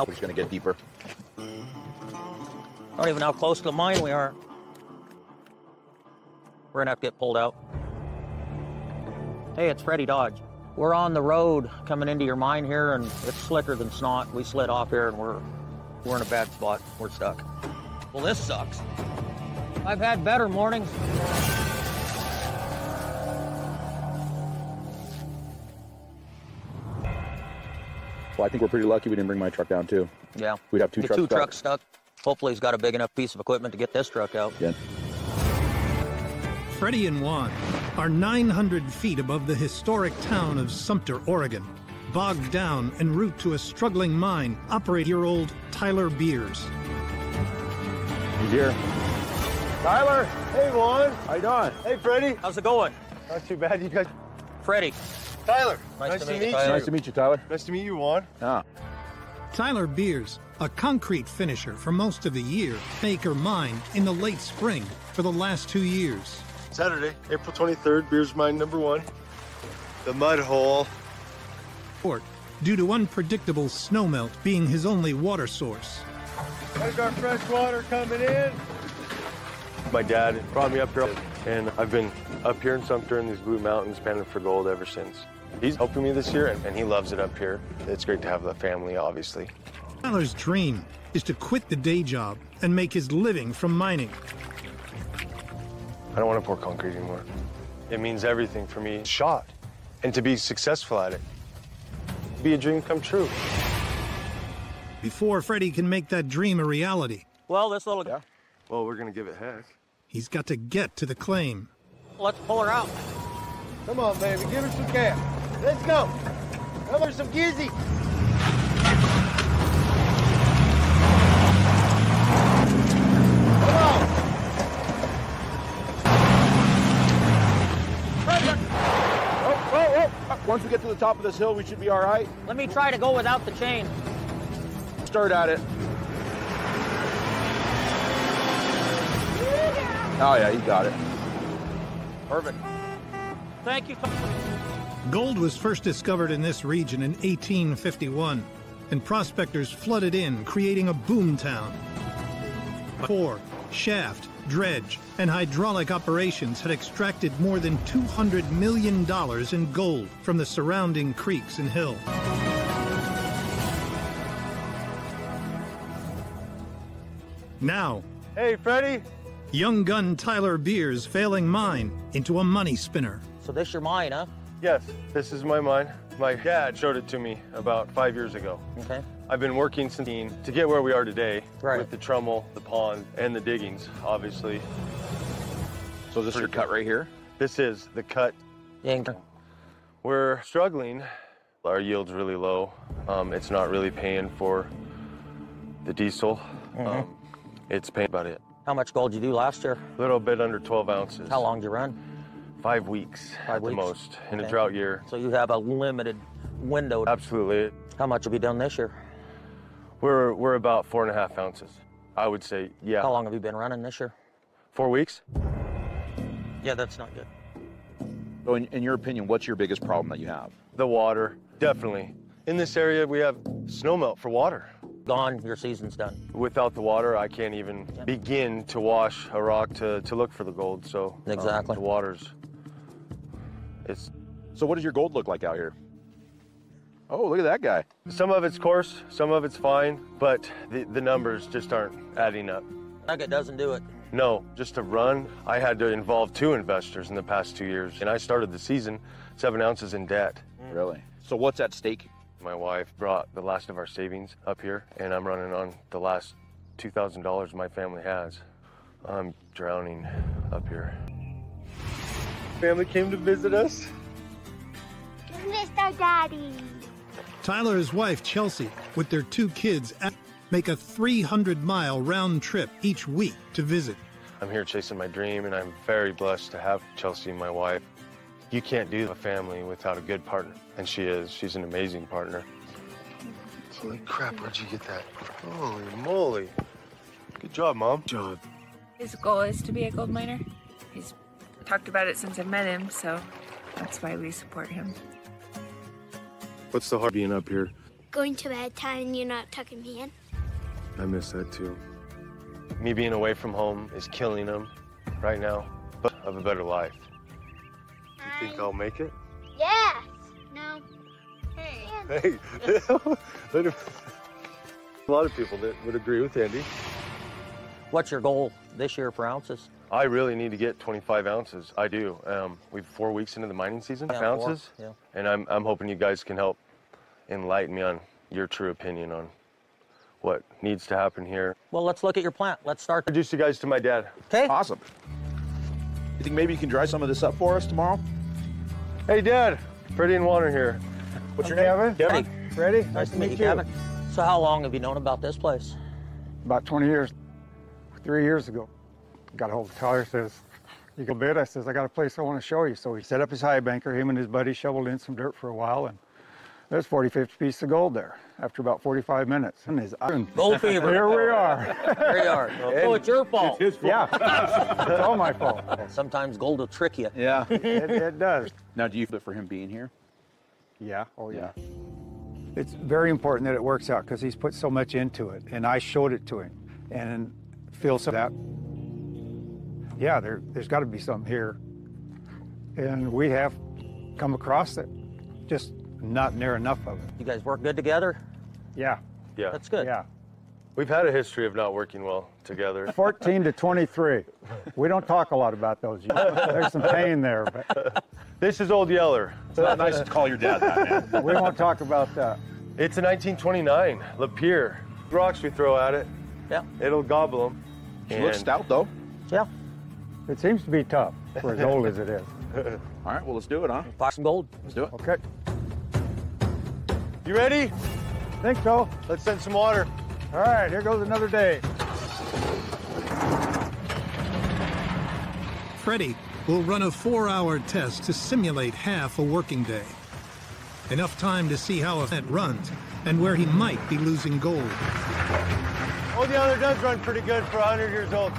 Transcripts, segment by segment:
know, We're just gonna get deeper. I don't even know how close to the mine we are. We're gonna have to get pulled out. Hey, it's Freddy Dodge. We're on the road coming into your mine here, and it's slicker than snot. We slid off here, and we're we're in a bad spot. We're stuck. Well, this sucks. I've had better mornings. I think we're pretty lucky we didn't bring my truck down too. Yeah. We'd have two The trucks two stuck. trucks stuck. Hopefully, he's got a big enough piece of equipment to get this truck out. Yeah. Freddy and Juan are 900 feet above the historic town of Sumpter, Oregon. Bogged down en route to a struggling mine, operate year old Tyler Beers. He's here. Tyler, hey Juan. How you doing? Hey Freddy. How's it going? Not too bad, you guys. Freddy. Tyler, Nice to meet you, Tyler. Nice to meet you, Tyler. Nice to meet you, Juan. Ah, Tyler Beers, a concrete finisher for most of the year, Baker Mine in the late spring for the last two years. Saturday, April 23rd, beers mine number one. The mud hole. Port, due to unpredictable snowmelt being his only water source. There's our fresh water coming in. My dad brought me up here, and I've been up here in Sumpter in these Blue Mountains panning for gold ever since. He's helping me this year, and, and he loves it up here. It's great to have the family, obviously. Tyler's dream is to quit the day job and make his living from mining. I don't want to pour concrete anymore. It means everything for me. Shot, and to be successful at it. Be a dream come true. Before Freddy can make that dream a reality, Well, this little. Yeah. Well, we're gonna give it heck. he's got to get to the claim. Let's pull her out. Come on, baby, give her some gas. Let's go. Come on, some gizzy. Come on. Oh, oh, oh. Once we get to the top of this hill, we should be all right. Let me try to go without the chain. Start at it. Oh yeah, you got it. Perfect. Thank you. Gold was first discovered in this region in 1851, and prospectors flooded in, creating a boom town. Core, shaft, dredge, and hydraulic operations had extracted more than $200 million in gold from the surrounding creeks and hills. Now, Hey, Freddy. Young gun Tyler Beers failing mine into a money spinner. So this your mine, huh? Yes, this is my mine. My dad showed it to me about five years ago. Okay. I've been working since teen to get where we are today Right. with the Trommel, the pond, and the diggings, obviously. So this is your cut right here. This is the cut. Yeah. We're struggling. Our yield's really low. Um, it's not really paying for the diesel. Um, it's paying about it. How much gold did you do last year? A little bit under 12 ounces. How long did you run? Five weeks Five at the most in a drought year. So you have a limited window. Absolutely. How much have you done this year? We're, we're about four and a half ounces. I would say, yeah. How long have you been running this year? Four weeks? Yeah, that's not good. So in, in your opinion, what's your biggest problem that you have? The water, definitely. In this area, we have snowmelt for water. Gone, your season's done. Without the water, I can't even begin to wash a rock to, to look for the gold. So um, Exactly. the water's, it's So what does your gold look like out here? Oh, look at that guy. some of it's coarse, some of it's fine, but the, the numbers just aren't adding up. Nugget doesn't do it. No, just to run, I had to involve two investors in the past two years, and I started the season seven ounces in debt. Really? So what's at stake? My wife brought the last of our savings up here, and I'm running on the last $2,000 my family has. I'm drowning up here. Family came to visit us. missed our daddy. Tyler's wife, Chelsea, with their two kids, make a 300 mile round trip each week to visit. I'm here chasing my dream, and I'm very blessed to have Chelsea, my wife. You can't do a family without a good partner, and she is. She's an amazing partner. Holy crap, where'd you get that? Holy moly. Good job, Mom. Job. His goal is to be a gold miner. He's talked about it since I met him, so that's why we support him. What's the hard being up here? going to bed time and you're not tucking me in. I miss that too. Me being away from home is killing him right now, but of a better life. You think I'll make it? Yes. No. Hey. Hey, a lot of people that would agree with Andy. What's your goal this year for ounces? I really need to get 25 ounces. I do. Um, we've four weeks into the mining season, Yeah, four, ounces, yeah. and I'm, I'm hoping you guys can help enlighten me on your true opinion on what needs to happen here. Well, let's look at your plant. Let's start. Introduce you guys to my dad. Okay. Awesome. You think maybe you can dry some of this up for us tomorrow? Hey, Dad. Freddy and Warner here. What's your name? Kevin? Freddy. Freddy, Nice to meet you, Kevin. So how long have you known about this place? About 20 years, three years ago, got a hold of Tyler, says, you go bid? I says, I got a place I want to show you. So he set up his high banker, him and his buddy shoveled in some dirt for a while, and there's 40, 50 pieces of gold there after about 45 minutes. And his Gold fever. Here we are. There you are. Oh, it's your fault. It's his fault. yeah, it's all my fault. Sometimes gold will trick you. Yeah. It, it does. now, do you feel for him being here? Yeah, oh yeah. It's very important that it works out because he's put so much into it, and I showed it to him, and feels that. Yeah, there, there's got to be something here, and we have come across it, just not near enough of it. You guys work good together? Yeah, Yeah. That's good. yeah. We've had a history of not working well together. 14 to 23. We don't talk a lot about those. years. There's some pain there, but This is Old Yeller. It's not nice to call your dad that, man. we won't talk about that. It's a 1929 Lapeer. Rocks we throw at it, Yeah. it'll gobble them. She looks stout, though. Yeah. It seems to be tough for as old as it is. All right, well, let's do it, huh? Find some gold. Let's do it. Okay, You ready? think so. Let's send some water. All right, here goes another day. Freddy will run a four-hour test to simulate half a working day. Enough time to see how a plant runs and where he might be losing gold. Oh, the other does run pretty good for 100 years old.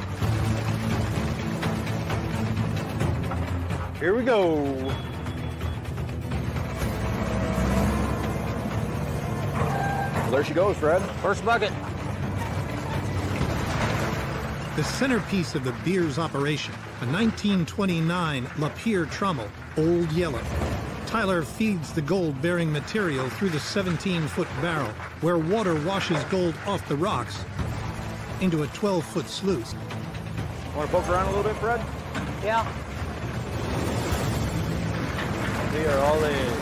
Here we go. Well, there she goes, Fred. First bucket. The centerpiece of the Beers operation, a 1929 Lapeer Trommel, Old Yeller. Tyler feeds the gold-bearing material through the 17-foot barrel, where water washes gold off the rocks into a 12-foot sluice. Want to poke around a little bit, Fred? Yeah. We are all in.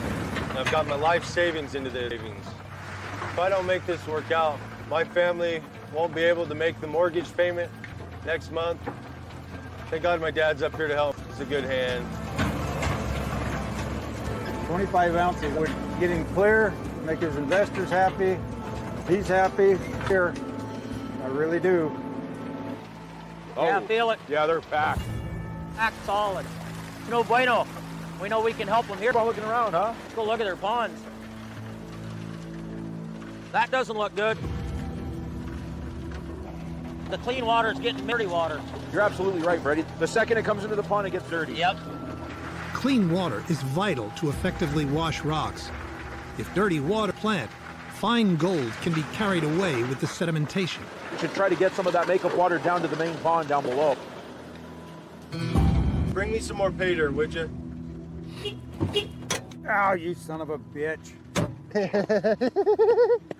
I've got my life savings into the savings. If I don't make this work out, my family won't be able to make the mortgage payment next month. Thank God my dad's up here to help. He's a good hand. 25 ounces. We're getting clear, make his investors happy. He's happy. Here, I really do. Oh, Yeah, feel it. Yeah, they're packed. Act solid. No bueno. We know we can help them here. Keep on looking around, huh? Let's go look at their ponds. That doesn't look good. The clean water is getting dirty water. You're absolutely right, Freddy. The second it comes into the pond, it gets dirty. Yep. Clean water is vital to effectively wash rocks. If dirty water plant, fine gold can be carried away with the sedimentation. You should try to get some of that makeup water down to the main pond down below. Bring me some more pay dirt, would you? Oh, you son of a bitch.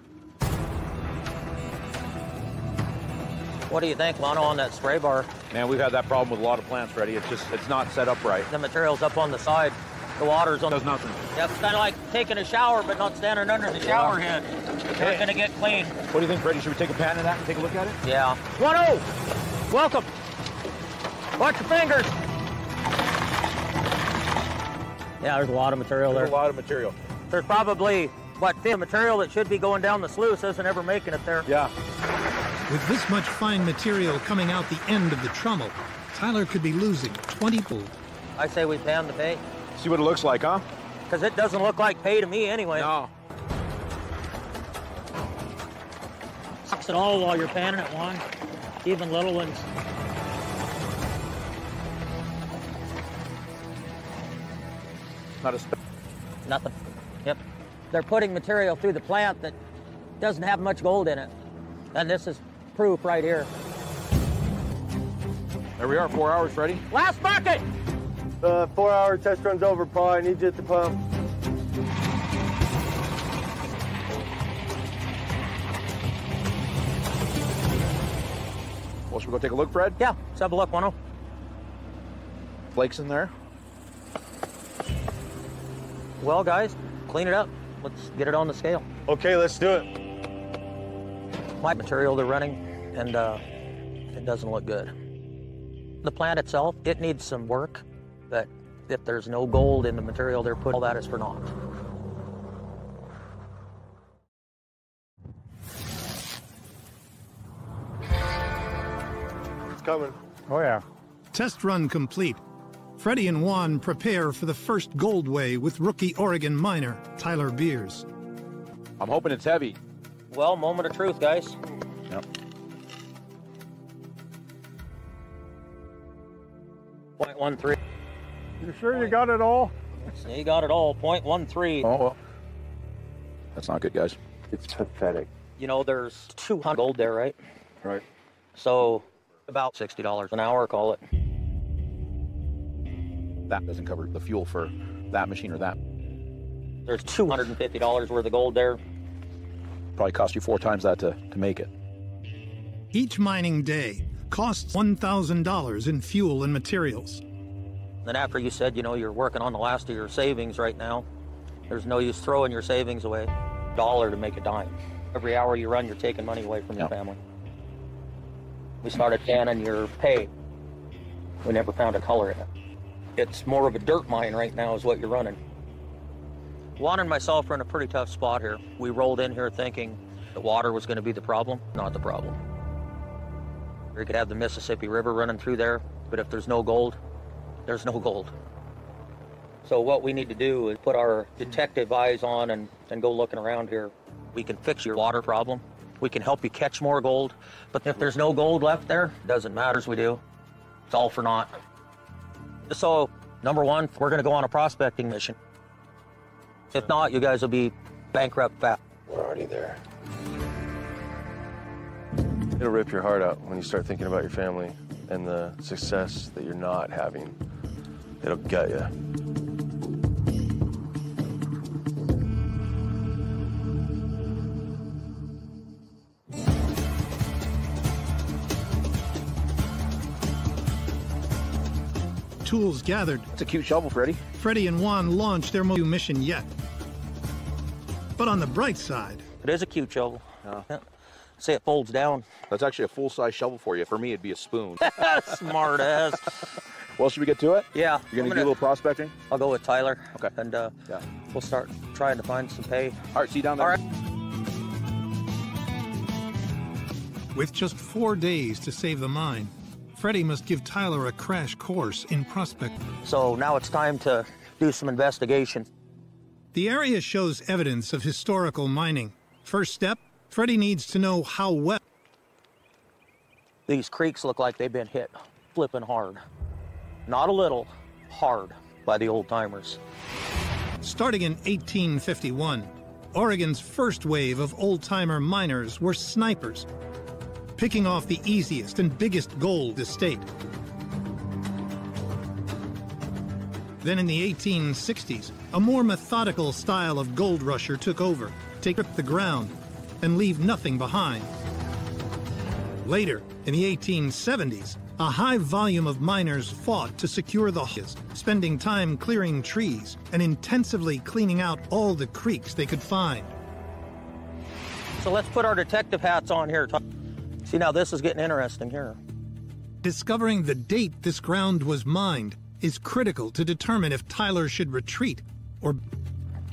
What do you think, Lano, on that spray bar? Man, we've had that problem with a lot of plants, Freddy. It's just, it's not set up right. The material's up on the side. The water's on Does nothing. Yep, it's kind of like taking a shower but not standing under the shower head. You're gonna get clean. What do you think, Freddy? Should we take a pan of that and take a look at it? Yeah. Oh! Welcome. Watch your fingers. Yeah, there's a lot of material There's there. a lot of material. There's probably what thin material that should be going down the sluice isn't ever making it there. Yeah. With this much fine material coming out the end of the trommel, Tyler could be losing 20 gold. I say we pay him the pay See what it looks like, huh? because it doesn't look like pay to me anyway. No. Sucks it all while you're panning it one, even little ones. Not a sp- Nothing. Yep. they're putting material through the plant that doesn't have much gold in it. And this is proof right here. There we are, four hours, Freddy. Last bucket! Uh, four hour test run's over, Paul. I need you at the pump. Well, should we go take a look, Fred? Yeah, let's have a look, Wano. Flakes in there. Well, guys, clean it up. Let's get it on the scale. Okay, let's do it. My material they're running, and uh, it doesn't look good. The plant itself, it needs some work, but if there's no gold in the material they're putting, all that is for naught. It's coming. Oh, yeah. Test run complete. Freddy and Juan prepare for the first gold weigh with rookie Oregon miner Tyler Beers. I'm hoping it's heavy. Well, moment of truth, guys. Yep. Point one three. You sure you got it all? You got it all. Point one three. Oh, well. That's not good, guys. It's pathetic. You know, there's 200 gold there, right? Right. So about $60 an hour, call it. That doesn't cover the fuel for that machine or that. There's $250 worth of gold there. Probably cost you four times that to, to make it. Each mining day costs $1,000 in fuel and materials. Then after you said, you know, you're working on the last of your savings right now, there's no use throwing your savings away. Dollar to make a dime. Every hour you run, you're taking money away from your Yep. family. We started canning your pay. We never found a color in it. It's more of a dirt mine right now is what you're running. Juan and myself are in a pretty tough spot here. We rolled in here thinking the water was going to be the problem, not the problem. We could have the Mississippi River running through there, but if there's no gold, there's no gold. So what we need to do is put our detective eyes on and, and go looking around here. We can fix your water problem. We can help you catch more gold. But if there's no gold left there, doesn't matter as we do. It's all for naught. So, number one, we're gonna go on a prospecting mission. If not, you guys will be bankrupt fast. We're already there. It'll rip your heart out when you start thinking about your family and the success that you're not having. It'll gut you. Tools gathered, It's a cute shovel, Freddy. Freddy and Juan launch their most mission yet. But on the bright side, It is a cute shovel. Yeah. See, it folds down. That's actually a full-size shovel for you. For me, it'd be a spoon. Smart ass. well, should we get to it? Yeah. You're I'm gonna do a little prospecting? I'll go with Tyler. Okay. And uh, Yeah. we'll start trying to find some pay. All right, see you down there. All right. with just four days to save the mine, Freddy must give Tyler a crash course in prospecting. So now it's time to do some investigation. The area shows evidence of historical mining. First step, Freddy needs to know how well. These creeks look like they've been hit flipping hard. Not a little, hard by the old timers. Starting in 1851, Oregon's first wave of old timer miners were snipers, picking off the easiest and biggest gold estate. Then in the 1860s, a more methodical style of gold rusher took over, take up the ground, and leave nothing behind. Later, in the 1870s, a high volume of miners fought to secure the hills, spending time clearing trees and intensively cleaning out all the creeks they could find. So let's put our detective hats on here. See, now this is getting interesting here. Discovering the date this ground was mined is critical to determine if Tyler should retreat or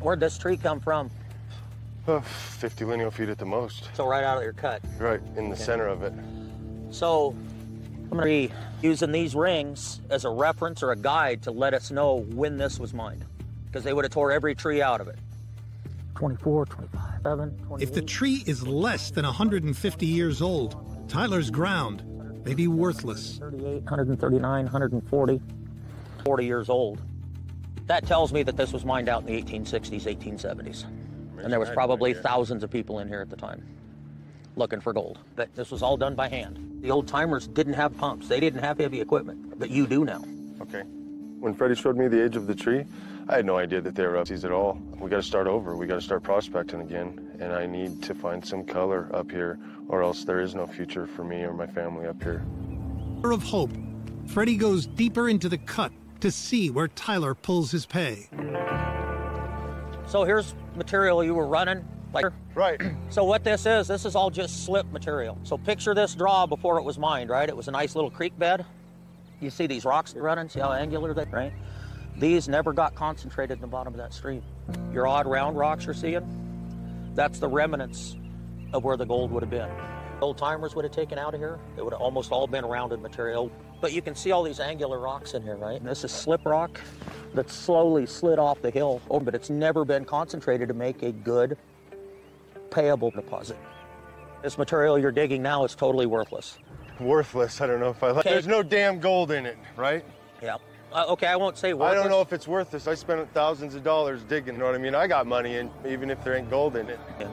Where'd this tree come from? Oh, 50 lineal feet at the most. So right out of your cut. Right in the center of it. So I'm gonna be using these rings as a reference or a guide to let us know when this was mined. Because they would have tore every tree out of it. 24, 25, 7, 28. if the tree is less than 150 years old, Tyler's ground may be worthless. 38, 139, 140, 40 years old. That tells me that this was mined out in the 1860s, 1870s. And there was I had no probably idea. thousands of people in here at the time looking for gold. But this was all done by hand. The old timers didn't have pumps. They didn't have heavy equipment, but you do now. Okay. When Freddy showed me the age of the tree, I had no idea that they were up these at all. We got to start over. We got to start prospecting again, and I need to find some color up here, or else there is no future for me or my family up here. of hope, Freddy goes deeper into the cut to see where Tyler pulls his pay. So here's material you were running. Like, Right. so what this is, this is all just slip material. So picture this draw before it was mined, right? It was a nice little creek bed. You see these rocks running, see how angular they, right? These never got concentrated in the bottom of that stream. Your odd round rocks you're seeing, that's the remnants of where the gold would have been. Old timers would have taken out of here. It would have almost all been rounded material. But you can see all these angular rocks in here, right? And this is slip rock that slowly slid off the hill, oh, but it's never been concentrated to make a good payable deposit. This material you're digging now is totally worthless. Worthless. I don't know if I like. Okay. There's no damn gold in it, right? Yeah. Uh, okay, I won't say worthless. I don't know if it's worthless. I spent thousands of dollars digging. You know what I mean? I got money, and even if there ain't gold in it. Yeah.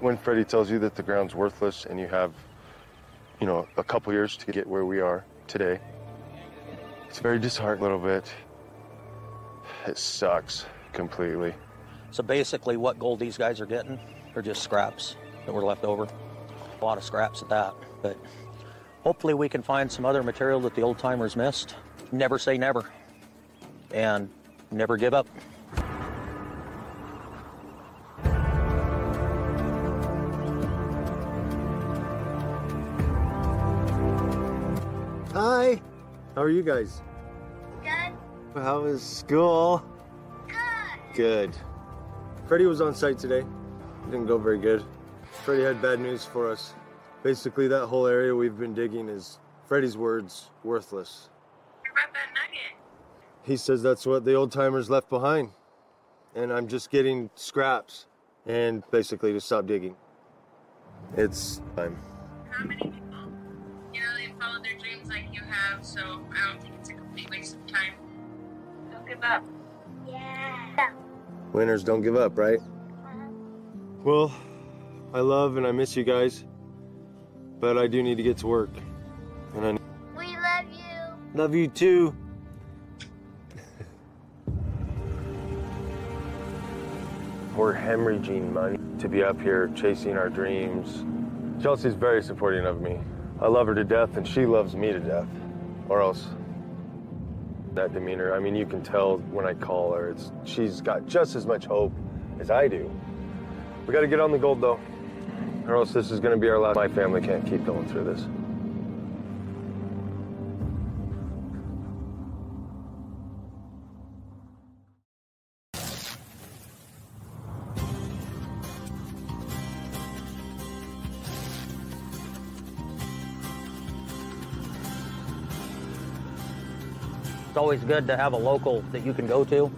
When Freddy tells you that the ground's worthless and you have, you know, a couple years to get where we are today, it's very disheartening a little bit. It sucks completely. So basically, what gold these guys are getting are just scraps that were left over. A lot of scraps at that. But hopefully, we can find some other material that the old timers missed. Never say never. And never give up. How are you guys? Good. How is school? Good. Good. Freddy was on site today. Didn't go very good. Freddy had bad news for us. Basically, that whole area we've been digging is, Freddy's words, worthless. What about that nugget? He says that's what the old timers left behind. And I'm just getting scraps and basically to stop digging. It's time. How many like so I don't think it's a complete waste of time. Don't give up. Yeah. Winners don't give up, right? Uh-huh. Well, I love and I miss you guys, but I do need to get to work. And I We love you. love you too. We're hemorrhaging money to be up here chasing our dreams. Chelsea's very supporting of me. I love her to death, and she loves me to death. Or else, that demeanor. I mean, you can tell when I call her. It's she's got just as much hope as I do. We got to get on the gold though, or else this is going to be our last. My family can't keep going through this. Always good to have a local that you can go to.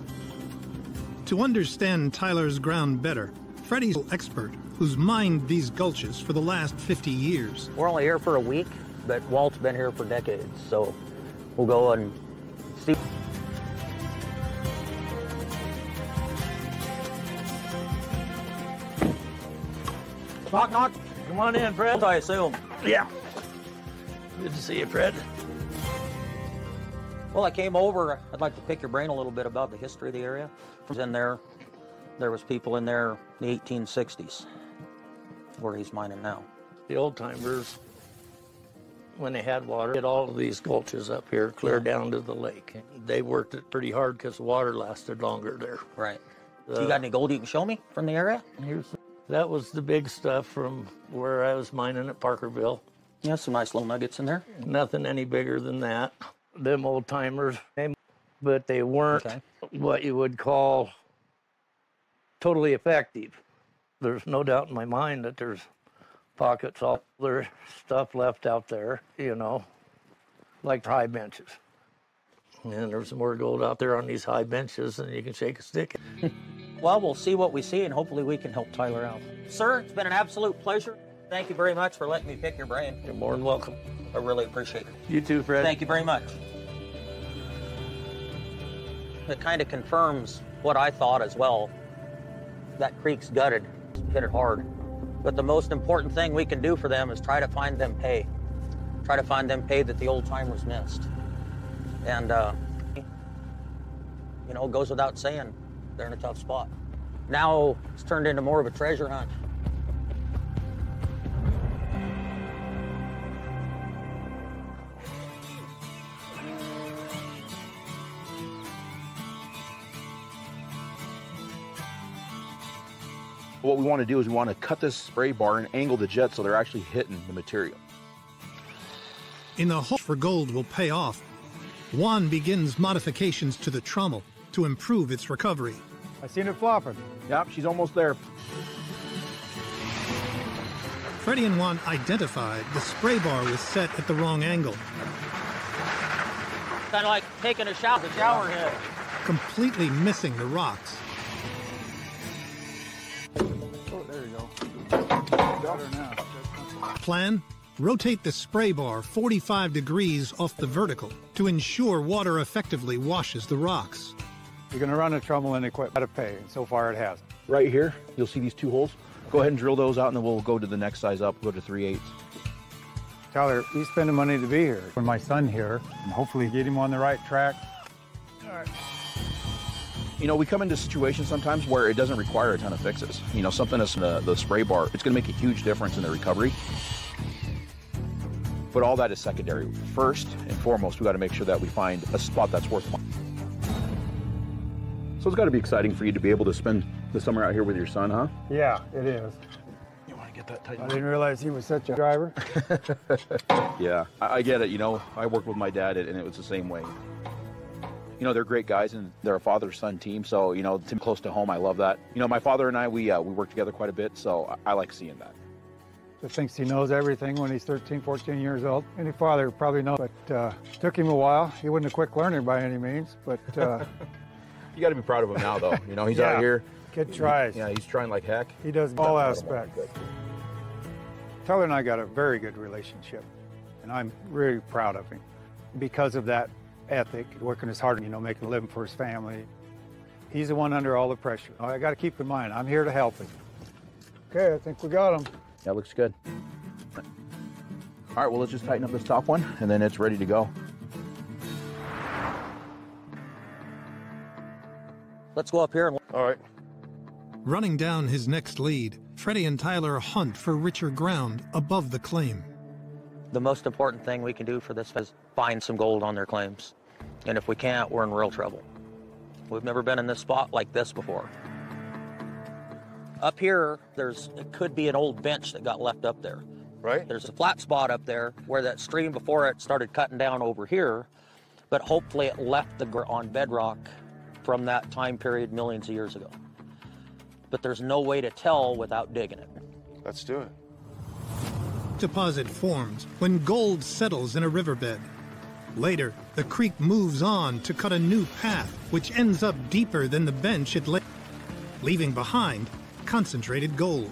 To understand Tyler's ground better, Freddy's an expert who's mined these gulches for the last 50 years. We're only here for a week, but Walt's been here for decades. So we'll go and see. Knock, knock. Come on in, Fred. I assume. Yeah. Good to see you, Fred. Well, I came over. I'd like to pick your brain a little bit about the history of the area. In there, there was people in there in the 1860s, where he's mining now. The old timers, when they had water, did all of these gulches up here, clear down to the lake. They worked it pretty hard because the water lasted longer there. Right. So you got any gold you can show me from the area? Here's that was the big stuff from where I was mining at Parkerville. Yeah, some nice little nuggets in there. Nothing any bigger than that. Them old timers, but they weren't Okay. what you would call totally effective. There's no doubt in my mind that there's pockets all their stuff left out there, you know, like high benches. And there's more gold out there on these high benches than you can shake a stick. Well, we'll see what we see, and hopefully we can help Tyler out. Sir, it's been an absolute pleasure. Thank you very much for letting me pick your brain. You're more than welcome. I really appreciate it. You too, Fred. Thank you very much. It kind of confirms what I thought as well. that creek's gutted, hit it hard. But the most important thing we can do for them is try to find them pay. Try to find them pay that the old timers missed. And, uh, you know, it goes without saying, they're in a tough spot. Now it's turned into more of a treasure hunt. What we want to do is we want to cut this spray bar and angle the jet so they're actually hitting the material. In the hope for gold will pay off, Juan begins modifications to the trommel to improve its recovery. I seen it flopping. Yep, she's almost there. Freddy and Juan identified the spray bar was set at the wrong angle, Kind of like taking a shower, the shower head. completely missing the rocks. Plan rotate the spray bar 45 degrees off the vertical to ensure water effectively washes the rocks. You're going to run a trommel and equip to pay. and So far, it has. Right here, you'll see these two holes. Go ahead and drill those out and then we'll go to the next size up, go to 3 eighths. Tyler, he's spending money to be here. For my son here, and hopefully get him on the right track. You know, we come into situations sometimes where it doesn't require a ton of fixes. You know, something as the, the spray bar, it's going to make a huge difference in the recovery. But all that is secondary. First and foremost, we got to make sure that we find a spot that's worthwhile. So it's got to be exciting for you to be able to spend the summer out here with your son, huh? Yeah, it is. You want to get that tight? I didn't realize he was such a driver. Yeah, I, I get it. You know, I worked with my dad, and it was the same way. You know, they're great guys, and they're a father-son team. So, you know, to close to home, I love that. You know, my father and I, we uh, we work together quite a bit, so I, I like seeing that. Just thinks he knows everything when he's 13, 14 years old. Any father probably knows, but uh, took him a while. He wasn't a quick learner by any means, but uh, You got to be proud of him now, though. You know, he's Yeah. out here. kid tries. Yeah, he's trying like heck. He does all aspects. Tyler and I got a very good relationship, and I'm really proud of him because of that ethic, working as hard, you know, making a living for his family. He's the one under all the pressure. I got to keep in mind, I'm here to help him. Okay, I think we got him. That looks good. All right, well, let's just tighten up this top one, and then it's ready to go. Let's go up here and All right. Running down his next lead, Freddy and Tyler hunt for richer ground above the claim. the most important thing we can do for this is find some gold on their claims. And if we can't, we're in real trouble. We've never been in this spot like this before. Up here, there's it could be an old bench that got left up there. Right? There's a flat spot up there where that stream before it started cutting down over here, but hopefully it left the gr- on bedrock from that time period millions of years ago. But there's no way to tell without digging it. Let's do it. Deposit forms when gold settles in a riverbed. Later, the creek moves on to cut a new path, which ends up deeper than the bench it lay, leaving behind concentrated gold.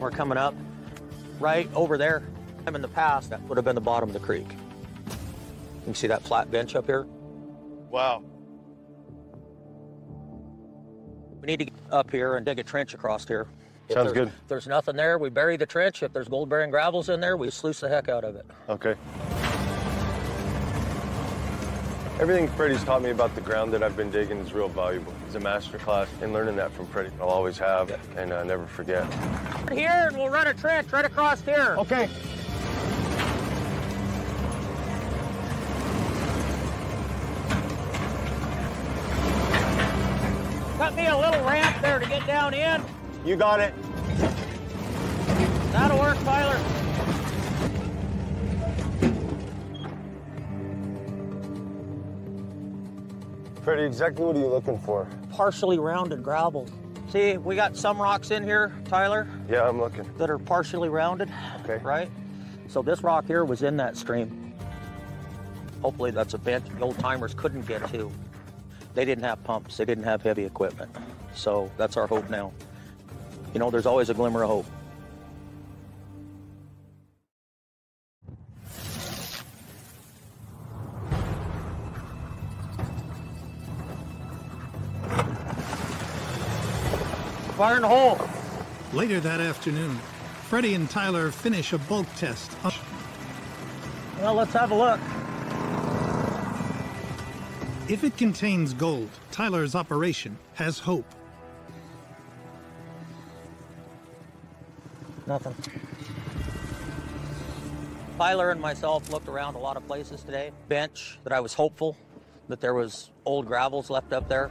We're coming up right over there. In the past, that would have been the bottom of the creek. You can see that flat bench up here. Wow. We need to get up here and dig a trench across here. If Sounds good. If there's nothing there, we bury the trench. If there's gold bearing gravels in there, we sluice the heck out of it. Okay. Everything Freddy's taught me about the ground that I've been digging is real valuable. It's a master class in learning that from Freddy. I'll always have and uh, never forget. Here, and we'll run a trench right across here. Okay. Cut me a little ramp there to get down in. You got it. That'll work, Tyler. Freddy, exactly what are you looking for? Partially rounded gravel. See, we got some rocks in here, Tyler, Yeah, I'm looking. that are partially rounded. Okay. Right? So this rock here was in that stream. Hopefully that's a bench the old timers couldn't get to. They didn't have pumps, they didn't have heavy equipment. So that's our hope now. You know, there's always a glimmer of hope. Fire in the hole. Later that afternoon, Freddy and Tyler finish a bulk test. Well, let's have a look. If it contains gold, Tyler's operation has hope. Nothing. Tyler and myself looked around a lot of places today. Bench that I was hopeful that there was old gravels left up there.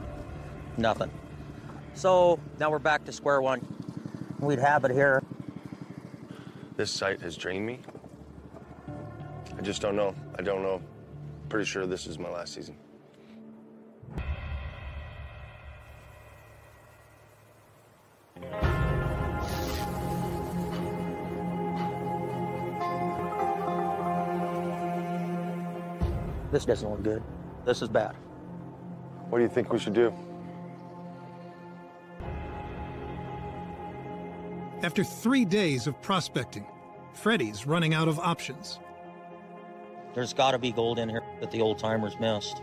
Nothing. So now we're back to square one. We'd have it here. This site has drained me. I just don't know. I don't know. Pretty sure this is my last season. This doesn't look good. This is bad. What do you think we should do? After three days of prospecting, Freddy's running out of options. There's got to be gold in here that the old timers missed.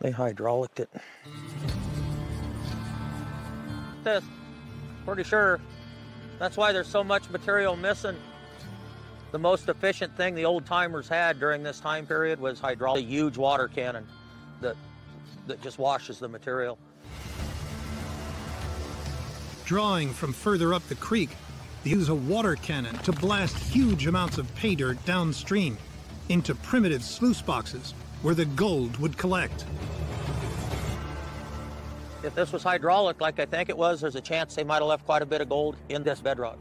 They hydraulicked it. This, pretty sure. That's why there's so much material missing. The most efficient thing the old timers had during this time period was hydraulic, a huge water cannon that that just washes the material. Drawing from further up the creek, they use a water cannon to blast huge amounts of pay dirt downstream into primitive sluice boxes where the gold would collect. If this was hydraulic, like I think it was, there's a chance they might have left quite a bit of gold in this bedrock.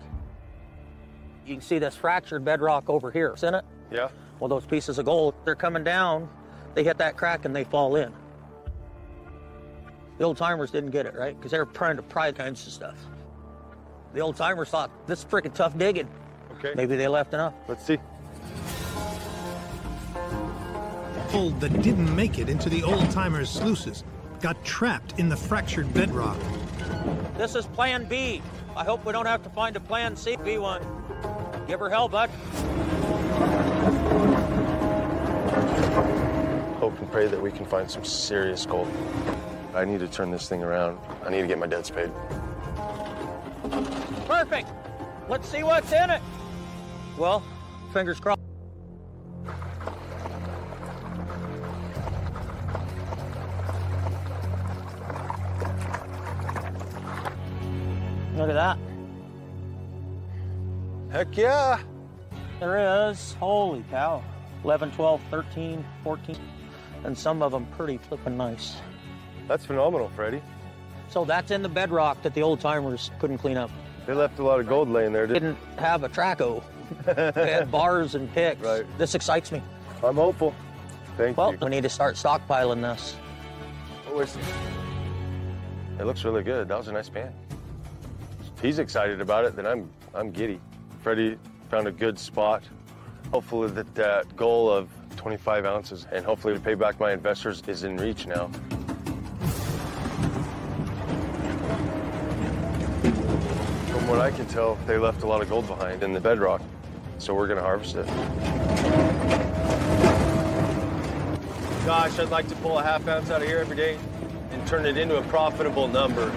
You can see this fractured bedrock over here, isn't it? Yeah. Well, those pieces of gold, they're coming down, they hit that crack and they fall in. The old timers didn't get it, right? Because they were trying to pry kinds of stuff. The old timers thought, this is freaking tough digging. Okay. Maybe they left enough. Let's see. Gold that didn't make it into the old timers' sluices got trapped in the fractured bedrock. This is plan B. I hope we don't have to find a plan C. B1. Give her hell, Buck. Hope and pray that we can find some serious gold. I need to turn this thing around. I need to get my debts paid. Perfect. Let's see what's in it. Well, fingers crossed. Heck yeah. There is. Holy cow. 11, 12, 13, 14. And some of them pretty flippin' nice. That's phenomenal, Freddy. So that's in the bedrock that the old timers couldn't clean up. They left a lot of gold laying there, didn't Didn't have a trackhoe. they had bars and picks. Right. This excites me. I'm hopeful. Thank Well, you. we need to start stockpiling this. Oh, It looks really good. That was a nice pan. He's excited about it, then I'm I'm giddy. Freddy found a good spot. Hopefully that, that goal of 25 ounces and hopefully to pay back my investors is in reach now. From what I can tell, they left a lot of gold behind in the bedrock, so we're gonna harvest it. Gosh, I'd like to pull a half ounce out of here every day and turn it into a profitable number.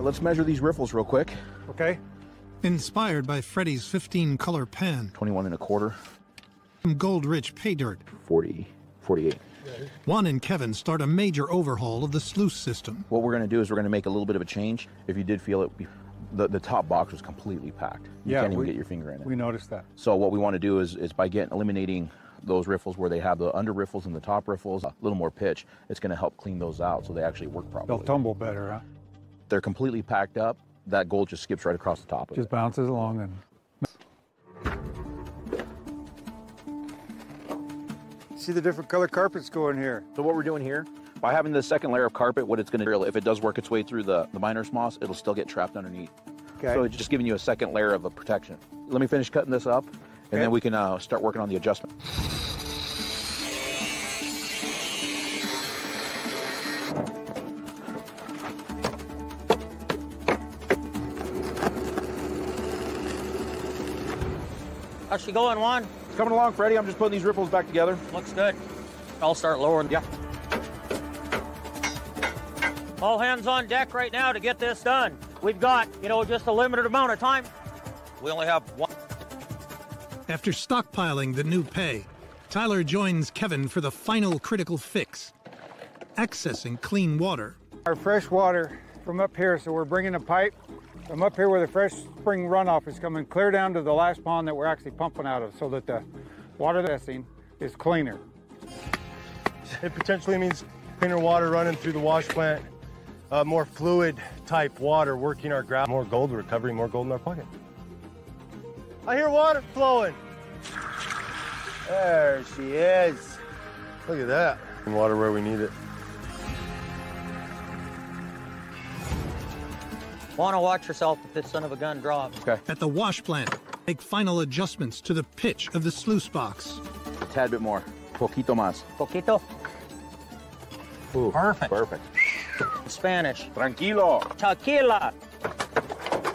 So let's measure these riffles real quick. Okay. Inspired by Freddy's 15 color pan, 21 and a quarter, from gold rich pay dirt, 40, 48. Juan and Kevin start a major overhaul of the sluice system. What we're going to do is we're going to make a little bit of a change. If you did feel it, the, the top box was completely packed. You Yeah, can't even we- get your finger in it. We noticed that. So what we want to do is, is by getting eliminating those riffles where they have the under riffles and the top riffles, a little more pitch, it's going to help clean those out so they actually work properly. They'll tumble better, huh? They're completely packed up. That gold just skips right across the top of Just it. bounces along and. See the different color carpets going here. So what we're doing here, by having the second layer of carpet, what it's going to do, if it does work its way through the, the miner's moss, it'll still get trapped underneath. Okay. So it's just giving you a second layer of a protection. Let me finish cutting this up, and Okay. then we can uh, start working on the adjustment. How's she going, Juan? It's coming along, Freddy. I'm just putting these riffles back together. Looks good. I'll start lowering. Yeah. All hands on deck right now to get this done. We've got, you know, just a limited amount of time. We only have one. After stockpiling the new pay, Tyler joins Kevin for the final critical fix accessing clean water. Our fresh water from up here, so we're bringing a pipe from up here where the fresh spring runoff is coming clear down to the last pond that we're actually pumping out of so that the water testing is cleaner. It potentially means cleaner water running through the wash plant, uh, more fluid type water working our ground, more gold recovery, more gold in our pocket. I hear water flowing. There she is. Look at that. Water where we need it. Want to watch yourself if this son of a gun drops. Okay. At the wash plant, make final adjustments to the pitch of the sluice box. A tad bit more. Poquito más. Poquito. Ooh, Perfect. Perfect. Spanish. Tranquilo. Tequila.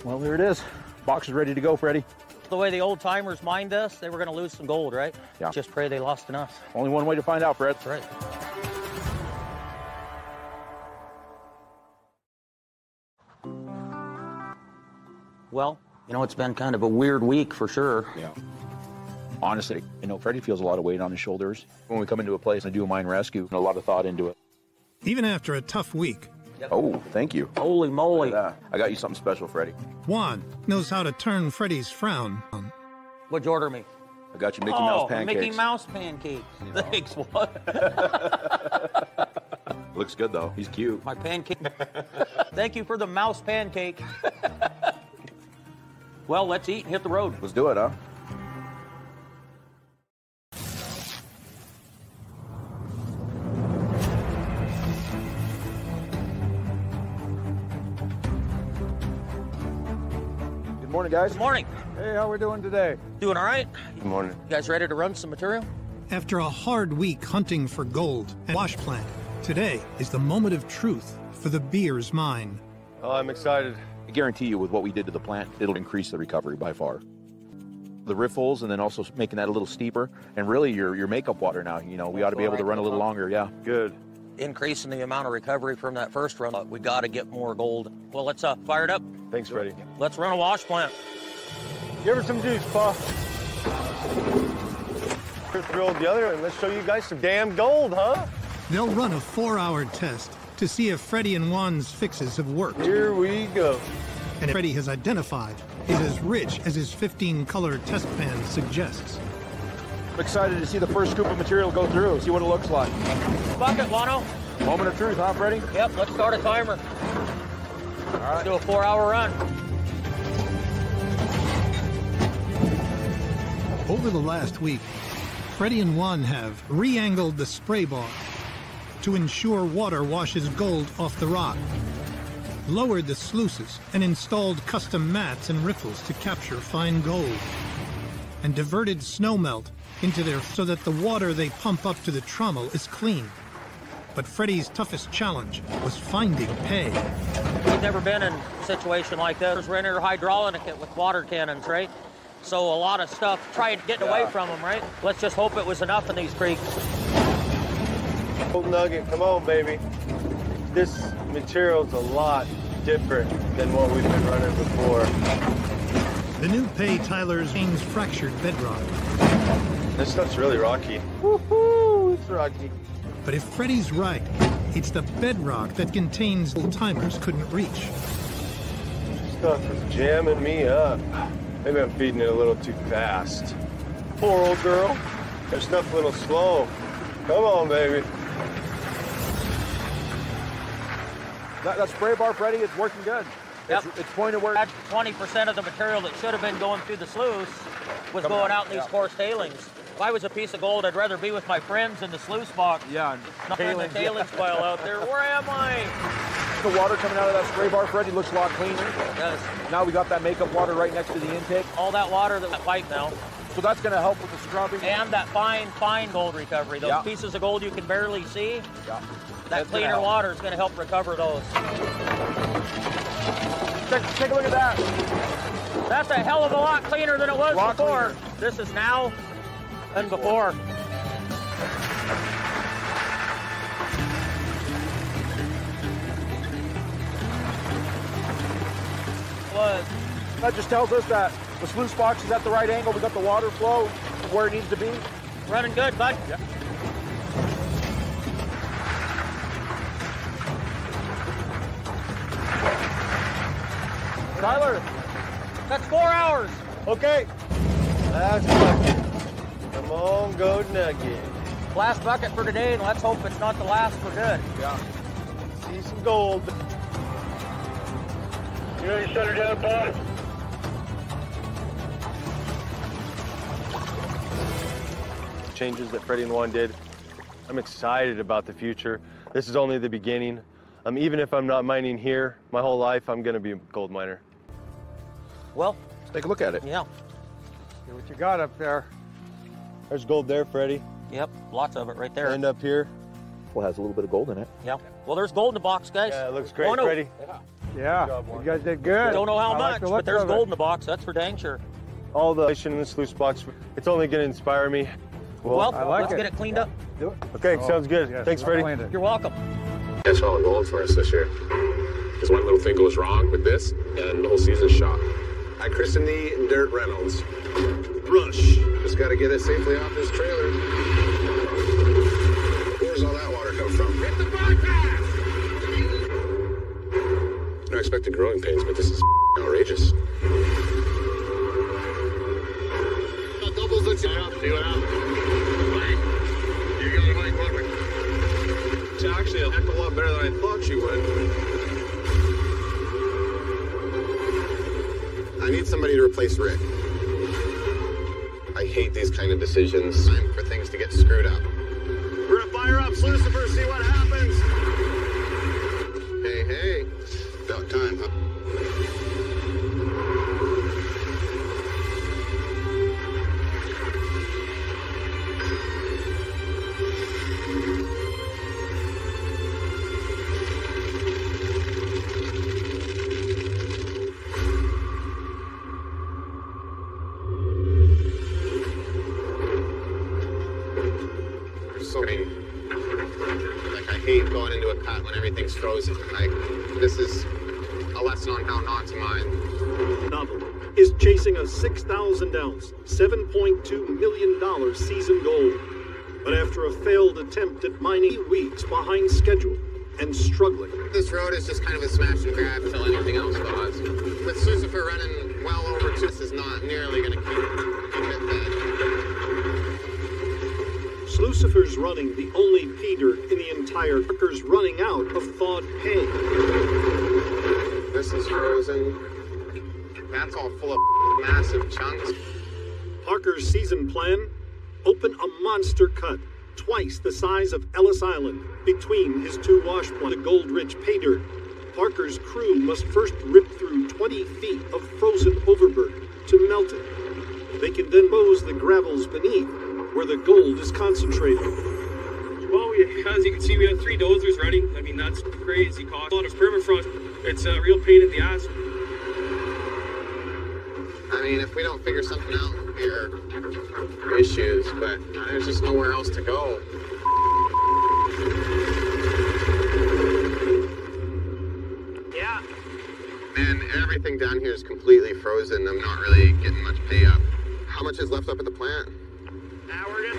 Well, there it is. Box is ready to go, Freddy. The way the old timers mined us, they were going to lose some gold, right? Yeah. Just pray they lost enough. Only one way to find out, Fred. That's right. Well, you know, it's been kind of a weird week for sure. Yeah. Honestly, you know, Freddy feels a lot of weight on his shoulders. When we come into a place and do a mine rescue, and a lot of thought into it. Even after a tough week, Oh, thank you. Holy moly. I got you something special, Freddy. Juan knows how to turn Freddy's frown on. What'd you order me? I got you Mickey oh, Mouse pancakes. Mickey Mouse pancakes. Thanks, what? Looks good though. He's cute. My pancake. Thank you for the mouse pancake. well, let's eat and hit the road. Let's do it, huh? Good morning, guys. Good morning. Hey, how we doing today? Doing all right? Good morning. You guys ready to run some material? After a hard week hunting for gold and wash plant, today is the moment of truth for the Beers mine. Oh, I'm excited. I guarantee you, with what we did to the plant, it'll increase the recovery by far. The riffles, and then also making that a little steeper, and really your your makeup water now. You know, we ought to be able to run a little longer. Yeah. Good. Increasing the amount of recovery from that first run. We got to get more gold. Well, let's uh, fire it up. Thanks, Freddy. Let's run a wash plant. Give her some juice, Pa. We're thrilled the other, and let's show you guys some damn gold, huh? They'll run a four-hour test to see if Freddy and Juan's fixes have worked. Here we go. And Freddy has identified is as rich as his 15-color test pan suggests. I'm excited to see the first scoop of material go through. See what it looks like. Bucket, Wano. Moment of truth, huh, Freddy? Yep, let's start a timer. All right. Let's do a four-hour run. Over the last week, Freddy and Juan have re-angled the spray bar to ensure water washes gold off the rock, lowered the sluices, and installed custom mats and riffles to capture fine gold, and diverted snowmelt into there so that the water they pump up to the trommel is clean. But Freddy's toughest challenge was finding pay. We've never been in a situation like this. We're in here hydraulic it with water cannons, right? So a lot of stuff, trying getting away from them, right? Let's just hope it was enough in these creeks. Gold nugget, come on, baby. This material's a lot different than what we've been running before. The new pay Tyler's Ames fractured bedrock. This stuff's really rocky. Woohoo! It's rocky. But if Freddy's right, it's the bedrock that contains old timers couldn't reach. Stuff is jamming me up. Maybe I'm feeding it a little too fast. Poor old girl. That stuff a little slow. Come on, baby. That, that spray bar, Freddy, it's working good. Yep. It's, it's pointed where. That's 20% of the material that should have been going through the sluice was Coming going out, in these yeah. coarse tailings. If I was a piece of gold, I'd rather be with my friends in the sluice box. Yeah. Not in the tailings pile out there. Where am I? The water coming out of that spray bar, Freddy, looks a lot cleaner. Does. Now we got that makeup water right next to the intake. All that water that pipe now. So that's going to help with the scrubbing. And that fine, fine gold recovery. Those Yeah. pieces of gold you can barely see, Yeah. That cleaner water is going to help recover those. Take, take a look at that. That's a hell of a lot cleaner than it was Lot before. This is now and before. Was That just tells us that the sluice box is at the right angle. We got the water flow where it needs to be. running good, bud. Tyler, That's four hours. Okay. Last bucket. Come on, go Nugget. Last bucket for today, and let's hope it's not the last for good. yeah. See some gold. You know you shut her down, bud? Changes that Freddy and Juan did. I'm excited about the future. This is only the beginning. Um, even if I'm not mining here my whole life, I'm gonna be a gold miner. Well, Let's take a look at it. yeah. See what you got up there. There's gold there, Freddy. Yep, lots of it right there. And up here. Well, it has a little bit of gold in it. yeah. Well, there's gold in the box, guys. Yeah, it looks great, Oh, no. Freddy. Yeah, job, you guys did good. I don't know how I like much, the but there's of it. gold in the box. That's for dang sure. All the shit in the sluice box, it's only gonna inspire me. Well, I like let's it. get it cleaned up. Do it. Okay, Oh, sounds good. yes, Thanks, well Freddy. You're welcome. That's all gold for us this year. Because one little thing goes wrong with this, and the whole season's shot. I christened the Dirt Reynolds. Rush. Just got to get it safely off this trailer. Where's all that water come from? Hit the bypass! I expected growing pains, but this is outrageous. Got doubles, let's see what happens. You got it, Mike. Actually a heck of a lot better than I thought you would. I need somebody to replace Rick. I hate these kind of decisions. Time for things to get screwed up. We're gonna fire up Lucifer, see what happens. Hey, hey. About time, huh? When everything's frozen. Like, this is a lesson on how not to mine. novel is chasing a 6,000 ounce, $7.2 million season goal. But after a failed attempt at mining weeks behind schedule and struggling, This road is just kind of a smash and grab until anything else thaws. With Lucifer running well over two, this is not nearly going to keep, keep it Lucifer's running the only feeder in the entire Parker's running out of thawed hay. This is frozen. That's all full of massive chunks. Parker's season plan open a monster cut, twice the size of Ellis Island, between his two wash points, a gold rich pay dirt. Parker's crew must first rip through 20 feet of frozen overburden to melt it. They can then pose the gravels beneath, where the gold is concentrated. Well, we, as you can see, we have three dozers running. I mean, that's crazy cost. A lot of permafrost. It's a real pain in the ass. I mean, if we don't figure something out here, issues, but there's just nowhere else to go. Yeah. Man, everything down here is completely frozen. I'm not really getting much pay up. How much is left up at the plant? Now we're.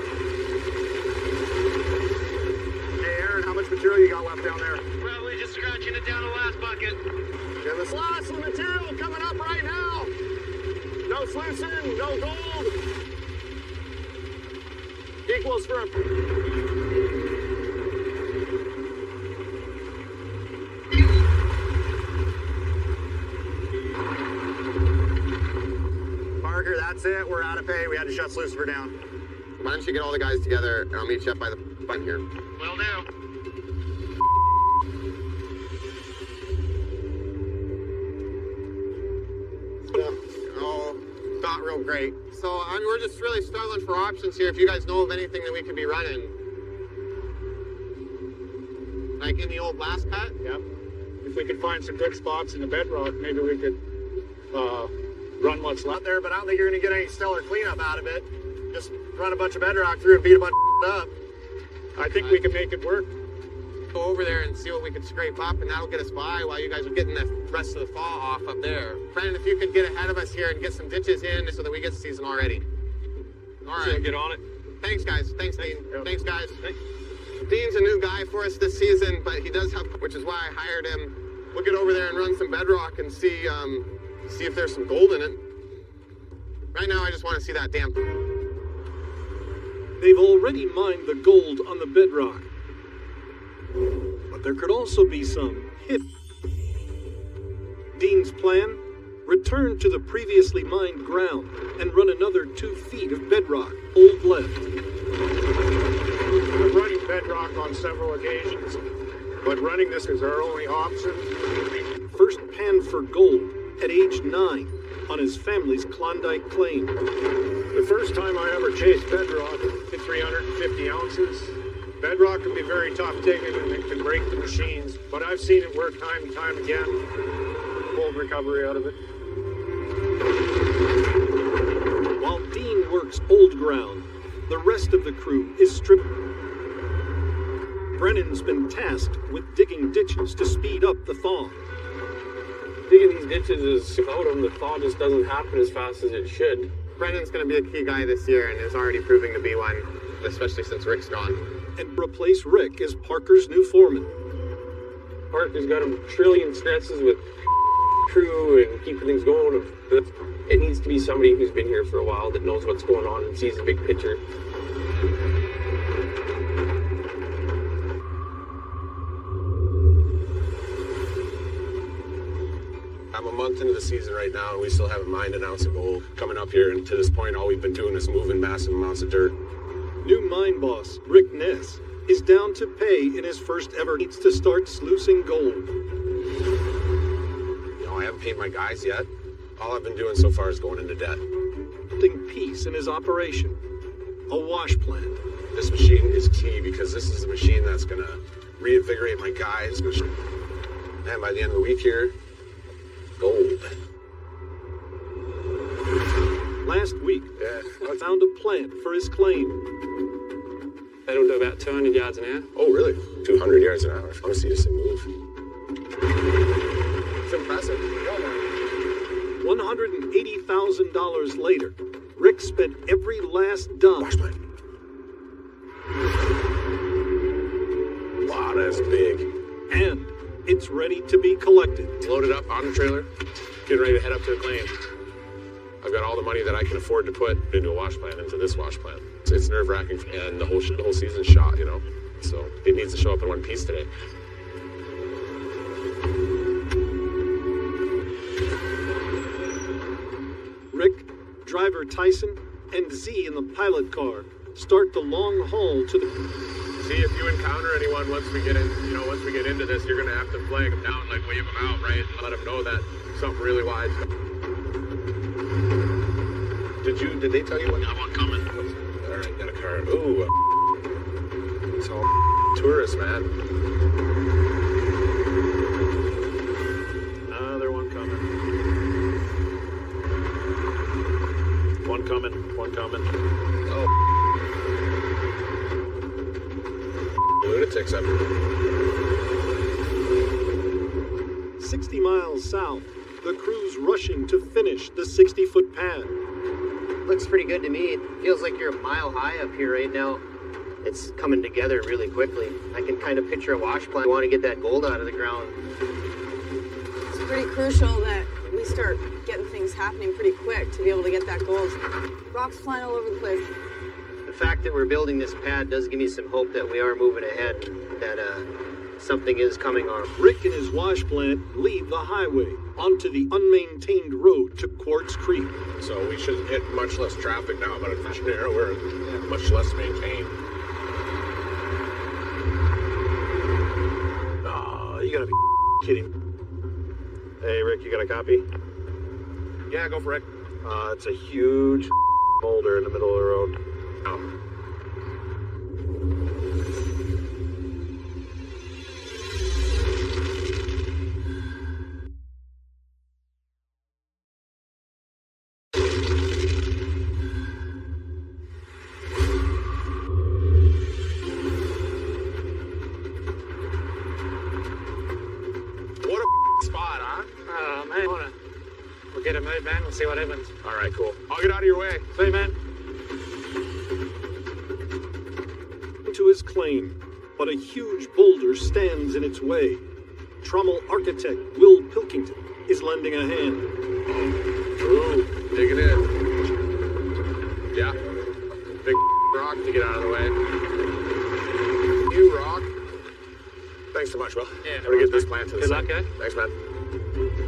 Hey, Aaron, how much material you got left down there? Probably just scratching it down the last bucket. There's lots of material coming up right now. No sluicing, no gold. Equals for Parker, that's it. We're out of pay. We had to shut Lucifer down. Why don't you get all the guys together and I'll meet you up by the front here. Will do. Oh, not real great. So I mean, we're just really struggling for options here. If you guys know of anything that we could be running, like in the old blast cut. Yep. If we could find some good spots in the bedrock, maybe we could uh, run what's left there, but I don't think you're going to get any stellar cleanup out of it. Just run a bunch of bedrock through and beat a bunch of up. I think we can make it work. Go over there and see what we can scrape up, and that'll get us by while you guys are getting the rest of the fall off up there. Brennan, if you could get ahead of us here and get some ditches in so that we get the season already. All right. So get on it. Thanks, guys. Thanks, Dean. Thanks, guys. Dean's a new guy for us this season, but he does have, which is why I hired him. We'll get over there and run some bedrock and see, um, see if there's some gold in it. Right now, I just want to see that damn. They've already mined the gold on the bedrock. But there could also be some hit. Dean's plan? Return to the previously mined ground and run another two feet of bedrock, old left. I'm running bedrock on several occasions, but running this is our only option. First pan for gold at age nine on his family's Klondike claim. The first time I ever chased bedrock hit 350 ounces. Bedrock can be very tough digging and it can break the machines, but I've seen it work time and time again. Gold recovery out of it. While Dean works old ground, the rest of the crew is stripping. Brennan's been tasked with digging ditches to speed up the thaw. Digging these ditches is without them, the thaw just doesn't happen as fast as it should. Brennan's going to be a key guy this year and is already proving to be one, especially since Rick's gone. And replace Rick as Parker's new foreman. Parker's got a trillion stresses with crew and keeping things going. It needs to be somebody who's been here for a while that knows what's going on and sees the big picture. Month into the season right now, and we still haven't mined an ounce of gold. Coming up here, and to this point, all we've been doing is moving massive amounts of dirt. New mine boss, Rick Ness, is down to pay in his first ever needs to start sluicing gold. You know, I haven't paid my guys yet. All I've been doing so far is going into debt. Peace in his operation. A wash plant. This machine is key because this is the machine that's going to reinvigorate my guys. And by the end of the week here, gold. Last week, I found a plant for his claim. That'll do about 200 yards an hour. Oh, really? 200 yards an hour. I want to see this thing move. It's impressive. $180,000 later, Rick spent every last dime. Wow, that's big. And it's ready to be collected. Loaded up on the trailer, getting ready to head up to the claim. I've got all the money that I can afford to put into a wash plant, into this wash plant. It's, it's nerve wracking, and the whole the whole season's shot, you know. So it needs to show up in one piece today. Rick, driver Tyson, and Z in the pilot car start the long haul to the. See if you encounter anyone once we get in. You know, once we get into this, you're gonna have to flag them down, like wave them out, right, and let them know that something really wide. Did you? Did they tell you what? Got one coming. All right, got a car. Ooh, it's all tourists, man. Another one coming. One coming. One coming. Oh. Lunatics up. 60 miles south, the crew's rushing to finish the 60 foot pad. Looks pretty good to me. It feels like you're a mile high up here right now. It's coming together really quickly. I can kind of picture a wash plant. want to get that gold out of the ground. It's pretty crucial that we start getting things happening pretty quick to be able to get that gold. Rocks flying all over the place. The fact that we're building this pad does give me some hope that we are moving ahead, that uh, something is coming on. Rick and his wash plant leave the highway onto the unmaintained road to Quartz Creek. So we should hit much less traffic now, but it's narrower and much less maintained. Oh, you gotta be kidding. Hey, Rick, you got a copy? Yeah, go for it. Uh, it's a huge boulder in the middle of the road. Oh, we'll get a move, man. We'll see what happens. All right, cool. I'll get out of your way. See you, man. But a huge boulder stands in its way. Trommel architect Will Pilkington is lending a hand. Ooh, dig it in. Yeah. Big rock to get out of the way. You rock. Thanks so much, Will. Yeah, I'm gonna get this plant to the Good site. luck, eh? Thanks, man.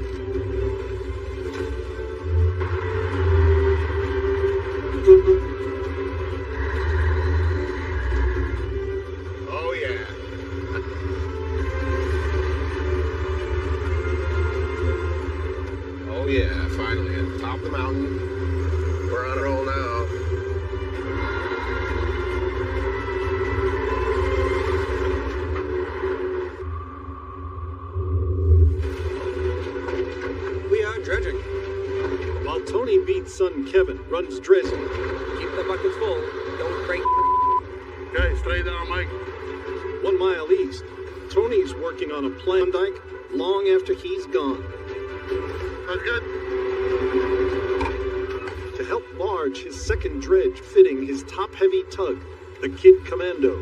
Tug, the Kid Commando.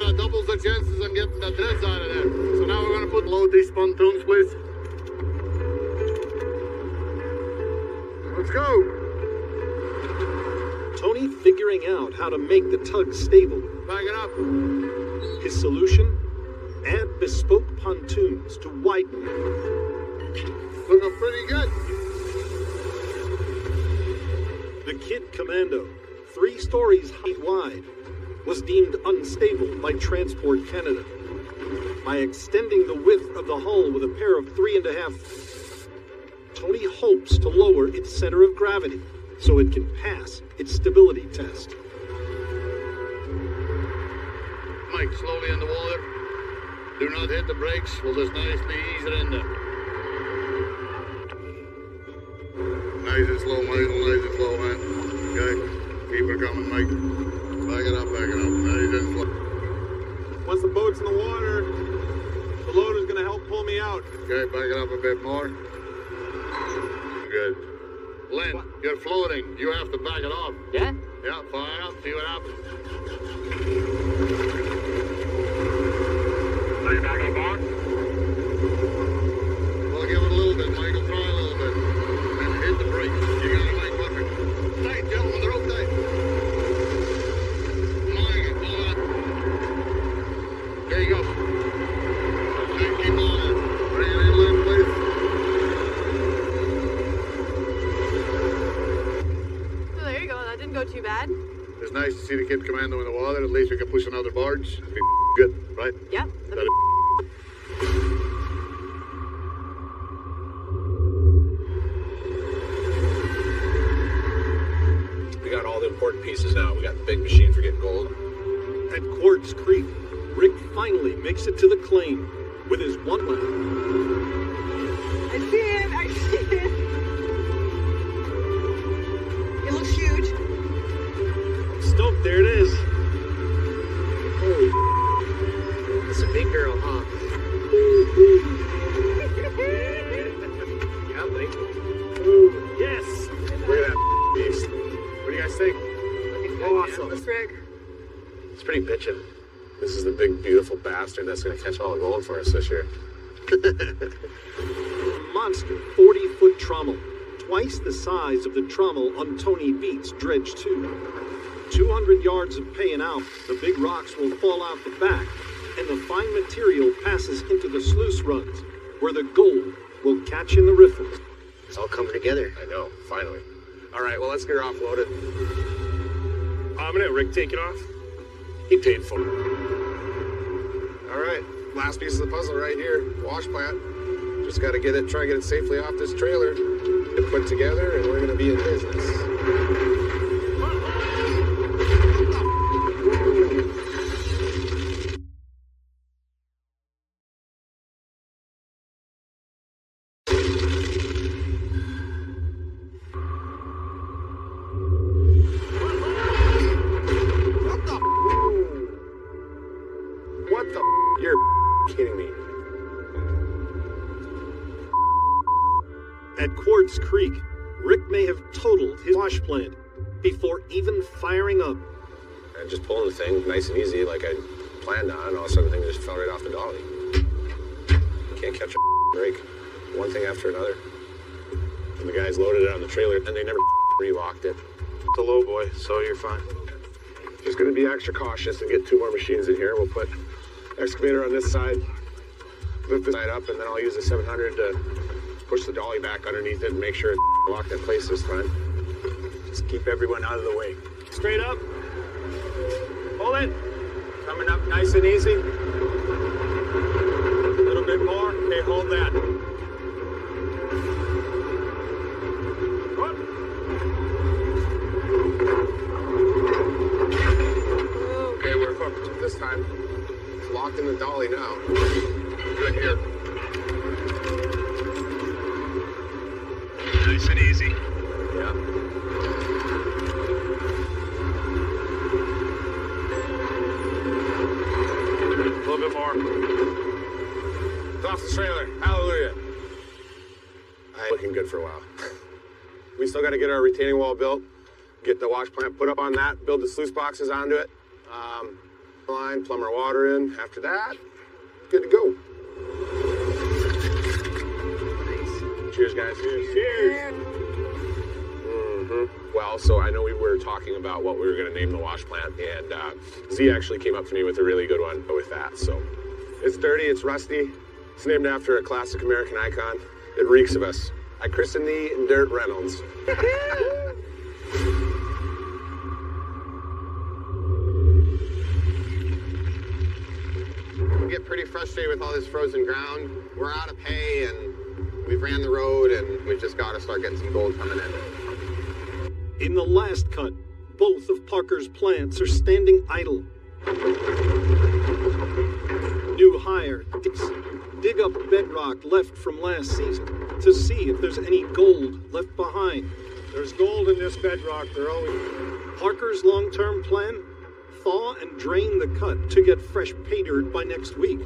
Uh, doubles the chances on getting the dredge out of there. So now we're gonna put load these pontoons, please. Let's go. Tony figuring out how to make the tug stable. Back it up. His solution? Add bespoke pontoons to widen. Looking pretty good. The Kid Commando, three stories wide, was deemed unstable by Transport Canada. By extending the width of the hull with a pair of three and a half, Tony hopes to lower its center of gravity so it can pass its stability test. Mike, slowly in the water. Do not hit the brakes. We'll just nicely ease it in there. Nice and slow, Michael. Nice and slow, man. Okay. Keep it coming, Mike. Back it up, back it up. Nice and slow. Once the boat's in the water, the loader's gonna help pull me out. Okay, back it up a bit more. Good. Len, you're floating. You have to back it off. Yeah? Yeah, fire up. See what happens. Are you back on board? We'll give it a little bit, Michael. Try a little bit. And hit the brakes. You got it, Mike Clifford. Tight, gentlemen. They're up tight. Come on, get pull it up. There you go. Okay, keep on. Bring it in, Len, please. Oh, there you go. That didn't go too bad. It's nice to see the kid commando in the water. At least we can push another barge. Be good, right? Yep. That is- We got all the important pieces now. We got the big machine for getting gold. At Quartz Creek, Rick finally makes it to the claim with his one lap. I see it. I see it. It looks huge. Stoked, there it is. Holy It's a big girl, huh? Yeah. Ooh, yes. Look at that beast. What do you guys think? Oh, awesome. Looks Rick. It's pretty bitchin'. This is the big, beautiful bastard that's gonna catch all the gold for us this year. Monster 40 foot trommel, twice the size of the trommel on Tony Beets' Dredge 2. 200 yards of paying out, the big rocks will fall out the back, and the fine material passes into the sluice runs, where the gold will catch in the riffles. It's all coming together. I know, finally. All right, well, let's get her offloaded. I'm gonna let Rick take it off. He paid for it. All right, last piece of the puzzle right here. Wash plant. Just got to get it, try and get it safely off this trailer. Get it put together, and we're gonna be in business. On, and all of a sudden the thing just fell right off the dolly. Can't catch a break. One thing after another. And the guys loaded it on the trailer, and they never relocked it. It's a low boy, so you're fine. Just gonna be extra cautious and get two more machines in here. We'll put excavator on this side, lift this side up, and then I'll use the 700 to push the dolly back underneath it and make sure it's locked in place this time. Just keep everyone out of the way. Straight up. Hold it. Coming up nice and easy. A little bit more. Okay, hold that. Up. Okay, we're hooked this time. Locked in the dolly now. Good here. Nice and easy. Still got to get our retaining wall built, get the wash plant put up on that, build the sluice boxes onto it, um, line, plumb our water in. After that, good to go. Cheers, guys. Cheers. Cheers. hmm Well, so I know we were talking about what we were going to name the wash plant, and uh, Z actually came up to me with a really good one with that. So it's dirty, it's rusty. It's named after a classic American icon. It reeks of us. I christened the Dirt Reynolds. We get pretty frustrated with all this frozen ground. We're out of pay and we've ran the road and we've just got to start getting some gold coming in. In the last cut, both of Parker's plants are standing idle. New hire digs, dig up bedrock left from last season to see if there's any gold left behind. There's gold in this bedrock. There always. Parker's long term plan? Thaw and drain the cut to get fresh pay dirt by next week.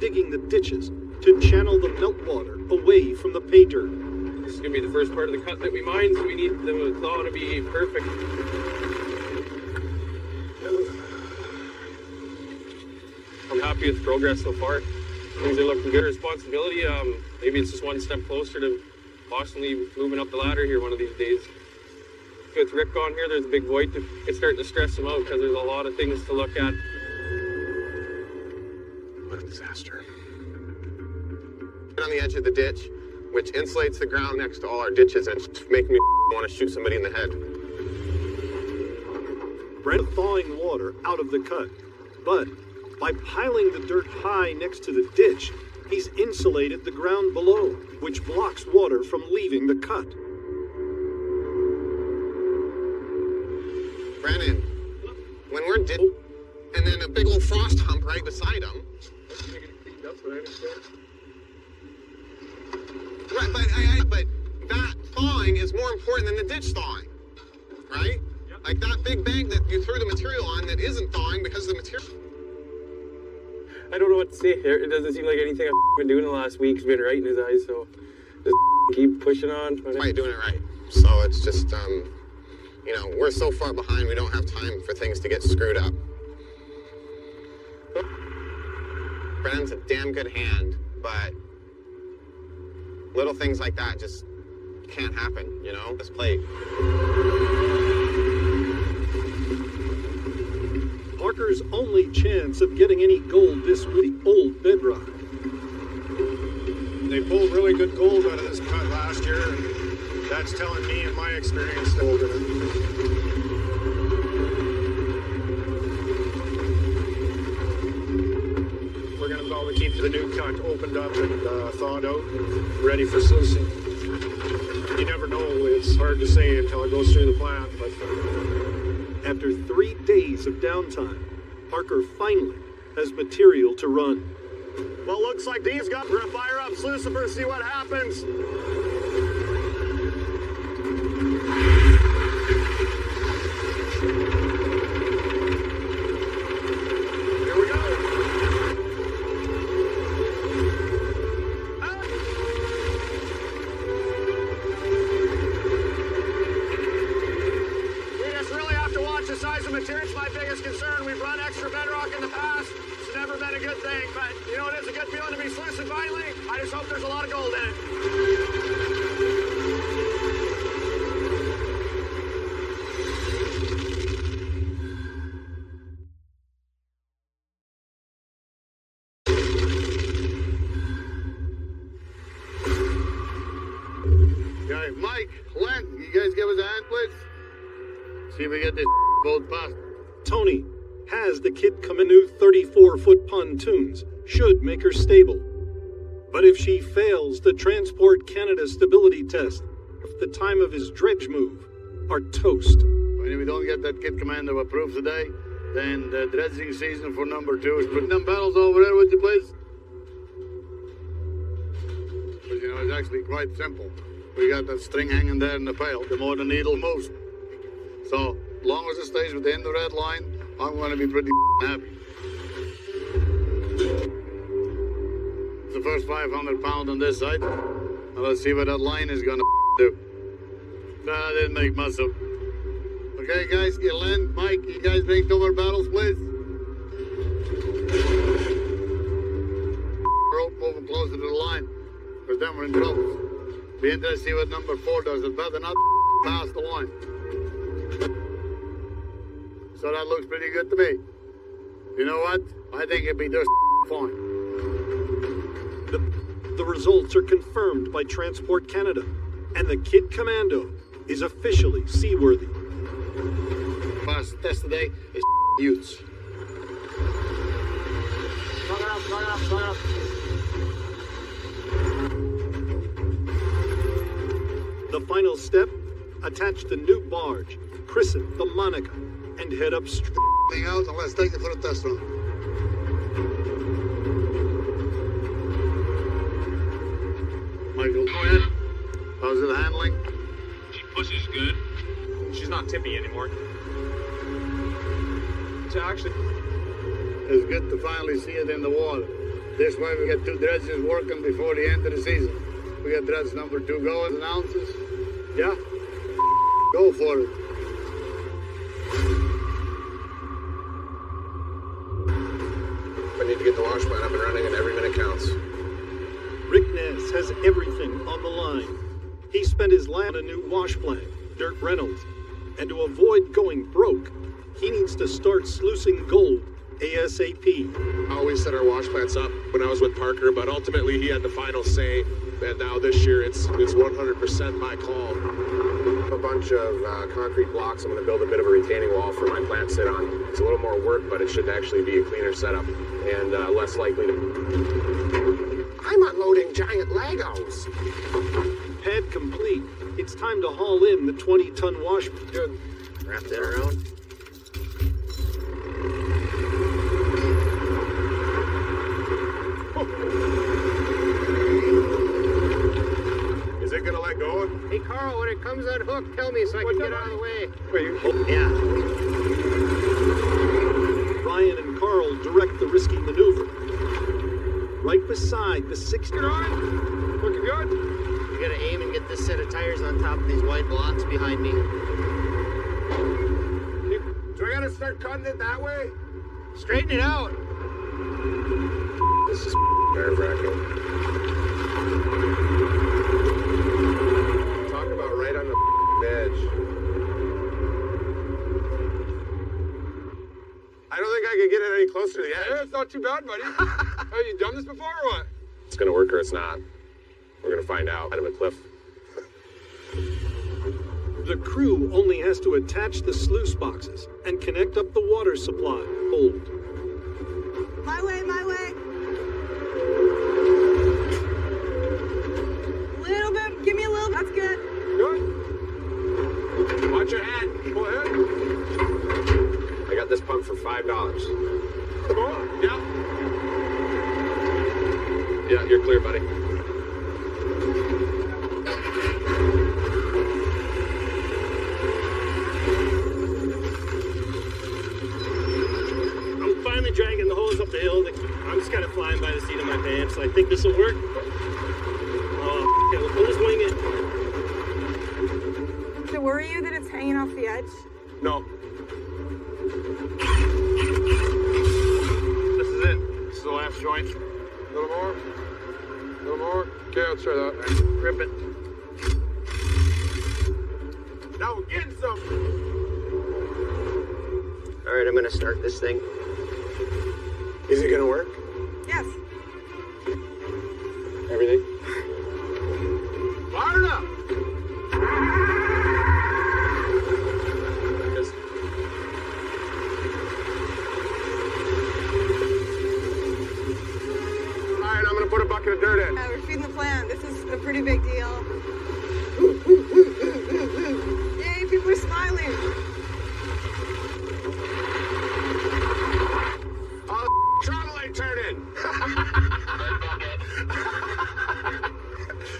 Digging the ditches to channel the meltwater away from the pay dirt. This is gonna be the first part of the cut that we mine, so we need the thaw to be perfect. I'm happy with progress so far. Things are looking good. Responsibility, um, maybe it's just one step closer to possibly moving up the ladder here one of these days. With Rick on here, there's a big void. To, it's starting to stress him out because there's a lot of things to look at. What a disaster. On the edge of the ditch, which insulates the ground next to all our ditches and it's making me want to shoot somebody in the head. Brent thawing water out of the cut. But by piling the dirt high next to the ditch, he's insulated the ground below, which blocks water from leaving the cut. Brennan, when we're di- and then a big old frost hump right beside him. That's I understand. Right, but I, I, but that thawing is more important than the ditch thawing, right? Yep. Like that big bank that you threw the material on that isn't thawing because of the material. I don't know what to say here. It doesn't seem like anything I've been doing in the last week's been right in his eyes, so just keep pushing on. You're doing it right. So it's just, um, you know, we're so far behind, we don't have time for things to get screwed up. Brennan's a damn good hand, but little things like that just can't happen, you know? This plate. Parker's only chance of getting any gold this week, old bedrock. They pulled really good gold out of this cut last year, and that's telling me in my experience that we're gonna probably keep the new cut opened up and uh, thawed out ready for sluicing. You never know, it's hard to say until it goes through the plant, but After three days of downtime, Parker finally has material to run. well, looks like these guys are gonna fire up Lucifer, see what happens. Pontoons, should make her stable. But if she fails the Transport Canada stability test at the time of his dredge move, are toast. When we don't get that Kid Commando approved today, then the dredging season for number two is putting them barrels over there, would you please? But you know, it's actually quite simple. We got that string hanging there in the pail. The more the needle moves. So, as long as it stays within the red line, I'm going to be pretty happy. The first 500 pound on this side. Now let's see what that line is to do. That didn't make much of. Okay, guys, Len, Mike, you guys two more barrels, please. Rope moving closer to the line, because then we're in trouble. Be interested to see what number four does. It's better not pass the line. So that looks pretty good to me. You know what? I think it'd be just fine. The, the results are confirmed by Transport Canada, and the Kid Commando is officially seaworthy. Last test today is youths. Plug it up, plug it up, plug it up. The final step attach the new barge, christen the Monica, and head upstream. Thing out, and let's take it for a test run. Michael, go ahead. How's it handling? She pushes good. She's not tippy anymore. So actually, It's good to finally see it in the water. This way we get two dredges working before the end of the season. We got dredge number two going and ounces. Yeah? Go for it. I need to get the wash plant up and running, and every minute counts. Rick Ness has everything on the line. He spent his last on a new wash plant, Dirt Reynolds, and to avoid going broke, he needs to start sluicing gold ASAP. I always set our wash plants up when I was with Parker, but ultimately he had the final say. And now this year it's it's 100% my call. A bunch of uh, concrete blocks. I'm going to build a bit of a retaining wall for my plant to sit on. It's a little more work, but it should actually be a cleaner setup and uh, less likely to. I'm unloading giant Legos. Pad complete. It's time to haul in the 20 ton wash. Good. Wrap that around. Is it gonna let go? Hey, Carl, when it comes unhooked, tell me so I can get out of the way. Wait, Yeah. Ryan and Carl direct the risky maneuver. Right beside the 60 on. Looking good. You gotta aim and get this set of tires on top of these white blocks behind me. Do I gotta start cutting it that way? Straighten it out. This is nerve wracking. Talk about right on the edge. I don't think I could get it any closer to the edge. Yeah, it's not too bad, buddy. Have you done this before or what? It's gonna work or it's not. We're gonna find out. Out of a cliff. The crew only has to attach the sluice boxes and connect up the water supply. Hold. My way, my way. Little bit. Give me a little. That's good. Good. Watch your hand. Go ahead. I got this pump for five dollars. Come on. Yeah. Yeah, you're clear, buddy. I'm finally dragging the hose up the hill. I'm just kind of flying by the seat of my pants. I think this will work. Oh, yeah, we'll just wing it. Does it worry you that it's hanging off the edge? No. This is it. This is the last joint. A little more. A little more. Okay, I'll try that. Rip it. Now we're getting some. All right, I'm gonna start this thing. Is it gonna work? Yes. Everything? Fire it up. Put a bucket of dirt in. Yeah, we're feeding the plant. This is a pretty big deal. Yay, people are smiling. Oh, trommel ain't turning.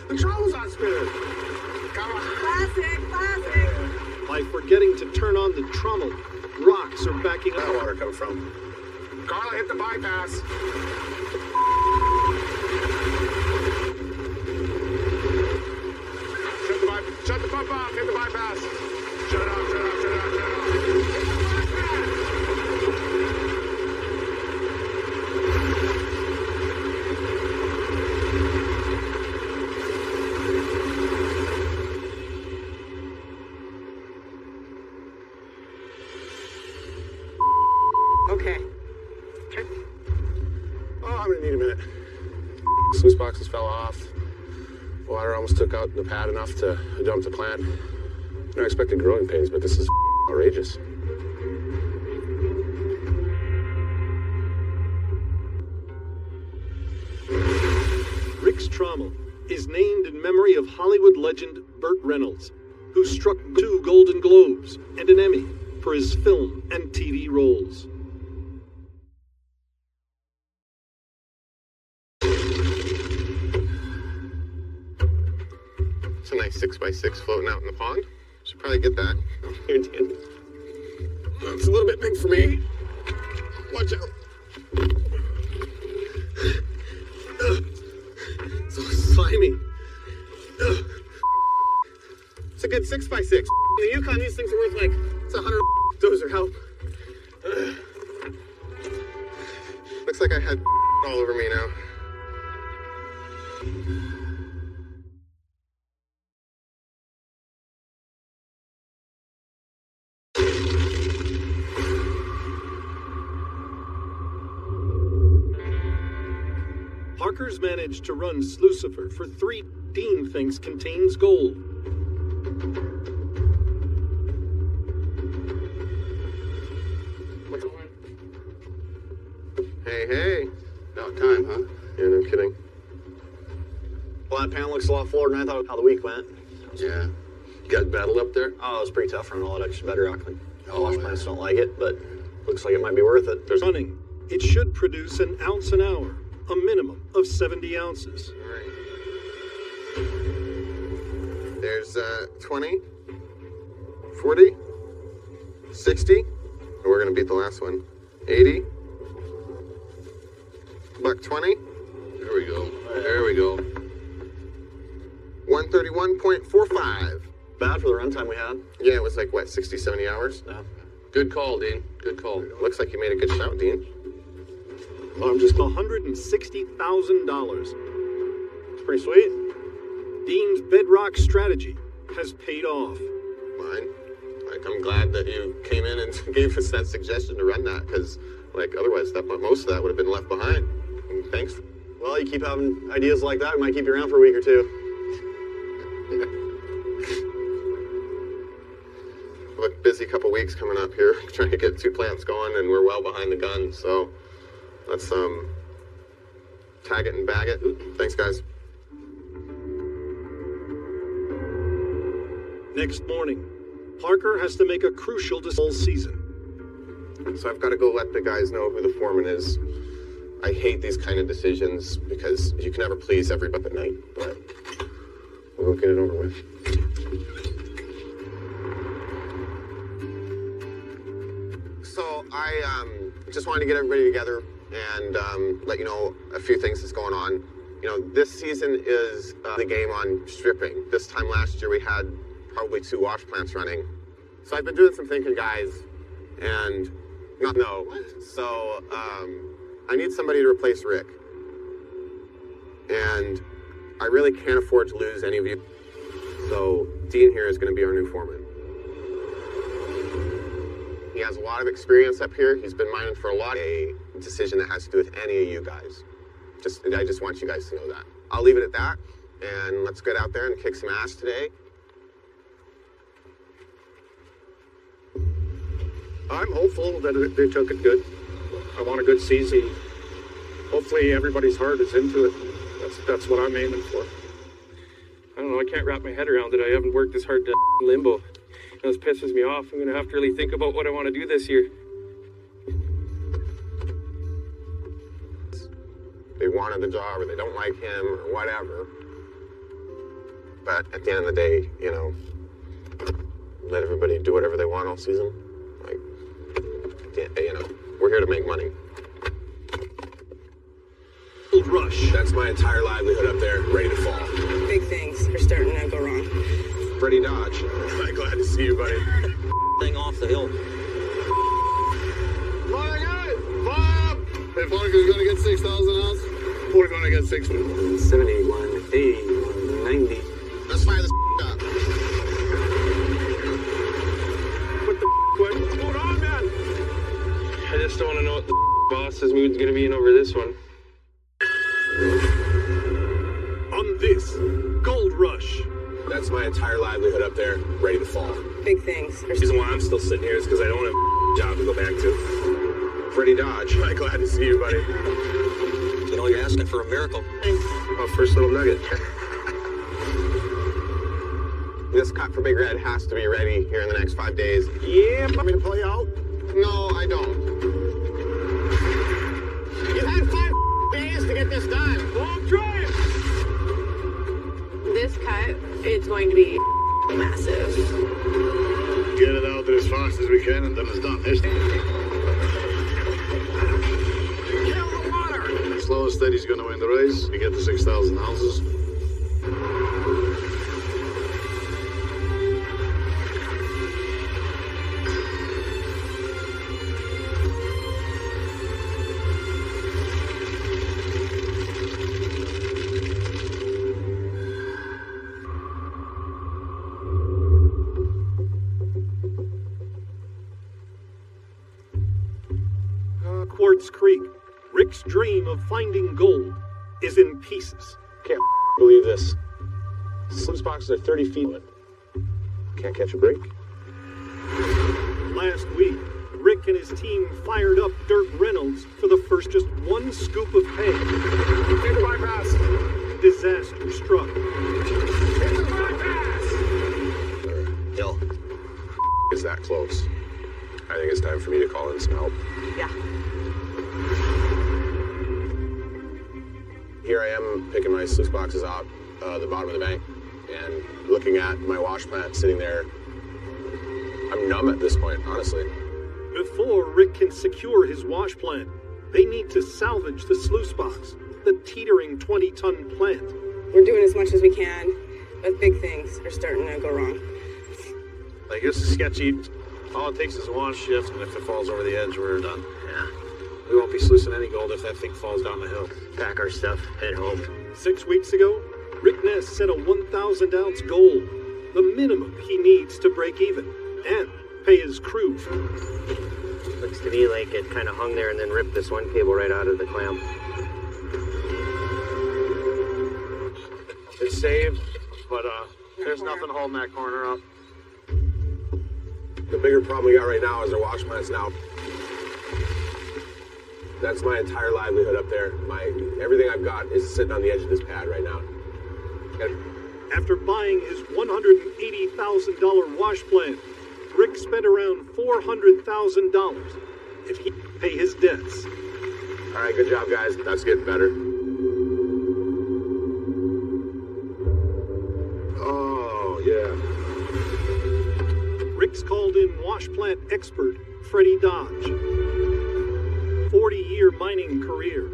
the trommel's not spinning. Come on. Classic, classic. By forgetting to turn on the trommel, rocks are backing Where's that water come from? Carla, hit the bypass. Shut the, by- shut the pump off. Hit the bypass. Shut it. Shut it off. Shut it off. Shut it off. Almost took out the pad enough to dump the plant. I expected growing pains, but this is outrageous. Rick's trommel is named in memory of Hollywood legend Burt Reynolds, who struck two Golden Globes and an Emmy for his film and TV roles. Six by six floating out in the pond. Should probably get that. Here, Dan. It's a little bit big for me. Watch out. So slimy. It's a good six by six. In the Yukon, these things are worth like it's a hundred dozer help. Looks like I had all over me now. Managed to run Slucifer for three Dean thinks contains gold. Hey, hey. About time, huh? Yeah, no kidding. Well, that panel looks a lot fuller than I thought how the week went. Yeah. You got battled up there? Oh, it was pretty tough running all that extra bedrock. Like, oh, wash plants don't like it, but looks like it might be worth it. There's Running, it should produce an ounce an hour, a minimum of 70 ounces. All right. There's uh, 20, 40, 60. And we're going to beat the last one. 80. Buck 20. There we go. There we go. 131.45. Bad for the runtime we had. Yeah, it was like, what, 60, 70 hours? Yeah. Good call, Dean. Good call. Looks like you made a good shout, Dean. On just $160,000. It's pretty sweet. Dean's bedrock strategy has paid off. Mine. Like, I'm glad that you came in and gave us that suggestion to run that, because, like, otherwise, that most of that would have been left behind. And thanks. Well, you keep having ideas like that, we might keep you around for a week or two. A busy couple weeks coming up here, trying to get two plants going, and we're well behind the gun. So let's um tag it and bag it. Thanks, guys. Next morning, Parker has to make a crucial decision all season. So I've got to go let the guys know who the foreman is. I hate these kind of decisions because you can never please everybody at night, but we'll get it over with. So I um, just wanted to get everybody together and um, let you know a few things that's going on. You know, this season is uh, the game on stripping. This time last year we had probably two wash plants running. So I've been doing some thinking, guys, and not know. So um, I need somebody to replace Rick. And I really can't afford to lose any of you. So Dean here is going to be our new foreman. He has a lot of experience up here. He's been mining for a lot. Decision that has to do with any of you guys. Just, I just want you guys to know that. I'll leave it at that, and let's get out there and kick some ass today. I'm hopeful that they took it good. I want a good season. Hopefully, everybody's heart is into it. That's that's what I'm aiming for. I don't know. I can't wrap my head around it. I haven't worked this hard to limbo. And this pisses me off. I'm gonna have to really think about what I want to do this year. They wanted the job, or they don't like him, or whatever. But at the end of the day, you know, let everybody do whatever they want all season. Like, yeah, you know, we're here to make money. Old rush. That's my entire livelihood up there, ready to fall. Big things are starting to go wrong. Freddy Dodge. I'm glad to see you, buddy. Thing off the hill. Fire guy! Fire up! Hey, Parker's gonna get 6,000 ounces. We're gonna get 60. 71, 80, 90. Let's fire this up. What the what? What's going on, man? I just don't want to know what the boss's mood's gonna be in over this one. On this, Gold Rush. That's my entire livelihood up there, ready to fall. Big things The reason why I'm still sitting here is because I don't have a job to go back to. Freddy Dodge. I'm glad to see you, buddy. You know, you're asking for a miracle. My first little nugget. this cut for Big Red has to be ready here in the next five days. Yeah, want me to pull you out? No, I don't. You had five days to get this done. Well, try it. This cut is going to be massive. Get it out there as fast as we can, and then it's done. It's Slow steady's gonna win the race. We get the 6,000 ounces. 30 feet. Can't catch a break. Last week, Rick and his team fired up Dirt Reynolds for the first just one scoop of hay. Wash plant sitting there. I'm numb at this point, honestly. Before Rick can secure his wash plant, they need to salvage the sluice box, the teetering 20 ton plant. We're doing as much as we can, but big things are starting to go wrong. Like this is sketchy. All it takes is one shift, and if it falls over the edge, we're done. Yeah. We won't be sluicing any gold if that thing falls down the hill. Pack our stuff, head home. Six weeks ago, Rick Ness set a 1,000 ounce goal, the minimum he needs to break even, and pay his crew. Looks to me like it kind of hung there and then ripped this one cable right out of the clamp. It's saved, but uh, there's nothing holding that corner up. The bigger problem we got right now is our wash plants now. That's my entire livelihood up there. My everything I've got is sitting on the edge of this pad right now. Gotta- After buying his $180,000 wash plant, Rick spent around $400,000 if he pay his debts. All right, good job, guys. That's getting better. Oh yeah. Rick's called in wash plant expert Freddy Dodge. 40 year mining career.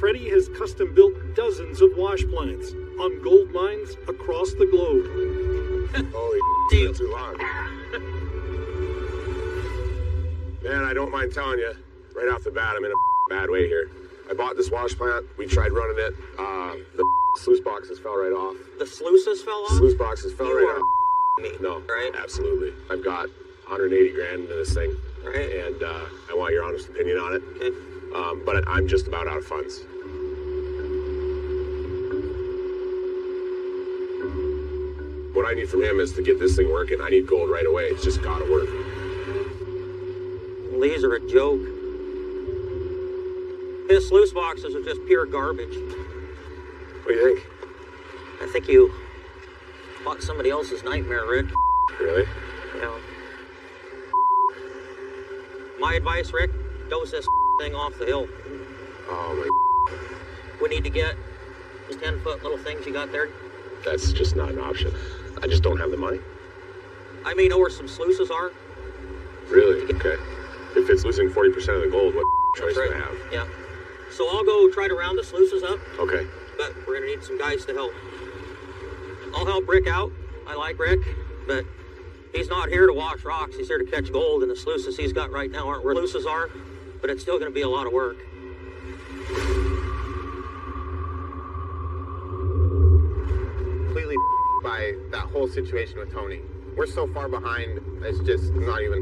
Freddie has custom built dozens of wash plants on gold mines across the globe. Holy it's too long. Man, I don't mind telling you, right off the bat, I'm in a bad way here. I bought this wash plant. We tried running it. Uh, the sluice boxes fell right off. The sluices fell off? Sluice boxes fell You right off. me, No, right? absolutely. I've got 180 grand into this thing, Right. and uh, I want your honest opinion on it. Okay. Um, but I'm just about out of funds. I need from him is to get this thing working. I need gold right away. It's just got to work. These are a joke. His sluice boxes are just pure garbage. What do you think? I think you bought somebody else's nightmare, Rick. Really? Yeah. My advice, Rick, dose this thing off the hill. Oh my. We need to get those 10 foot little things you got there. That's just not an option. I just don't have the money. I may know where some sluices are. Really? Okay. If it's losing 40% of the gold, what choice That's do I have? Yeah. So I'll go try to round the sluices up, Okay. but we're gonna need some guys to help. I'll help Rick out. I like Rick, but he's not here to wash rocks. He's here to catch gold, and the sluices he's got right now aren't where sluices are, but it's still gonna be a lot of work. By that whole situation with Tony. We're so far behind, it's just not even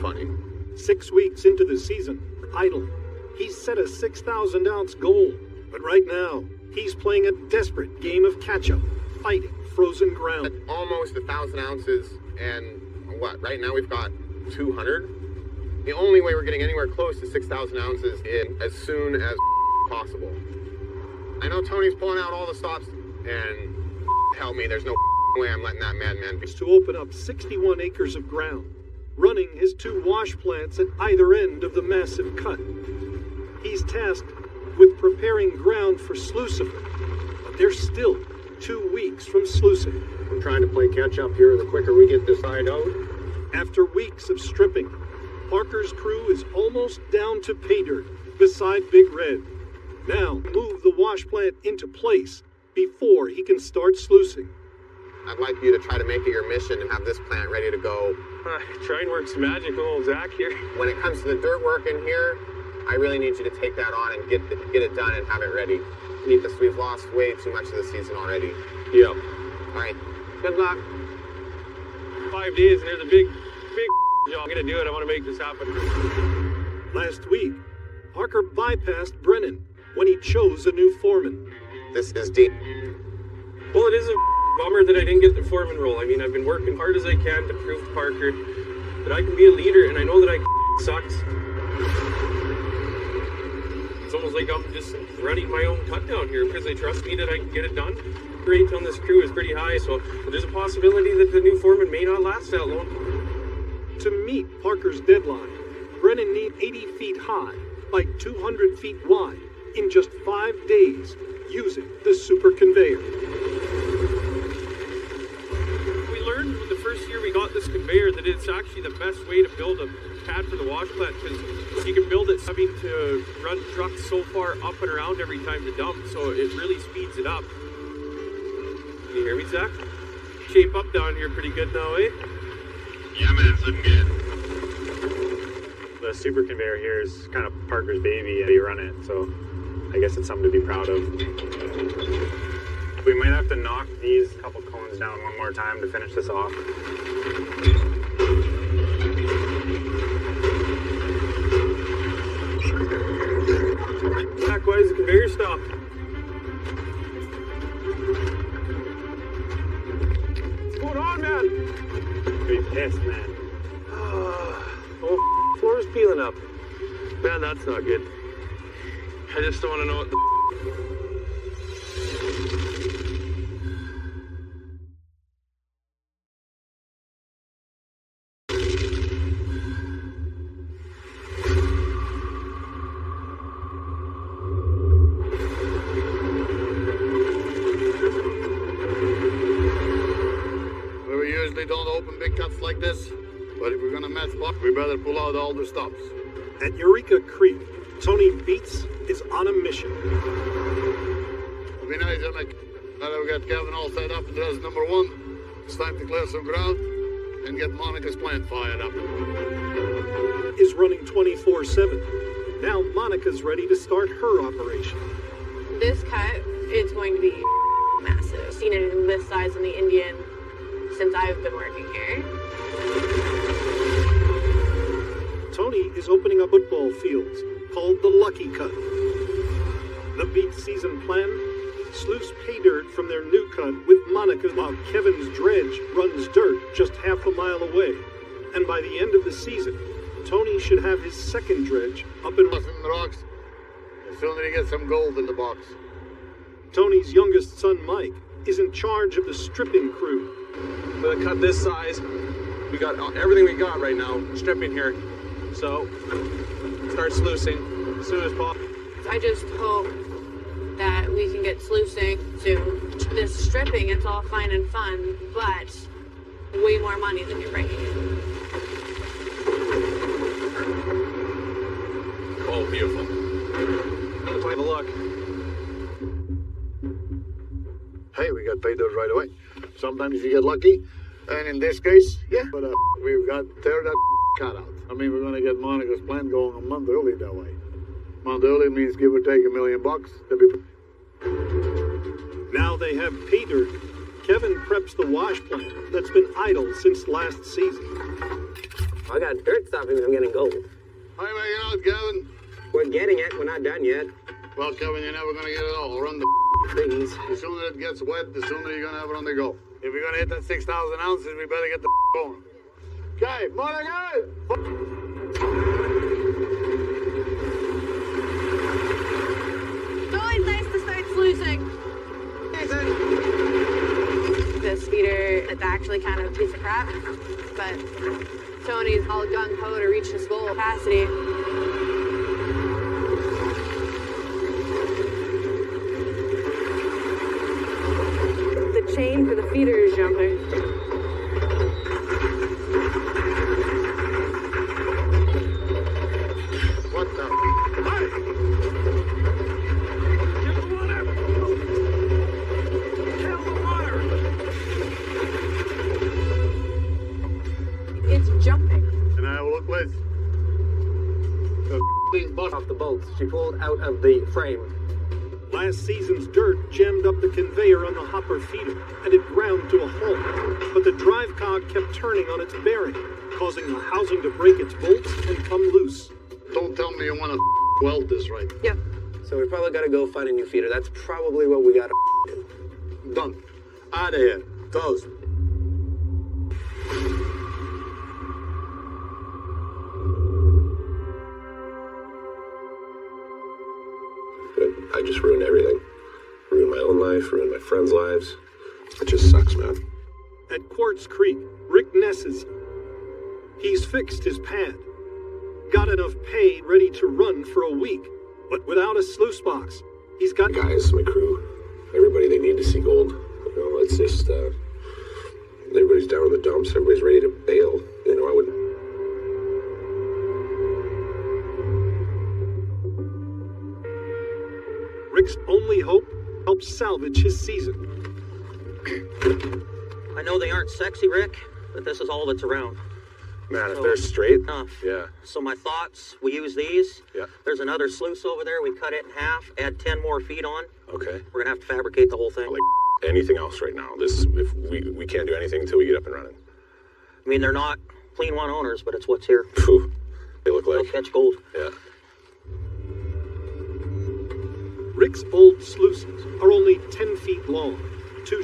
funny. Six weeks into the season, idle. He's set a 6,000 ounce goal, but right now, he's playing a desperate game of catch up, fighting frozen ground. Almost a thousand ounces, and what? Right now we've got 200. The only way we're getting anywhere close to 6,000 ounces is as soon as possible. I know Tony's pulling out all the stops, and help me, there's no way I'm letting that madman be. to open up 61 acres of ground, running his two wash plants at either end of the massive cut. He's tasked with preparing ground for sluicing, but they're still two weeks from sluicing. I'm trying to play catch up here. The quicker we get this side out, After weeks of stripping, Parker's crew is almost down to pay dirt beside Big Red. Now, move the wash plant into place before he can start sluicing. I'd like you to try to make it your mission and have this plant ready to go. Uh, try and work some magic with old Zach here. When it comes to the dirt work in here, I really need you to take that on and get get it done and have it ready. Because we've lost way too much of the season already. Yep. All right. Good luck. Five days and there's a big, big job. I'm gonna do it. I want to make this happen. Last week, Parker bypassed Brennan when he chose a new foreman. This is deep. Well, it is a bummer that I didn't get the foreman role. I mean, I've been working hard as I can to prove to Parker that I can be a leader, and I know that I sucks. It's almost like I'm just running my own cut down here because they trust me that I can get it done. Rate on this crew is pretty high, so there's a possibility that the new foreman may not last that long. To meet Parker's deadline, Brennan need 80 feet high by 200 feet wide in just five days using the super conveyor. We got this conveyor that it's actually the best way to build a pad for the wash plant because you can build it having to run trucks so far up and around every time to dump, so it really speeds it up. Can you hear me, Zach? Shape up down here pretty good now, eh? Yeah, man, it's looking good. The super conveyor here is kind of Parker's baby, and he run it, so I guess it's something to be proud of. We might have to knock these couple cones down one more time to finish this off. Is the conveyor stopped? What's going on, man? Pretty pissed, man. oh, floor's peeling up. Man, that's not good. I just don't want to know what the open like this, but if we're gonna match block, we better pull out all the stops. At Eureka Creek, Tony Beets is on a mission. It'll be nice to make. Now that we got Kevin all set up and dressed number one, it's time to clear some ground and get Monica's plant fired up. Is running 24 7. Now Monica's ready to start her operation. This cut is going to be massive. I've seen it in this size in the Indian since I've been working here. Tony is opening up football fields called the Lucky Cut. The beat season plan sluice pay dirt from their new cut with Monica while Kevin's dredge runs dirt just half a mile away. And by the end of the season, Tony should have his second dredge up and Busting the rocks. As soon as he gets some gold in the box. Tony's youngest son, Mike, is in charge of the stripping crew. For the cut this size, we got everything we got right now stripping here. So, start sluicing as soon as possible. I just hope that we can get sluicing soon. This stripping, it's all fine and fun, but way more money than you're bringing in. Oh, beautiful. Let's have a look. Hey, we got paid those right away. Sometimes you get lucky, and in this case, yeah, but uh, we've got tear that cut out. I mean, we're gonna get Monica's plan going a month early that way. Month early means give or take a million bucks. To be Now they have Peter. Kevin preps the wash plant that's been idle since last season. I got dirt stopping me from getting gold. How you making out, Kevin? We're getting it. We're not done yet. Well, Kevin, you're never gonna get it all. Run the things. The sooner it gets wet, the sooner you're gonna have it on the go. If we're gonna hit that 6,000 ounces, we better get the going. Okay, Monica! It's always nice to start sluicing. This feeder, it's actually kind of a piece of crap, but Tony's all gung ho to reach his full capacity. Chain for the feeder is jumping. What the? It's jumping. Can I have look, Liz? The thing bust off the bolts. She pulled out of the frame. Last season's dirt jammed up the conveyor on the hopper feeder, and it ground to a halt. But the drive cog kept turning on its bearing, causing the housing to break its bolts and come loose. Don't tell me you want to weld this right. Yeah. So we probably got to go find a new feeder. That's probably what we got to do. Done. Out of here. Toast. Just ruined everything. Ruined my own life, ruined my friends' lives. It just sucks, man. At Quartz Creek, Rick Nesses. He's fixed his pad. Got enough pay ready to run for a week, but without a sluice box. He's got Guys, my crew, everybody, they need to see gold. You know, it's just, uh, everybody's down in the dumps, everybody's ready to bail. You know, I would. Rick's only hope helps salvage his season. I know they aren't sexy, Rick, but this is all that's around. Man, if So- they're straight, Enough. yeah. So my thoughts, we use these. Yeah. There's another sluice over there. We cut it in half, add 10 more feet on. Okay. We're gonna have to fabricate the whole thing. Like anything else right now? This, if we we can't do anything until we get up and running. I mean, they're not clean one owners, but it's what's here. Phew. They look They'll like. catch gold. Yeah. Rick's old sluices are only 10 feet long. Two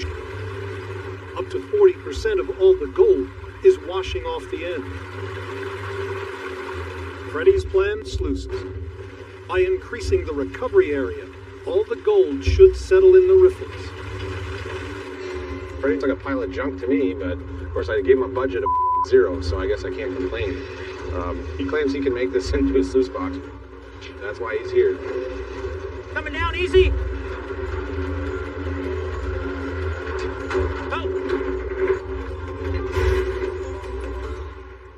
up to 40% of all the gold is washing off the end. Freddy's plan sluices. By increasing the recovery area, all the gold should settle in the riffles. Freddy took a pile of junk to me, but of course I gave him a budget of zero, so I guess I can't complain. Um, he claims he can make this into a sluice box. That's why he's here. Coming down easy. Oh.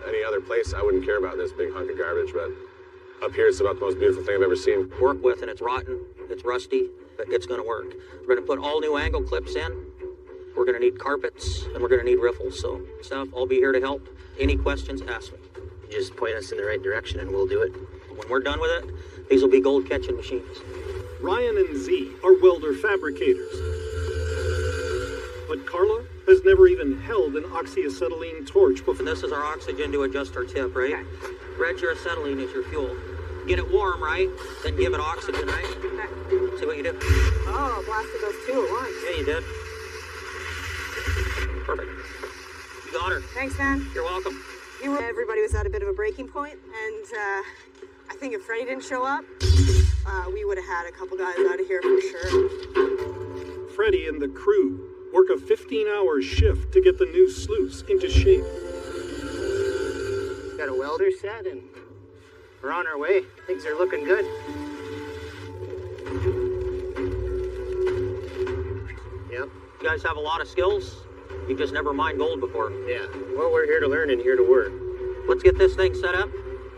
Any other place, I wouldn't care about this big hunk of garbage, but up here it's about the most beautiful thing I've ever seen. Work with, and it's rotten, it's rusty, but it's gonna work. We're gonna put all new angle clips in. We're gonna need carpets, and we're gonna need riffles. So, stuff, I'll be here to help. Any questions, ask me. Just point us in the right direction and we'll do it. When we're done with it, these will be gold catching machines. Ryan and Z are welder fabricators. But Carla has never even held an oxyacetylene torch before. And this is our oxygen to adjust our tip, right? Red, your acetylene is your fuel. Get it warm, right? Then give it oxygen, right? See what you did? Oh, blasted those two at once. Yeah, you did. Perfect. You got her. Thanks, man. You're welcome. You were, everybody was at a bit of a breaking point, and uh, I think if Freddy didn't show up, uh, we would have had a couple guys out of here for sure. Freddy and the crew work a 15 hour shift to get the new sluice into shape. Got a welder set and we're on our way. Things are looking good. Yep. You guys have a lot of skills. You just never mined gold before. Yeah. Well, we're here to learn and here to work. Let's get this thing set up.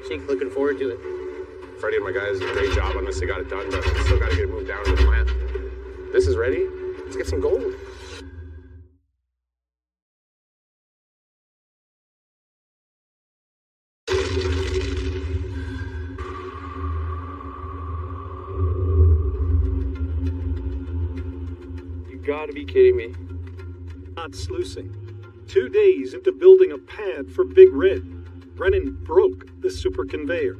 See, looking forward to it. Freddy and my guys did a great job on this. They got it done, but still got to get it moved down to the plant. This is ready. Let's get some gold. You gotta be kidding me. Not sluicing. Two days into building a pad for Big Red, Brennan broke the super conveyor.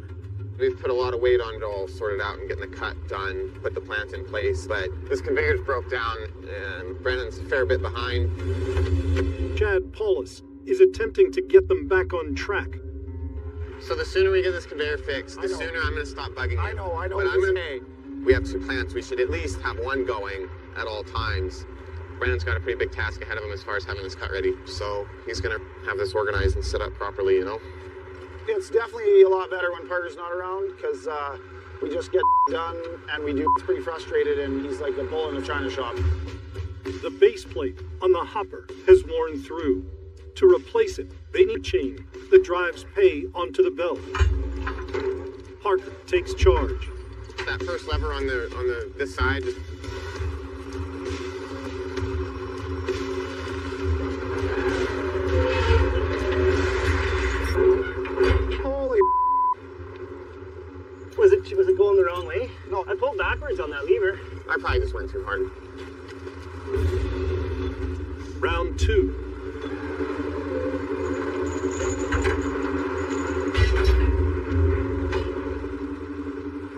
We've put a lot of weight on it all sorted out and getting the cut done, put the plant in place, but this conveyor's broke down and Brennan's a fair bit behind. Chad Paulus is attempting to get them back on track. So the sooner we get this conveyor fixed, the sooner I'm gonna stop bugging you. I know, I know. But I'm gonna we have two plants. We should at least have one going at all times. Brennan's got a pretty big task ahead of him as far as having this cut ready. So he's gonna have this organized and set up properly, you know? It's definitely a lot better when Parker's not around because uh, we just get done and we do. It's pretty frustrated and he's like a bull in a china shop. The base plate on the hopper has worn through. To replace it, they need a chain that drives pay onto the belt. Parker takes charge. That first lever on the on the this side just Was it was it going the wrong way? No, I pulled backwards on that lever. I probably just went too hard. Round two.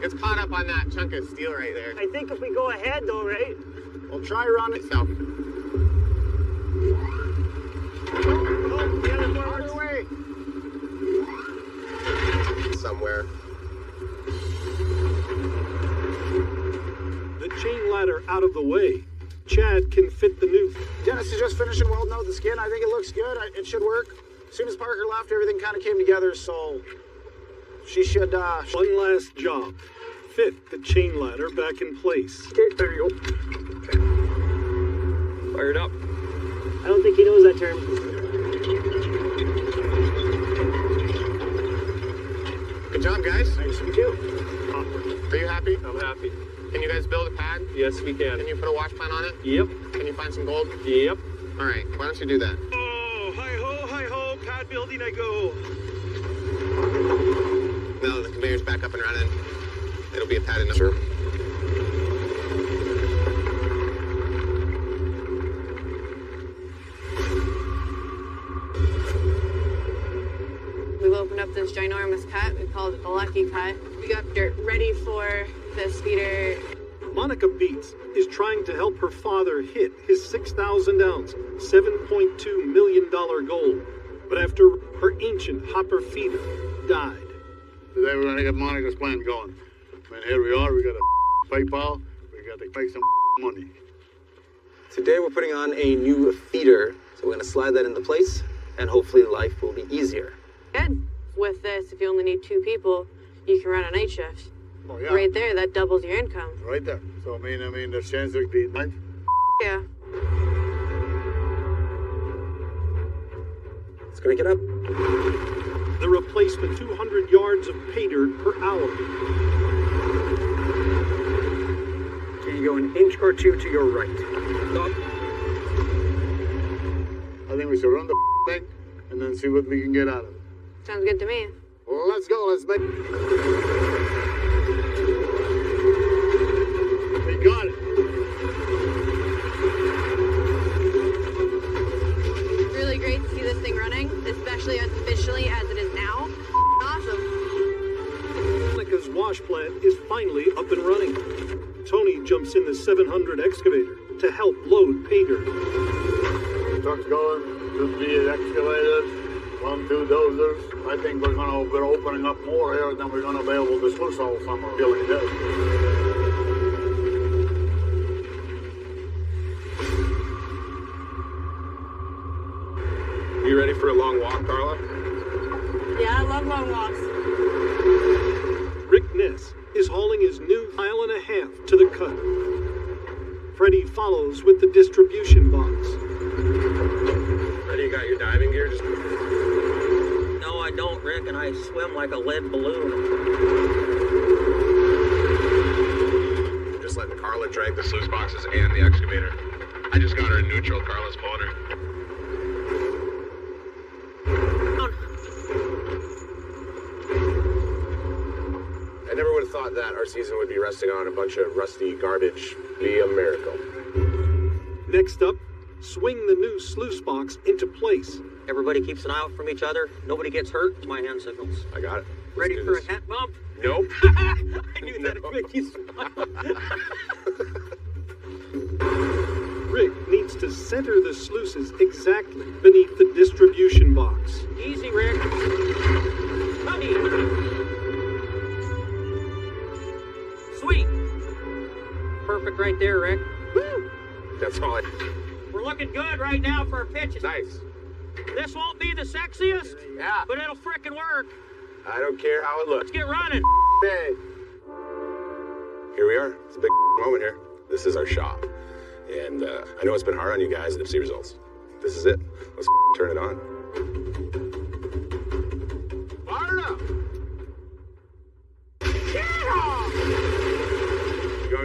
It's caught up on that chunk of steel right there. I think if we go ahead though, right? We'll try run it. South. Oh, oh, the other forwards. way. Somewhere. Chain ladder out of the way. Chad can fit the new. Dennis is just finishing welding out the skin. I think it looks good. I, it should work. As soon as Parker left, everything kind of came together, so she should. Uh, One last job. Fit the chain ladder back in place. Okay, there you go. Fired up. I don't think he knows that term. Good job, guys. Nice to meet you. Are you happy? I'm happy. Can you guys build a pad? Yes, we can. Can you put a wash plant on it? Yep. Can you find some gold? Yep. All right. Why don't you do that? Oh, hi ho, hi ho, pad building I go. Now the conveyor's back up and running, it'll be a pad in number. We've opened up this ginormous cut. We called it the Lucky Cut. We got dirt ready for the speeder. Monica Beets is trying to help her father hit his 6,000 ounce, $7.2 million goal. But after her ancient hopper feeder died, Today we're gonna get Monica's plan going. I mean, here we are. We got a PayPal. We got to make some money. Today we're putting on a new feeder, so we're gonna slide that into place, and hopefully life will be easier. Good. With this, if you only need two people, you can run a night shift. Oh yeah. Right there, that doubles your income. Right there. So I mean, I mean, there's chance there could be ninth. Yeah. Let's crank it up. the replacement 200 yards of pay dirt per hour. Can you go an inch or two to your right? Stop. I think we should run the thing and then see what we can get out of it. Sounds good to me. Let's go. Let's make. Wash plant is finally up and running. Tony jumps in the 700 excavator to help load pay dirt. Truck's going, should be excavated, one, two dozers. I think we're gonna, we're opening up more here than we're gonna be able to sluice all summer, feeling good. You ready for a long walk, Carla? Yeah, I love long walks. Rick Ness is hauling his new mile and a half to the cut. Freddy follows with the distribution box. Ready? You got your diving gear? Just No, I don't, Rick, and I swim like a lead balloon. just letting Carla drag the sluice boxes and the excavator. I just got her in neutral. Carla's pulling her. I never would have thought that our season would be resting on a bunch of rusty garbage. Be a miracle. Next up, swing the new sluice box into place. Everybody keeps an eye out from each other. Nobody gets hurt. It's my hand signals. I got it. Ready for this. a hat bump? Nope. I knew that'd make you smile. Rick needs to center the sluices exactly beneath the distribution box. Easy, Rick. Honey. Sweet. Perfect right there, Rick. Woo! That's all I. We're looking good right now for our pitches. Nice. This won't be the sexiest, Yeah. but it'll frickin' work. I don't care how it looks. Let's get running. Hey. Here we are. It's a big moment here. This is our shop. And uh, I know it's been hard on you guys to see results. This is it. Let's turn it on.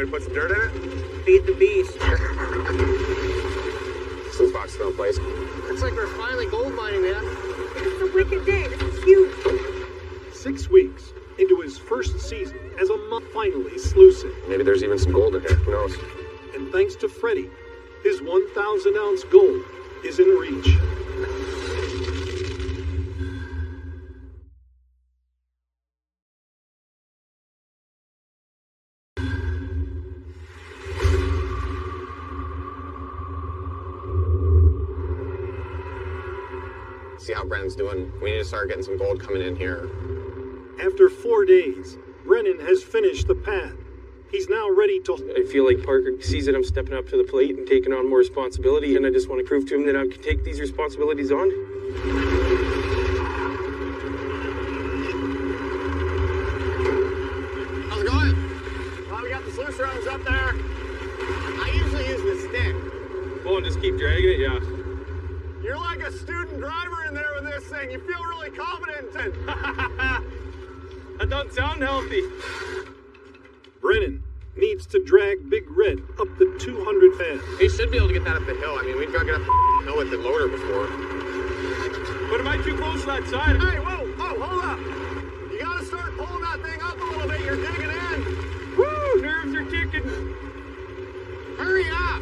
You want put some dirt in it? Feed the beast. Sluice box still in place. Looks like we're finally gold mining, man. It's a wicked day. This is huge. Six weeks into his first season as a month finally sluicing. Maybe there's even some gold in here. Who knows? And thanks to Freddy, his 1,000 ounce gold is in reach. See Brennan's doing. We need to start getting some gold coming in here. After four days, Brennan has finished the pad. He's now ready to. I feel like Parker sees that I'm stepping up to the plate and taking on more responsibility, and I just want to prove to him that I can take these responsibilities on. How's it going? Well, we got the sluice rounds up there. I usually use the stick. Oh, and just keep dragging it, yeah. You're like a student driver in there with this thing. You feel really confident and That doesn't sound healthy. Brennan needs to drag Big Red up the 200 pad. he should be able to get that up the hill. I mean, we've dug it up the hill with the loader before. But am I too close to that side? Hey, whoa, whoa, hold up. You gotta start pulling that thing up a little bit. You're digging in. Woo! Nerves are ticking. Hurry up.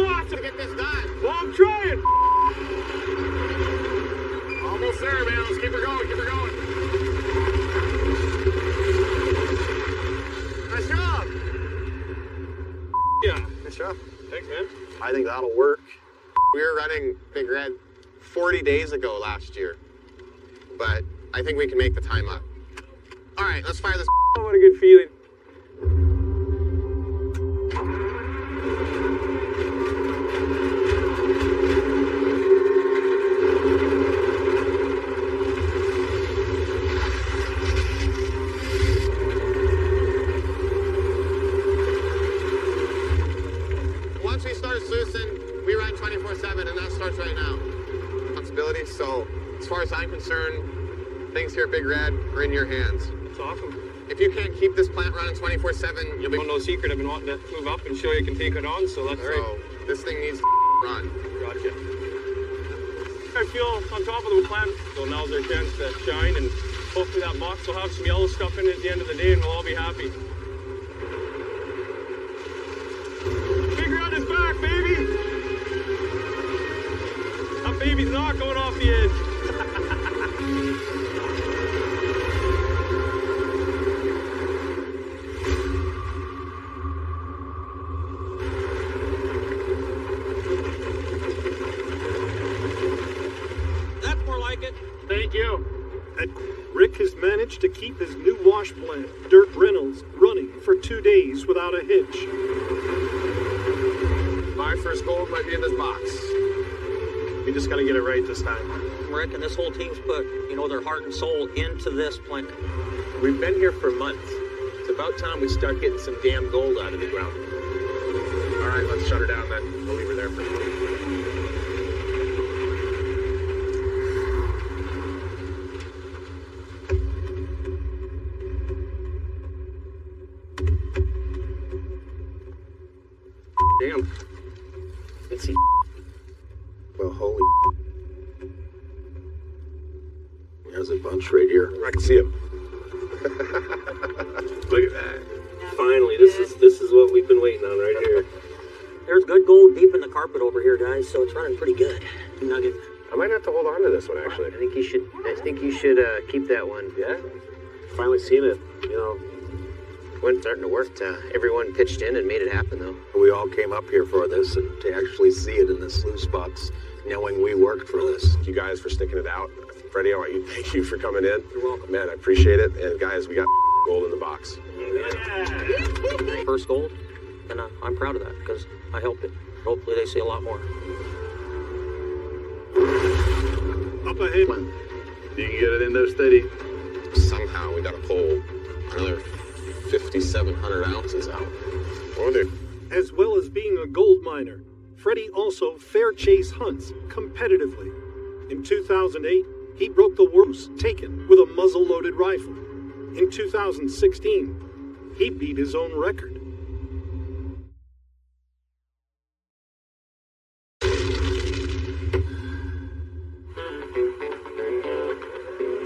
Awesome. To get this done. Well, I'm trying. Almost there, man. Let's keep her going. Keep her going. Nice job. Yeah. Nice job. Thanks, man. I think that'll work. We were running Big Red 40 days ago last year, but I think we can make the time up. All right, let's fire this. Oh, what a good feeling. So, as far as I'm concerned, things here at Big Red are in your hands. It's awesome. If you can't keep this plant running 24/7, you'll be. Well, no secret. I've been wanting to move up and show you can take it on, so that's So, right. this thing needs to run. Gotcha. I feel on top of the plant, so now's our chance to shine, and hopefully that box will have some yellow stuff in it at the end of the day, and we'll all be happy. baby's not going off the edge. That's more like it. Thank you. And Rick has managed to keep his new wash plant, Dirt Reynolds, running for two days without a hitch. My first gold might be in this box. We just gotta get it right this time. Rick and this whole team's put, you know, their heart and soul into this plant. We've been here for months. It's about time we start getting some damn gold out of the ground. All right, let's shut her down then. We'll leave her there for now. Damn. Let's see. Holy. There's a bunch right here. I can see them. Look at that. Finally, this is this is what we've been waiting on right here. There's good gold deep in the carpet over here, guys, so it's running pretty good. Nugget. I might have to hold on to this one actually. I think you should. I think you should uh, keep that one. Yeah. Finally seen it. You know, Wasn't starting to work. Uh, everyone pitched in and made it happen, though. we all came up here for this, and to actually see it in the sluice box, knowing we worked for this. You guys for sticking it out. Freddy, I want you thank you for coming in. You're welcome, man. I appreciate it. And guys, we got gold in the box. Yeah. First gold, and uh, I'm proud of that because I helped it. Hopefully, they see a lot more. Up ahead. You can get it in there steady. Somehow we got to pull another 5,700 ounces out. Oh, dude. As well as being a gold miner, Freddy also fair chase hunts competitively. In 2008, he broke the worst taken with a muzzle loaded rifle. In 2016, he beat his own record.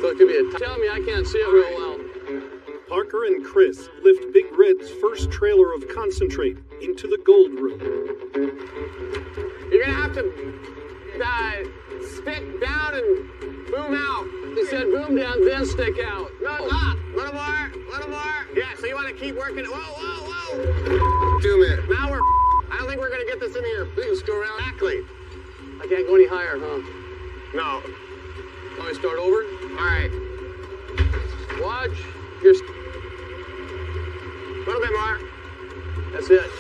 So it could be. Tell me, I can't see it real well. Parker and Chris lift Big Red's first trailer of concentrate into the gold room. You're gonna have to uh, stick down and boom out. He said boom down, then stick out. No, ah, little more, little more. Yeah, so you want to keep working. Whoa, whoa, whoa. Doom it. Now we're. I don't think we're gonna get this in here. We can just go around. Exactly. I can't go any higher, huh? No. Want me to start over? All right. Watch. Here's. A little bit more. That's it.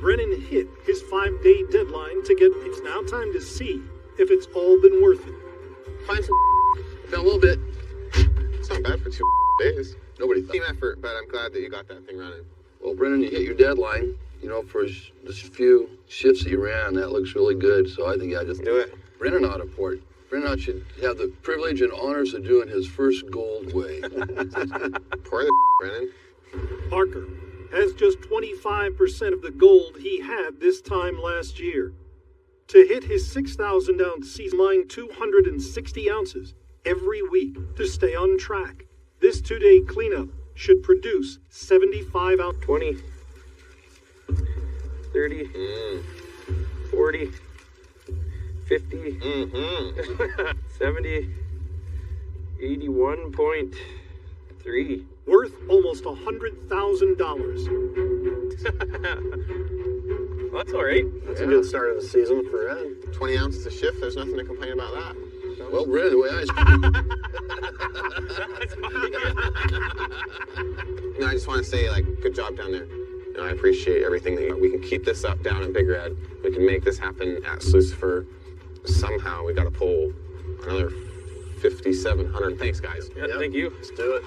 Brennan hit his five day deadline to get. It's now time to see if it's all been worth it. Find some. A little bit. It's not bad for two days. Nobody Team effort, but I'm glad that you got that thing running. Well, Brennan, you hit your deadline. You know, for his, this few shifts that you ran, that looks really good. So I think I just do it. Brennan ought to port. Brennan should have the privilege and honors of doing his first gold weigh. Pour the Brennan. Parker has just 25% of the gold he had this time last year. To hit his 6,000 ounce season, mine 260 ounces every week to stay on track. This two day cleanup should produce 75 ounce. 20, 30, mm. 40, 50, mm-hmm. 70, 81.3. Worth almost $100,000. That's all right. That's a good start of the season for Ed. 20 ounces a shift, there's nothing to complain about that. Well, Brennan, the way I No, I just want to say, like, good job down there. You know, I appreciate everything that you, we can keep this up down in Big Red. We can make this happen at Lucifer. Somehow we got to pull another 5,700. Thanks, guys. Yeah, thank you. Let's do it.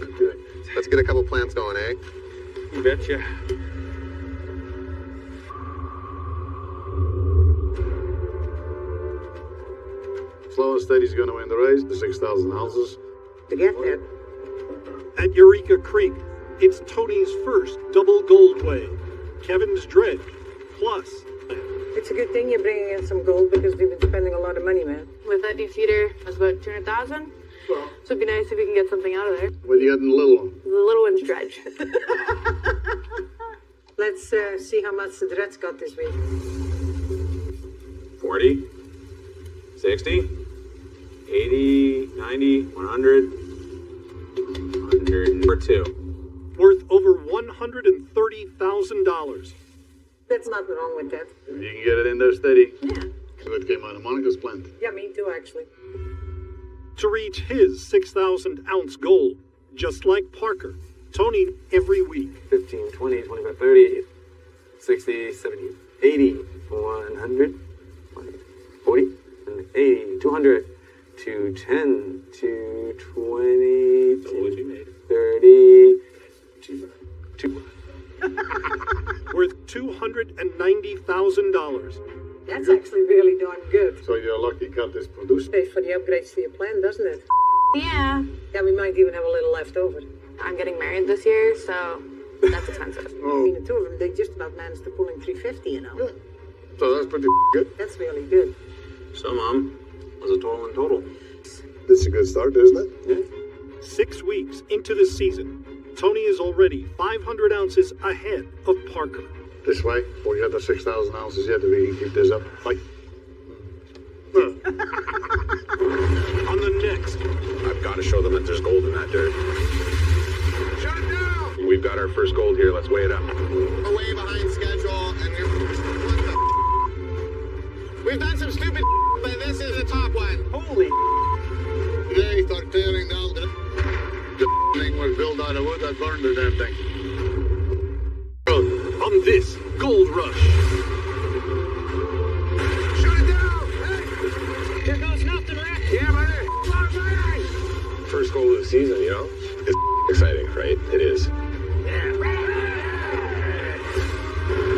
Let's do it. Let's get a couple plants going, eh? You betcha. Slow and steady's going to win the race. The 6,000 ounces. To get there. At Eureka Creek, it's Tony's first double gold weigh. Kevin's dredge, plus It's a good thing you're bringing in some gold because we've been spending a lot of money, man. With that defeater, that's about 200,000. So it'd be nice if we can get something out of there. What do you got in the little one? The little one's dredge. Let's uh, see how much the dredge got this week. 40, 60, 80, 90, 100, 100, number two. Worth over $130,000. There's nothing wrong with that. You can get it in there steady. Yeah. So it came out of Monica's plant. Yeah, me too, actually. To reach his 6,000 ounce goal, just like Parker, Tony every week. 15, 20, 25, 30, 60, 70, 80, 100, 40, 80, 200, 210, 220, 30, 2, 2. Worth $290,000. That's actually really darn good. So you're lucky cut this produced. Pays for the upgrades to your plan, doesn't it? Yeah. Yeah, we might even have a little left over. I'm getting married this year, so that's expensive. Between the two of them, they just about managed to pull in 350, you know? So that's pretty good. That's really good. So, Mom, what's a total in total? This is a good start, isn't it? Yeah. Six weeks into the season, Tony is already 500 ounces ahead of Parker. This way, for you have the 6,000 ounces yet to be keep this up. Like, On the next, I've got to show them that there's gold in that dirt. Shut it down! We've got our first gold here. Let's weigh it up. We're way behind schedule, and we're. What the? We've done some stupid, but this is the top one. Holy! Today, start tearing down the, the thing was built out of wood. I burned the damn thing. on this gold rush. Shut it down! Hey! Here goes nothing, Rick. Yeah, buddy. First gold of the season, you know? It's exciting, right? It is. Yeah.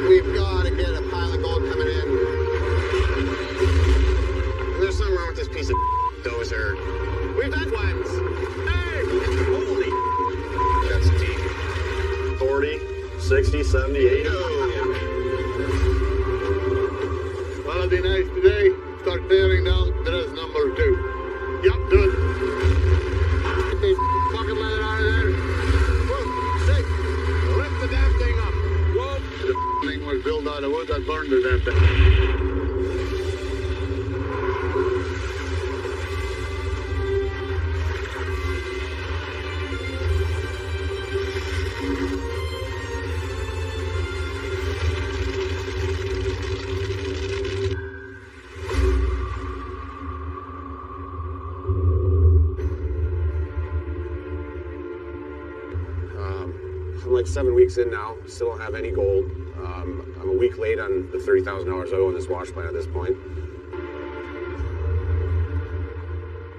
We've got piece of dozer. We've done ones. Hey! Holy! That's deep. 40, 60, 70, 80. Well, it'd be nice today. Start tearing down dress number two. Yep, good. Get this fucking leather out of there. Whoa, sick. Lift the damn thing up. Whoa. The thing was built out of wood. I burned the damn thing. Seven weeks in now. Still don't have any gold. Um, I'm a week late on the thirty thousand dollars I owe on this wash plant at this point.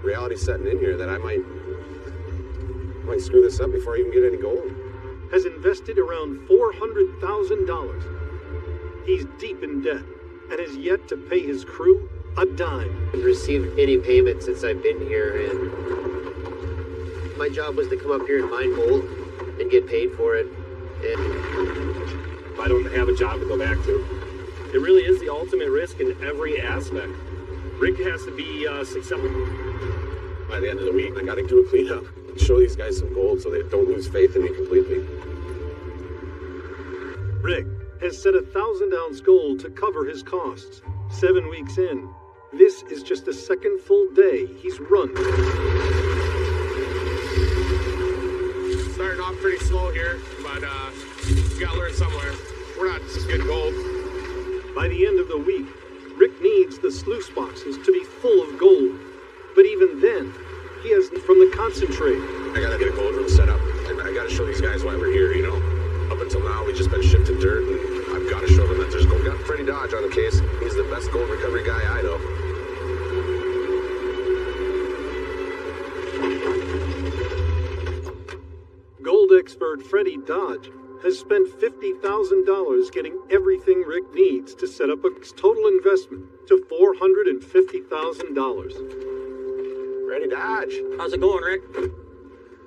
Reality's setting in here that I might might screw this up before I even get any gold. Has invested around $400,000. He's deep in debt and has yet to pay his crew a dime. haven't received any payment since I've been here, and my job was to come up here and mine gold and get paid for it. And I don't have a job to go back to. It really is the ultimate risk in every aspect. Rick has to be uh, successful. By the end of the week, I got to do a cleanup. Show these guys some gold so they don't lose faith in me completely. Rick has set a thousand ounce goal to cover his costs. Seven weeks in, this is just the second full day he's run. Off pretty slow here, but uh, we gotta learn somewhere. We're not just getting gold. By the end of the week, Rick needs the sluice boxes to be full of gold. But even then, he has from the concentrate. I gotta get a gold room set up. I, I gotta show these guys why we're here, you know? Up until now, we've just been shifting dirt, and I've gotta show them that there's gold. Got Freddy Dodge on the case. He's the best gold recovery guy I know. Gold expert Freddy Dodge has spent $50,000 getting everything Rick needs to set up a total investment to $450,000. Freddy Dodge. How's it going, Rick?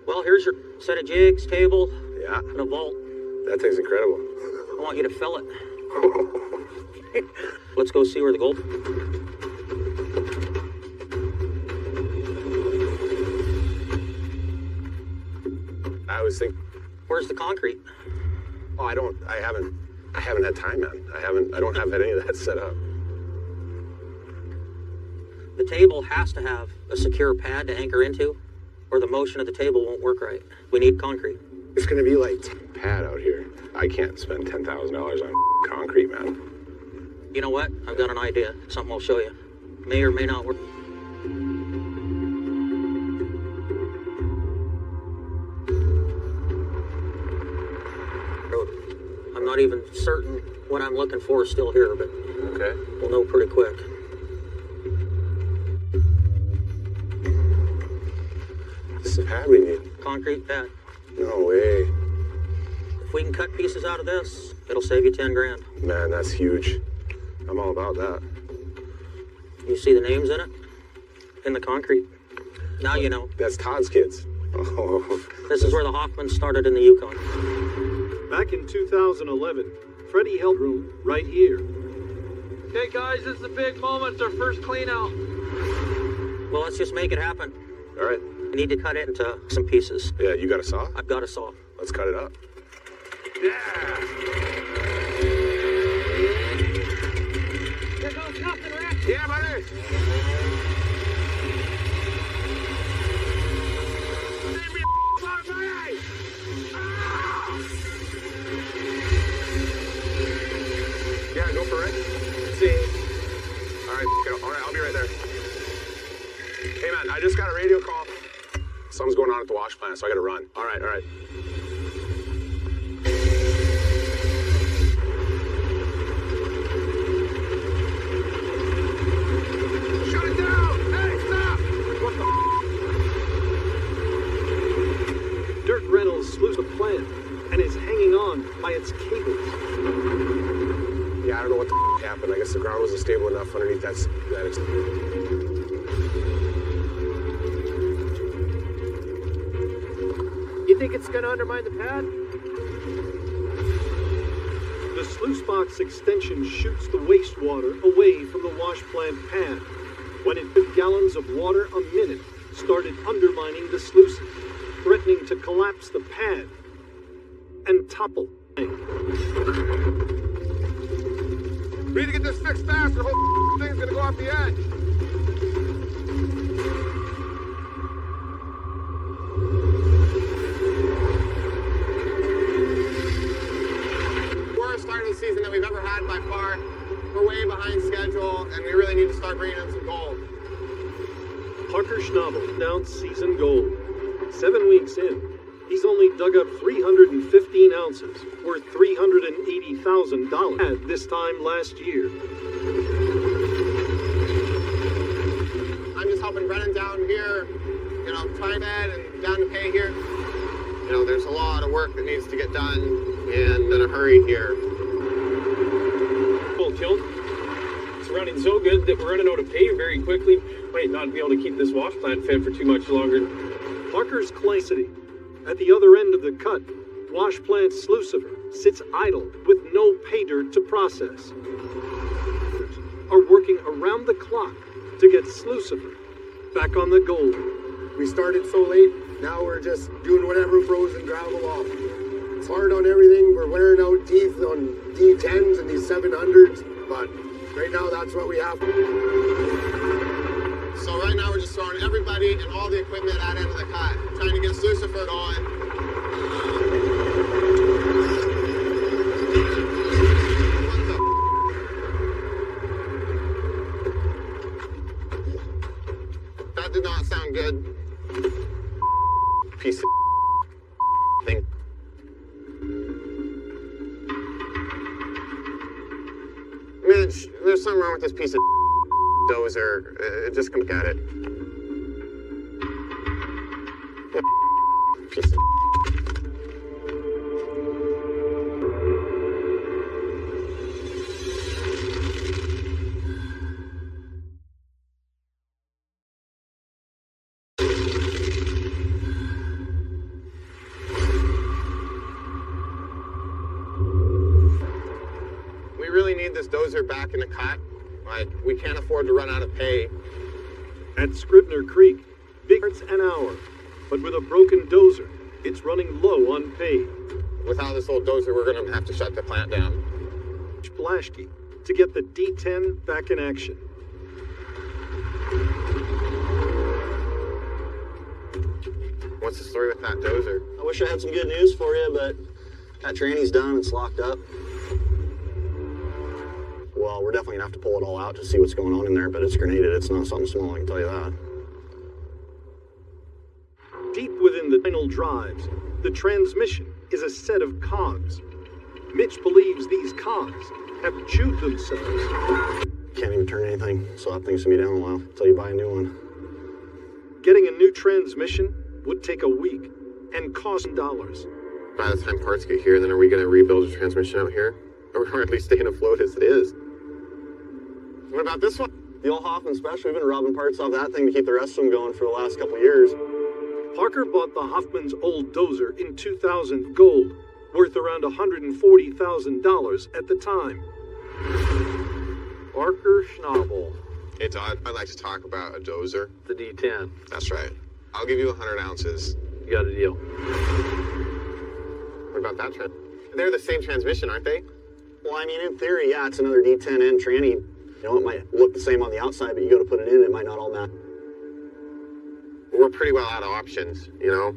Well, here's your set of jigs, table, Yeah, and a vault. that thing's incredible. I want you to fill it. Let's go see where the gold. I was thinking, Where's the concrete? oh, I don't, I haven't, I haven't had time, man. I haven't, I don't have any of that set up. The table has to have a secure pad to anchor into, or the motion of the table won't work right. We need concrete. It's gonna be like pad out here. I can't spend ten thousand dollars on concrete, man. You know what? I've got an idea. Something I'll show you. May or may not work. I'm not even certain what I'm looking for is still here, but okay. we'll know pretty quick. This is a pad we need. Concrete pad. No way. If we can cut pieces out of this, it'll save you 10 grand. Man, that's huge. I'm all about that. You see the names in it? In the concrete. Now you know. That's Todd's kids. Oh. This is where the Hoffmans started in the Yukon. Back in 2011, Freddy held room right here. Okay, guys, this is a big moment. It's our first clean out. Well, let's just make it happen. All right. I need to cut it into some pieces. Yeah, you got a saw? I've got a saw. Let's cut it up. Yeah! There goes nothing, Rick. Yeah, buddy. Man, I just got a radio call. Something's going on at the wash plant, so I got to run. All right, all right. Shut it down! Hey, stop! What the? Dirt Reynolds slews the plant and is hanging on by its cables. Yeah, I don't know what the happened. I guess the ground wasn't stable enough underneath that. that You think it's gonna undermine the pad? The sluice box extension shoots the wastewater away from the wash plant pad. When it took gallons of water a minute, started undermining the sluice, threatening to collapse the pad and topple. We need to get this fixed fast, or the whole thing's gonna go off the edge. Start of the season that we've ever had by far. We're way behind schedule, and we really need to start bringing in some gold. Parker Schnabel announced season gold. Seven weeks in, he's only dug up 315 ounces, worth $380,000 at this time last year. I'm just helping Brennan down here, you know, try that and down to pay here. You know, there's a lot of work that needs to get done, and in a hurry here. Tilt. It's running so good that we're running out of pay very quickly. Might not be able to keep this wash plant fed for too much longer. Parker's Clay At the other end of the cut, wash plant Slucifer sits idle with no pay dirt to process. Are working around the clock to get Slucifer back on the gold. We started so late, now we're just doing whatever frozen gravel off. It's hard on everything. We're wearing out teeth on D10s and these 700s, but right now that's what we have. So right now we're just throwing everybody and all the equipment out of the cut, trying to get Slucifer going. With this piece of dozer. Uh, just come get it. Piece of run out of pay At Scribner Creek, big yards an hour, but with a broken dozer, it's running low on pay. Without this old dozer, we're going to have to shut the plant down. Blaschke to get the D10 back in action. What's the story with that dozer? I wish I had some good news for you, but that tranny's done. It's locked up. Well, we're definitely gonna have to pull it all out to see what's going on in there, but it's grenaded. It's not something small, I can tell you that. Deep within the final drives, the transmission is a set of cogs. Mitch believes these cogs have chewed themselves. Can't even turn anything, so that thing's gonna be down a while until you buy a new one. Getting a new transmission would take a week and cost dollars. By the time parts get here, then are we to rebuild the transmission out here? Or at least staying afloat as it is? What about this one? The old Hoffman special, we've been robbing parts off that thing to keep the rest of them going for the last couple years. Parker bought the Hoffman's old dozer in 2000 gold, worth around $140,000 at the time. Parker Schnabel. Hey Todd, I'd like to talk about a dozer. The D10. That's right. I'll give you 100 ounces. You got a deal. What about that trans? They're the same transmission, aren't they? Well, I mean, in theory, yeah, it's another D10N tranny. You know, it might look the same on the outside, but you go to put it in, it might not all match. We're pretty well out of options, you know?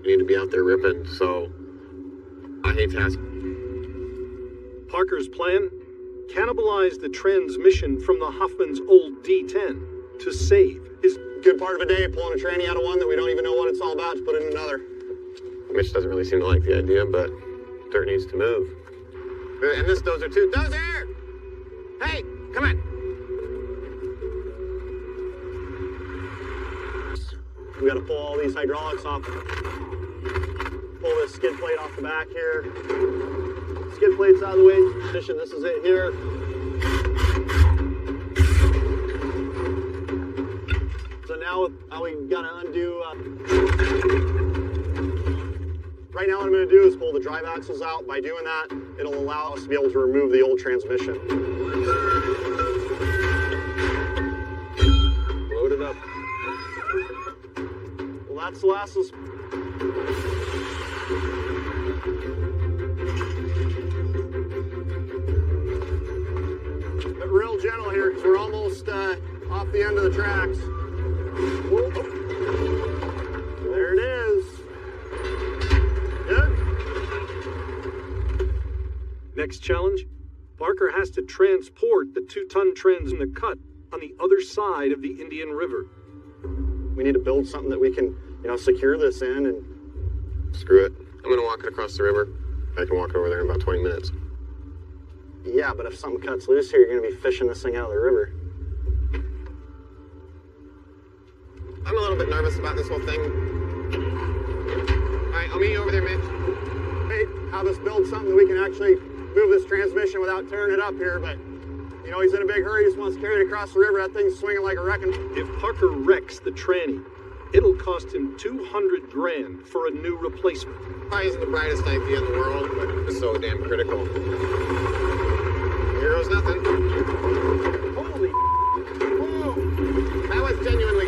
We need to be out there ripping, so I hate to ask. Parker's plan? Cannibalize the transmission from the Hoffman's old D10 to save his. Good part of a day pulling a tranny out of one that we don't even know what it's all about to put in another. Mitch doesn't really seem to like the idea, but dirt needs to move. Uh, and this dozer too. Dozer! Hey, come on. We gotta pull all these hydraulics off. Pull this skid plate off the back here. Skid plate's out of the way. Position, this is it here. So now, we gotta undo. Uh... Right now, what I'm gonna do is pull the drive axles out. By doing that, it'll allow us to be able to remove the old transmission. Load it up. Well, that's the last of But real gentle here because we're almost uh, off the end of the tracks. Whoop. There it is. Good. Next challenge Parker has to transport the two ton trans in the cut on the other side of the Indian River. We need to build something that we can, you know, secure this in and Screw it. I'm gonna walk it across the river. I can walk over there in about 20 minutes. Yeah, but if something cuts loose here, you're gonna be fishing this thing out of the river. I'm a little bit nervous about this whole thing. All right, I'll meet you over there, Mitch. Hey, have us build something that we can actually move this transmission without tearing it up here, but you know, he's in a big hurry, he just wants to carry it across the river. That thing's swinging like a wrecking. If Parker wrecks the tranny, it'll cost him 200 grand for a new replacement. Probably isn't the brightest idea in the world, but it's so damn critical. Here goes nothing. Holy Whoa! That was genuinely.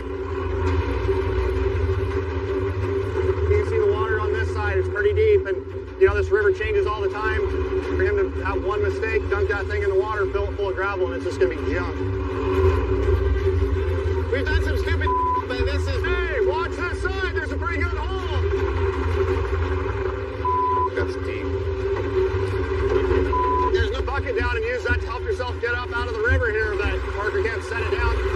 You can see the water on this side is pretty deep, and you know this river changes all the time. For him to have one mistake, dunk that thing in the water, fill it full of gravel, and it's just gonna be junk. We've done some stupid, but this is. Hey, watch this side. There's a pretty good hole. That's deep. There's no bucket down and use that to help yourself get up out of the river here. That Parker can't set it down.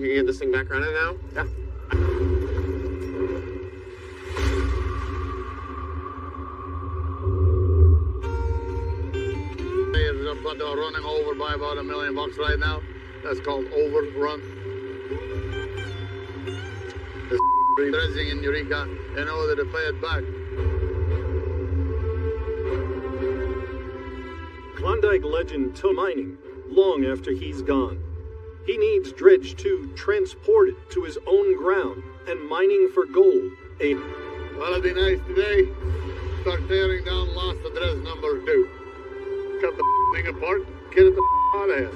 Think you can get this thing back running now? Yeah. They're uh, running over by about a million bucks right now. That's called overrun. This dressing in Eureka in order to pay it back. Klondike legend to mining long after he's gone. He needs Dredge to transport it to his own ground and mining for gold. A Well, it'll be nice today. Start tearing down lost address number two. Cut the thing apart, get it the out of here.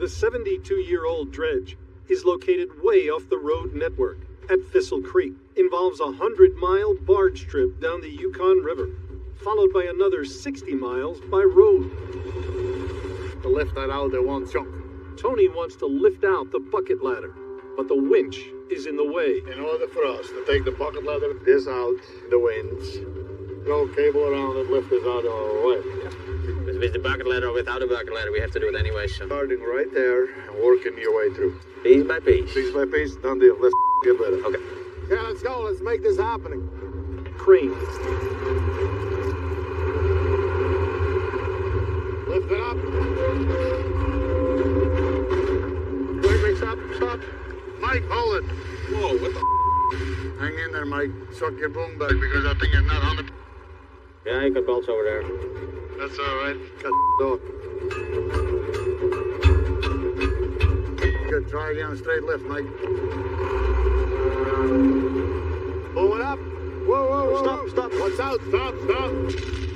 The 72 year old dredge is located way off the road network at Thistle Creek. Involves a 100 mile barge trip down the Yukon River, followed by another 60 miles by road. To lift that out, they won't chunk. Tony wants to lift out the bucket ladder, but the winch is in the way. In order for us to take the bucket ladder, this out, the winch, throw cable around it, lift this out of our way. With the bucket ladder or without a bucket ladder, we have to do it anyway, so. Starting right there and working your way through. Piece by piece. Piece by piece, done deal. Let's get better. Okay. Yeah, let's go. Let's make this happening. Crane. Lift it up. Wait, wait, stop, stop. Mike, hold it. Whoa, what the? Hang in there, Mike. Suck your boom back because that thing is not 100. Yeah, you got bolts over there. That's all right. Cut the off. Good. Try again. Straight lift, Mike. Pull it up. Whoa, whoa, whoa. Stop, stop. What's out? Stop, stop.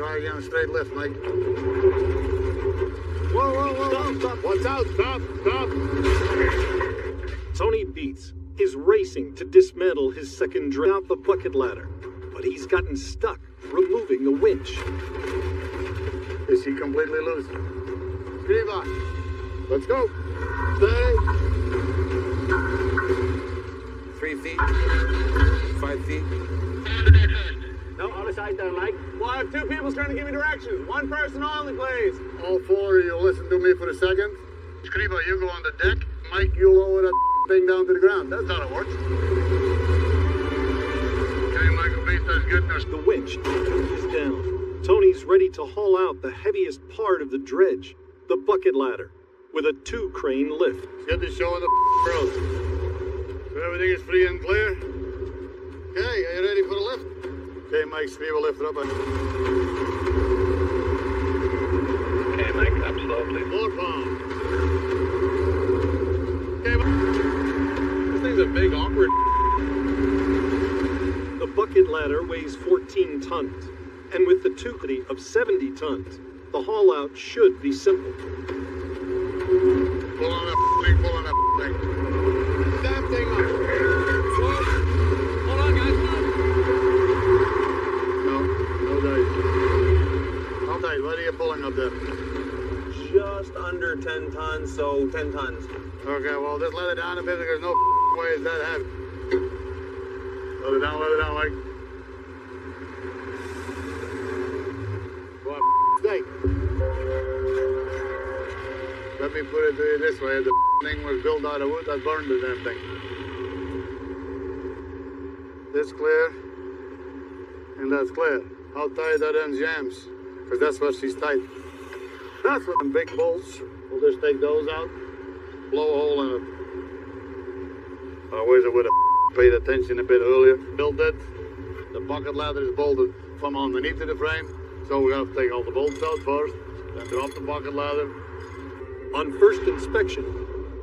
Try again. Straight lift, Mike. Whoa, whoa, whoa. Stop, stop. What's out? Stop, stop. Tony Beets is racing to dismantle his second dredge out the bucket ladder, but he's gotten stuck removing the winch. Is he completely loose? Skriva, uh, let's go. Stay. Three feet, five feet. No, other side there, Mike. Well, I have two people trying to give me directions. One person only, please. All four of you listen to me for a second. Skriva, you go on the deck. Mike, you lower that thing down to the ground. That's how it works. Okay, Michael, base that's good. Now The winch is down. Tony's ready to haul out the heaviest part of the dredge, the bucket ladder, with a two crane lift. Get the show on the road. So everything is free and clear? Okay, are you ready for the lift? Okay, Mike, Skriva, lift it up. Okay, Mike, up slow, please. Four pound. This thing's a big, awkward. The bucket ladder weighs 14 tons, and with the Tukli of 70 tons, the haul out should be simple. Pull on that thing, pull on that thing. That thing up. What are you pulling up there? Just under 10 tons, so 10 tons. Okay, well, just let it down a bit because no way is that heavy. Let it down, let it down, Mike. What stay. Let me put it to you this way. The thing was built out of wood, I burned burn the damn thing. This clear, and that's clear. How tight that ends jams, because that's what she's tight. That's what big bolts. We'll just take those out, blow a hole in it. I wish I would have paid attention a bit earlier. Built it. The bucket ladder is bolted from underneath the frame, so we have to take all the bolts out first, then drop the bucket ladder. On first inspection,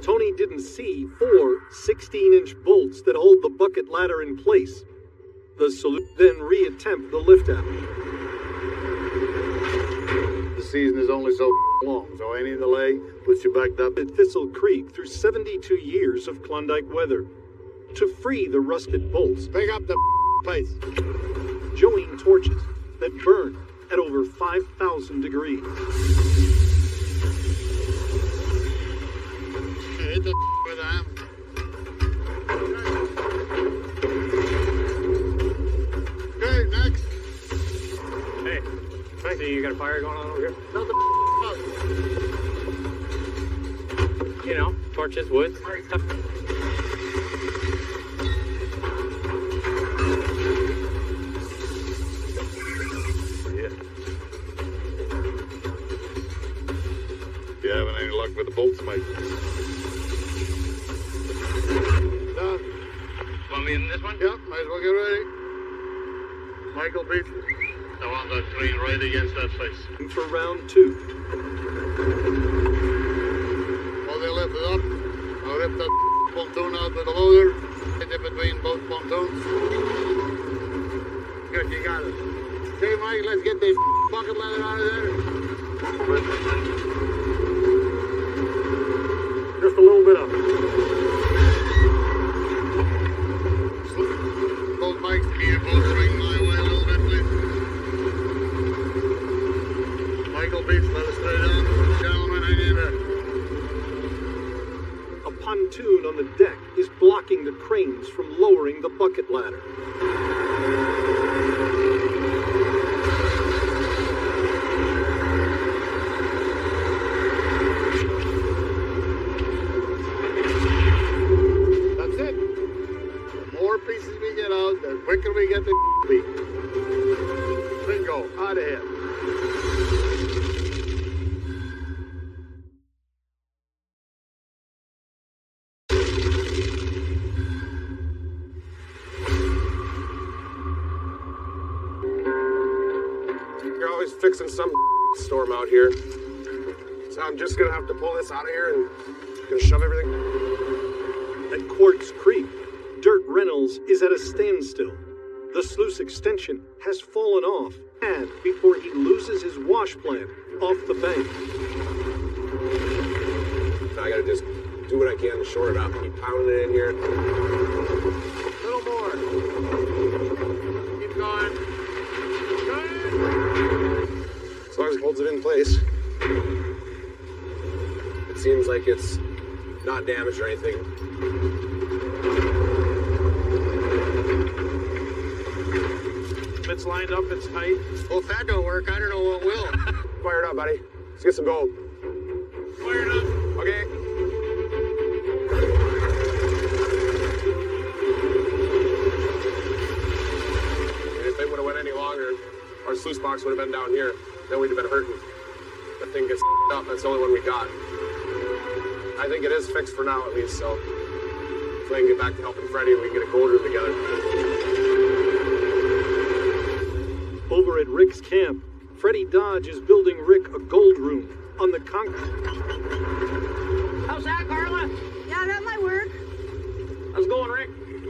Tony didn't see four 16 inch bolts that hold the bucket ladder in place. The solution then reattempt the lift out. Season is only so long, so any delay puts you back up. At Thistle Creek through 72 years of Klondike weather. To free the rusted bolts, Pick up the pace. Joine torches that burn at over 5,000 degrees. Hit the with a I see you got a fire going on over here. Shut the up. You know, torches, wood, stuff. Yeah. You having any luck with the bolts, Mike? Done. Want me in this one? Yeah, might as well get ready. Michael Beach. I want that crane right against that place. For round two. While they lift it up, I'll rip that pontoon out with the loader, hit it between both pontoons. Good, you got it. Okay, Mike, let's get this bucket ladder out of there. Just a little bit up. Both Mike, can Beach. Gentlemen, in there. A pontoon on the deck is blocking the cranes from lowering the bucket ladder. Storm out here. So I'm just gonna have to pull this out of here and gonna shove everything. At Quartz Creek, Dirt Reynolds is at a standstill. The sluice extension has fallen off and before he loses his wash plant off the bank. I gotta just do what I can to shore it up. Keep pounding it in here. little more. Keep going. As long as it holds it in place. It seems like it's not damaged or anything. It's lined up, it's tight. Well, if that don't work, I don't know what will. Fire it up, buddy. Let's get some gold. Fire it up. Okay. And if they would have went any longer, our sluice box would have been down here. Then we'd have been hurting. That thing gets up. That's the only one we got. I think it is fixed for now, at least. So if we can get back to helping Freddy, we can get a gold room together. Over at Rick's camp, Freddy Dodge is building Rick a gold room on the concrete. How's that, Carla? Yeah, that might work. How's it going, Rick?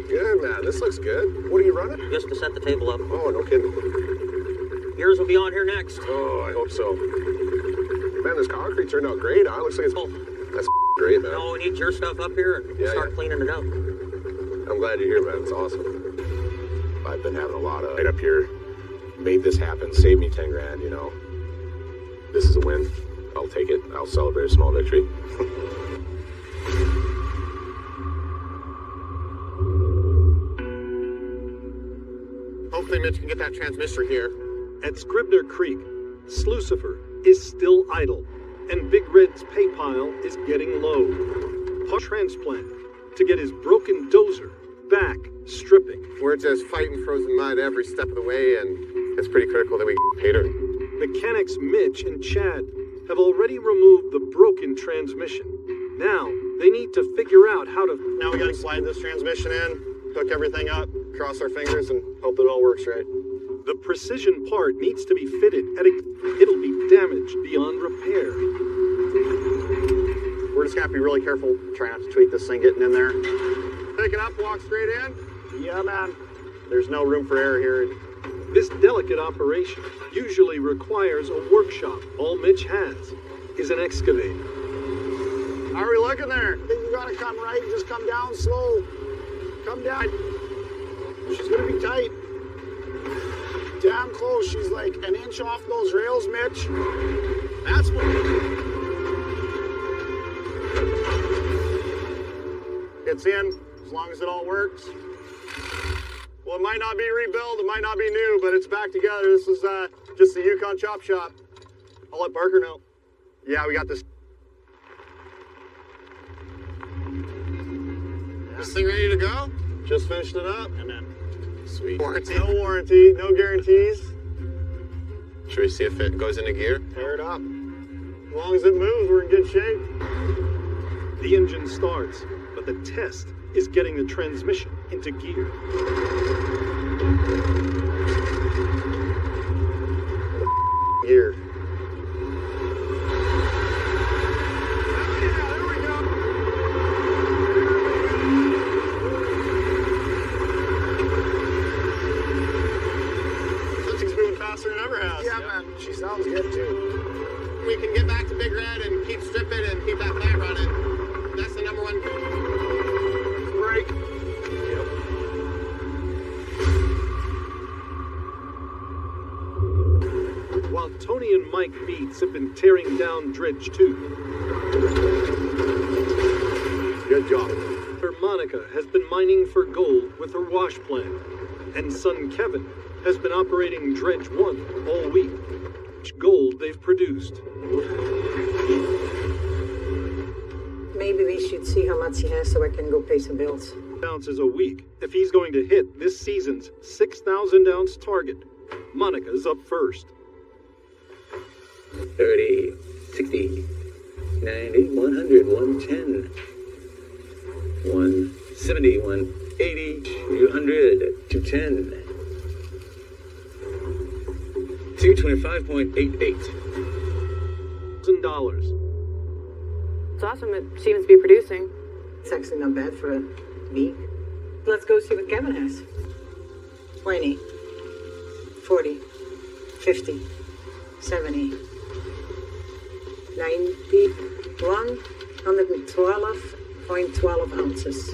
Good, man. This looks good. What are you running? Just to set the table up. Oh, no kidding. Yours will be on here next. Oh, I hope so. Man, this concrete turned out great, huh? Looks like it's. That's great, man. No, we need your stuff up here and Yeah, start yeah. cleaning it up. I'm glad you're here, man. It's awesome. I've been having a lot of right up here. Made this happen. Saved me 10 grand, you know. This is a win. I'll take it. I'll celebrate a small victory. Hopefully Mitch can get that transmitter here. At Scribner Creek, Slucifer is still idle, and Big Red's pay pile is getting low. Part transplant to get his broken dozer back stripping. We're just fighting frozen mud every step of the way, and it's pretty critical that we get her. Mechanics Mitch and Chad have already removed the broken transmission. Now they need to figure out how to. Now we gotta slide this transmission in, hook everything up, cross our fingers, and hope it all works right. The precision part needs to be fitted at a. It'll be damaged beyond repair. We're just gonna have to be really careful, try not to tweak this thing getting in there. Pick it up, walk straight in. Yeah, man. There's no room for error here. This delicate operation usually requires a workshop. All Mitch has is an excavator. How are we looking there? I think you gotta come right, just come down slow. Come down. She's gonna be tight. Damn close. She's like an inch off those rails, Mitch. That's what. It's in, as long as it all works. Well, it might not be rebuilt, it might not be new, but it's back together. This is uh, just the Yukon Chop Shop. I'll let Parker know. Yeah, we got this. This thing ready to go? Just finished it up. Sweet. Warranty. No warranty, no guarantees. Should we see if it goes into gear? Tear it up. As long as it moves, we're in good shape. The engine starts, but the test is getting the transmission into gear. year. Down Dredge 2. Good job. Her Monica has been mining for gold with her wash plant. And son Kevin has been operating Dredge 1 all week. Much gold they've produced. Maybe we should see how much he has so I can go pay some bills. Ounces a week if he's going to hit this season's 6,000 ounce target. Monica's up first. 30, 60, 90, 100, 110, 170, 180, 200, 210, 225.88. Thousand dollars. It's awesome. It seems to be producing. It's actually not bad for a week. Let's go see what Kevin has. 20, 40, 50, 70, 91, 112.12 ounces.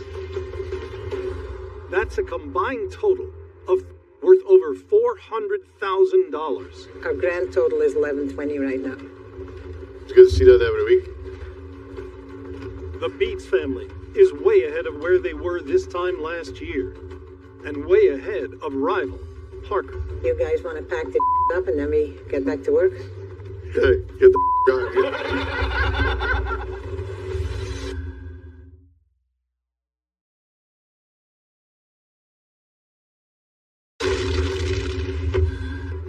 That's a combined total of worth over $400,000. Our grand total is 1120 right now. It's good to see that every week. The Beets family is way ahead of where they were this time last year, and way ahead of rival Parker. You guys want to pack the up and then we get back to work? Hey, get the going.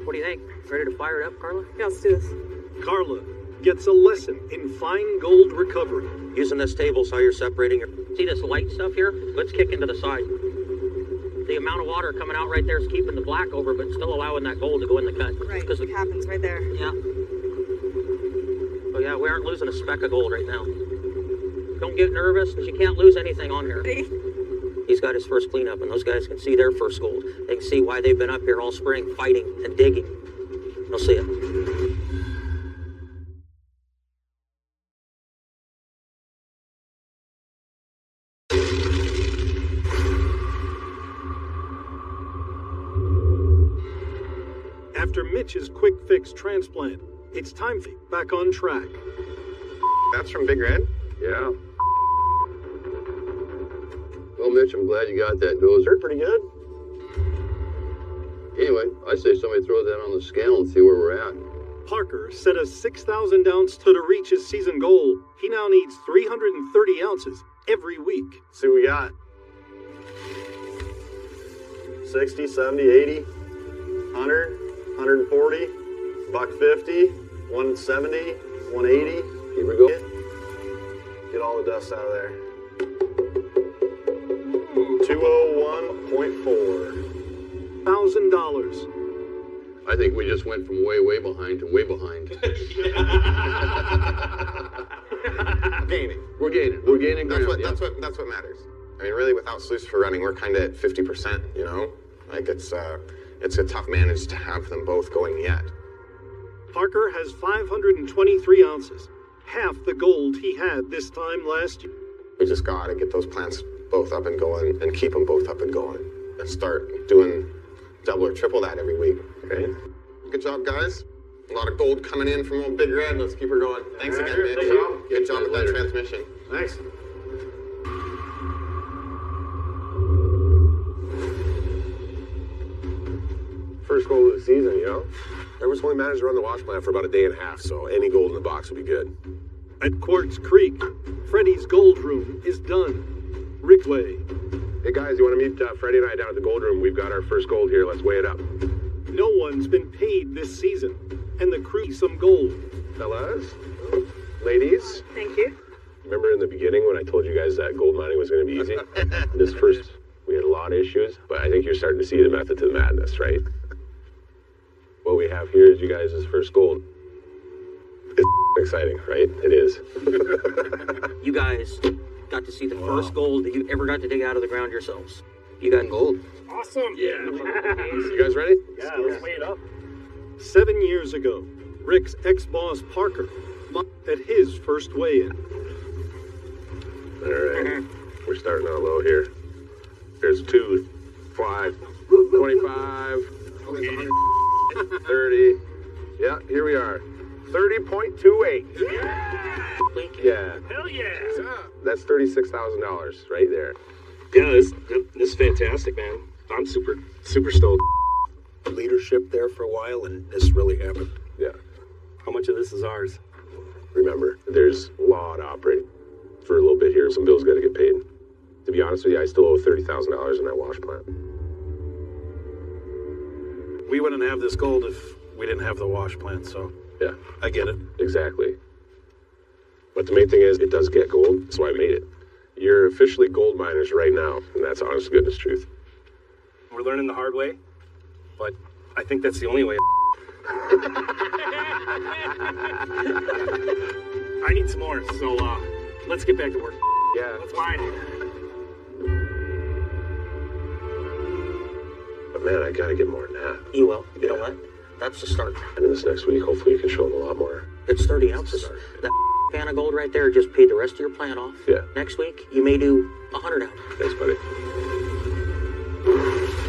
What do you think? Ready to fire it up, Carla? Yeah, let's do this. Carla gets a lesson in fine gold recovery. Using this table so you're separating your. See this light stuff here? Let's kick into the side. The amount of water coming out right there is keeping the black over, but still allowing that gold to go in the cut. Right, Because it happens right there. Yeah. Oh yeah, we aren't losing a speck of gold right now. Don't get nervous. You can't lose anything on here. He's got his first cleanup, and those guys can see their first gold. They can see why they've been up here all spring fighting and digging. They'll see it. After Mitch's quick fix transplant, it's time for back on track. That's from Big Red? Yeah. Well, Mitch, I'm glad you got that dozer. Hurt pretty good. Anyway, I say somebody throw that on the scale and see where we're at. Parker set a 6,000 ounce to, to reach his season goal. He now needs 330 ounces every week. See what we got. 60, 70, 80, 100, 140, buck 50, 170, 180. Here we go. Get all the dust out of there. 201.4. Thousand dollars. I think we just went from way, way behind to way behind. Gaining. We're gaining. We're gaining That's ground. what yeah. that's what that's what matters. I mean, really, without Slucifer running, we're kind of at fifty percent. You know, like it's uh, it's a tough manage to have them both going yet. Parker has 523 ounces, half the gold he had this time last year. We just got to get those plants both up and going and keep them both up and going and start doing double or triple that every week. Okay. Good job, guys. A lot of gold coming in from old Big Red. Let's keep her going. Thanks again, Mitch. Good job with that transmission. Thanks. First goal of the season, you know? Everyone's only managed to run the wash plant for about a day and a half, so any gold in the box would be good. At Quartz Creek, Freddy's gold room is done. Rickway, Hey guys, you want to meet uh, Freddy and I down at the gold room? We've got our first gold here. Let's weigh it up. no one's been paid this season, and the crew some gold. Fellas, ladies, Thank you. remember in the beginning when I told you guys that gold mining was going to be easy? this first, we had a lot of issues, but I think you're starting to see the method to the madness, right? Well, what we have here is you guys' first gold. It's exciting, right? It is. You guys got to see the first gold that you ever got to dig out of the ground yourselves. You got gold. Awesome. Yeah. you guys ready? Yeah, let's weigh it up. Seven years ago, Rick's ex-boss Parker at his first weigh-in. All right. Mm-hmm. We're starting out low here. There's two, five, 25, 30. Yeah, here we are. 30.28. Yeah. Hell yeah. That's $36,000 right there. Yeah, this, this is fantastic, man. I'm super, super stoked. Leadership there for a while, and this really happened. Yeah. How much of this is ours? Remember, there's law to operate. For a little bit here, some bills got to get paid. To be honest with you, I still owe $30,000 in that wash plant. We wouldn't have this gold if we didn't have the wash plant, so Yeah. I get it. Exactly. But the main thing is, it does get gold. That's why we made it. You're officially gold miners right now, and that's honest to goodness truth. We're learning the hard way, but I think that's the only way. I need some more, so uh, let's get back to work. Yeah. Let's mine. Man, I gotta get more than that. You will. You know what? That's the start. And in this next week, hopefully, you can show them a lot more. It's 30 ounces. That pan of gold right there just paid the rest of your plant off. Yeah. Next week, you may do 100 ounces. Thanks, buddy.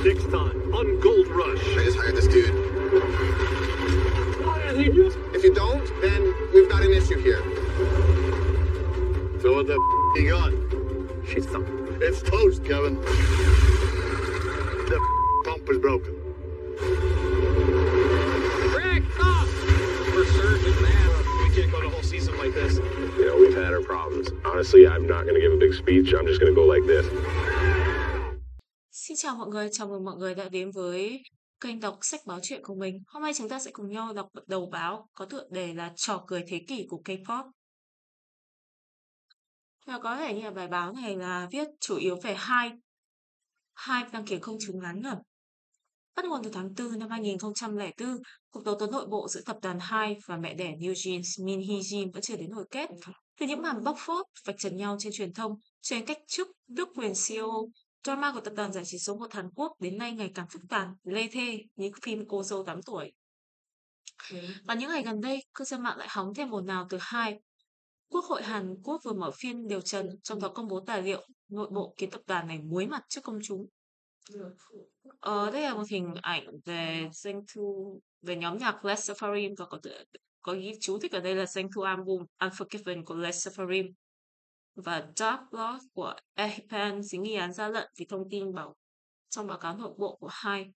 Next time on Gold Rush. I just hired this dude. Why is he just- If you don't, then we've got an issue here. So what the f- you got? She's the. It's toast, Kevin. The f- pump is broken. Rick, stop! We're surging, man. We can't go the whole season like this. You know, we've had our problems. Honestly, I'm not gonna give a big speech. I'm just gonna go like this. Xin chào mọi người, chào mừng mọi người đã đến với kênh đọc sách báo truyện của mình. Hôm nay chúng ta sẽ cùng nhau đọc đầu báo có tựa đề là Trò cười thế kỷ của K-pop. Và có vẻ như là bài báo này là viết chủ yếu về hai hai đăng kiểm không chứng ngắn ngẩm. Bắt nguồn từ tháng 4 năm 2004, cuộc đấu tấn nội bộ giữa tập đoàn Hai và mẹ đẻ New Jeans Min Hee Jin vẫn chưa đến hồi kết. Từ những màn bóc phốt, vạch trần nhau trên truyền thông, trên cách chức đức quyền CEO, drama của tập đoàn giải trí số 1 Hàn Quốc đến nay ngày càng phức tạp, lê thê như phim Cô dâu 8 tuổi. Và những ngày gần đây, cư dân mạng lại hóng thêm ồn nào từ hai. Quốc hội Hàn Quốc vừa mở phiên điều trần, trong đó công bố tài liệu nội bộ khiến tập đoàn này muối mặt trước công chúng. Ờ, đây là một hình ảnh về doanh thu về nhóm nhạc Led Zeppelin và có có ghi chú thích ở đây là doanh thu album Unforgiven của Led Zeppelin và Dark Lord của Ehipan dính nghi án gian lận vì thông tin bảo trong báo cáo nội bộ của hai.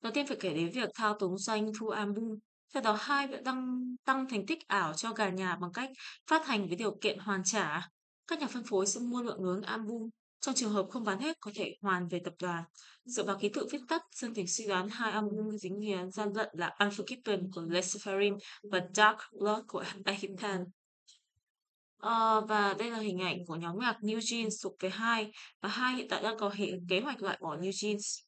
Đầu tiên phải kể đến việc thao túng doanh thu album. Theo đó, hai đã đăng tăng thành tích ảo cho gà nhà bằng cách phát hành với điều kiện hoàn trả. Các nhà phân phối sẽ mua lượng lớn album. Trong trường hợp không bán hết có thể hoàn về tập đoàn. Dựa vào ký tự viết tắt, dân tình suy đoán hai album dính liền gian lận là Unforgiven của Luciferin và Dark Lord của Ehipan. Ờ, và đây là hình ảnh của nhóm nhạc New Jeans thuộc về hai và hai hiện tại đang có hệ kế hoạch loại bỏ New Jeans.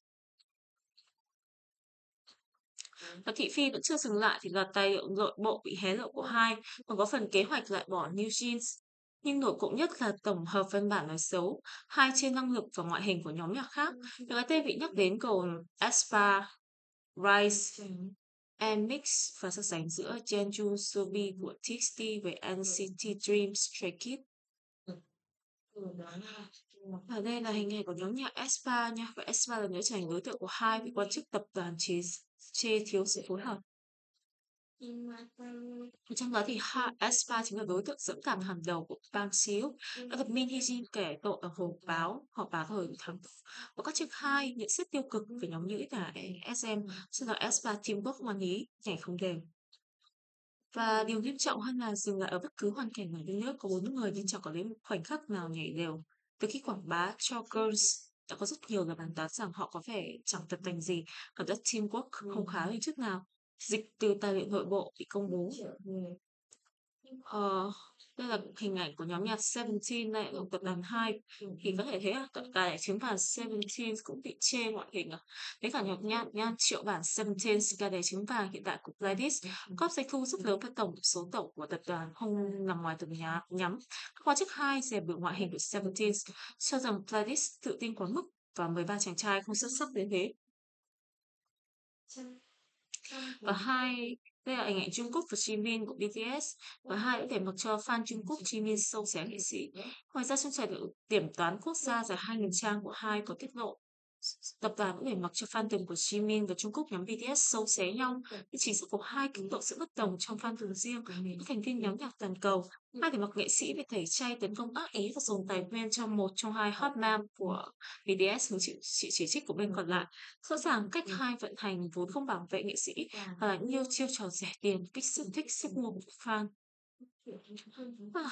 Và thị phi vẫn chưa dừng lại thì loạt tài liệu nội bộ bị hé lộ của hai còn có phần kế hoạch loại bỏ New Jeans. Nhưng nổi cộng nhất là tổng hợp văn bản nói xấu, hai trên năng lực và ngoại hình của nhóm nhạc khác. Những cái tên bị nhắc đến gồm Aespa, Rise, and Mix và so sánh giữa Jeonju Sobi của TXT với NCT Dream Stray Kids. Ở đây là hình ảnh của nhóm nhạc Aespa nha. Và Aespa là nữ trở thành đối tượng của hai vị quan chức tập đoàn chế, chê thiếu sự phối hợp. Trong đó thì Ha- Espa chính là đối tượng dẫn cảm hàng đầu của Bang Siêu đã gặp Min Hee Jin kể tội ở hộp báo, họp báo hồi tháng và các chương hai nhận xét tiêu cực về nhóm nữ là SM sau đó Espa tìm bước ngoan ý, nhảy không đều và điều nghiêm trọng hơn là dừng lại ở bất cứ hoàn cảnh nào đi nữa có bốn người nhưng chẳng có đến một khoảnh khắc nào nhảy đều. Từ khi quảng bá cho Girls đã có rất nhiều lời bàn tán rằng họ có vẻ chẳng tập tành gì, cảm giác teamwork không khá hơn trước nào dịch từ tài liệu nội bộ bị công bố Ờ, Đây là hình ảnh của nhóm nhạc Seventeen này ở tập đoàn 2 thì có thể thấy là cả cái chứng bản Seventeen cũng bị chê ngoại hình à. Với cả nhóm nhạc nha triệu bản Seventeen cả đài chứng vàng hiện tại của Gladys góp doanh thu rất lớn với tổng số tổng của tập đoàn không nằm ngoài tầm nhà nhắm. Các quan chức hai dè biểu ngoại hình của Seventeen cho rằng Gladys tự tin quá mức và 13 chàng trai không xuất sắc đến thế. Và hai, đây là hình ảnh Trung Quốc và Jimin của BTS và hai đã để mặc cho fan Trung Quốc Jimin sâu xé nghệ sĩ. Ngoài ra, trong trải liệu điểm toán quốc gia dài 2.000 trang của hai có tiết lộ tập đoàn cũng để mặc cho từng của Jimin và Trung Quốc nhóm BTS sâu xé nhau. Nhưng chỉ có hai cực độ sự bất đồng trong từng riêng các thành viên nhóm nhạc toàn cầu. Hai để mặc nghệ sĩ bị tẩy chay tấn công ác ý và dùng tài nguyên cho một trong hai hot man của BTS hứng chịu sự chỉ trích của bên còn lại. Rõ ràng cách hai vận hành vốn không bảo vệ nghệ sĩ và là nhiều chiêu trò rẻ tiền kích sự thích sức mua của fan. À,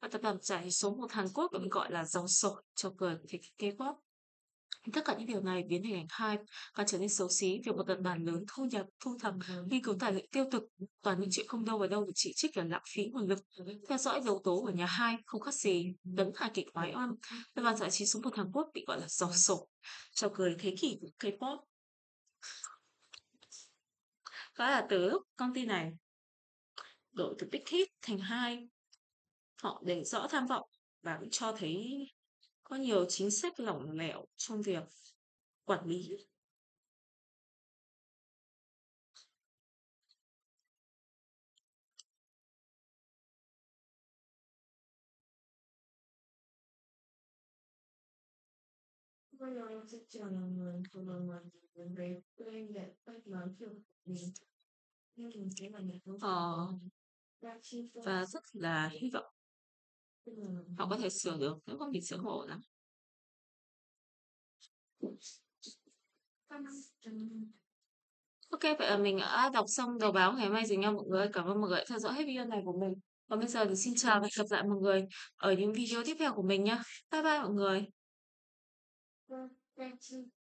và tập đoàn giải số một Hàn Quốc được gọi là dòng sổi cho cười thì K-pop. Tất cả những điều này biến hình ảnh hype và trở nên xấu xí việc một tập đoàn lớn thu nhập, thu thập, nghiên cứu tài liệu tiêu cực, toàn những chuyện không đâu vào đâu bị chỉ trích là lãng phí nguồn lực. Theo dõi yếu tố của nhà hai không khác gì đấng hài kịch oái oăm. Tập đoàn giải trí số một Hàn Quốc bị gọi là giàu sổ, cho cười thế kỷ của K-pop. Đó là từ lúc công ty này đổi từ Big Hit thành hai họ để rõ tham vọng và cũng cho thấy có nhiều chính sách lỏng lẻo trong việc quản lý. Ờ, và rất là hy vọng họ có thể sửa được nếu không thì sửa hộ lắm. Ok, vậy là mình đã đọc xong đầu báo ngày mai dành cho mọi người. Cảm ơn mọi người đã theo dõi hết video này của mình. Còn bây giờ thì xin chào và hẹn gặp lại mọi người ở những video tiếp theo của mình nhé. Bye bye mọi người.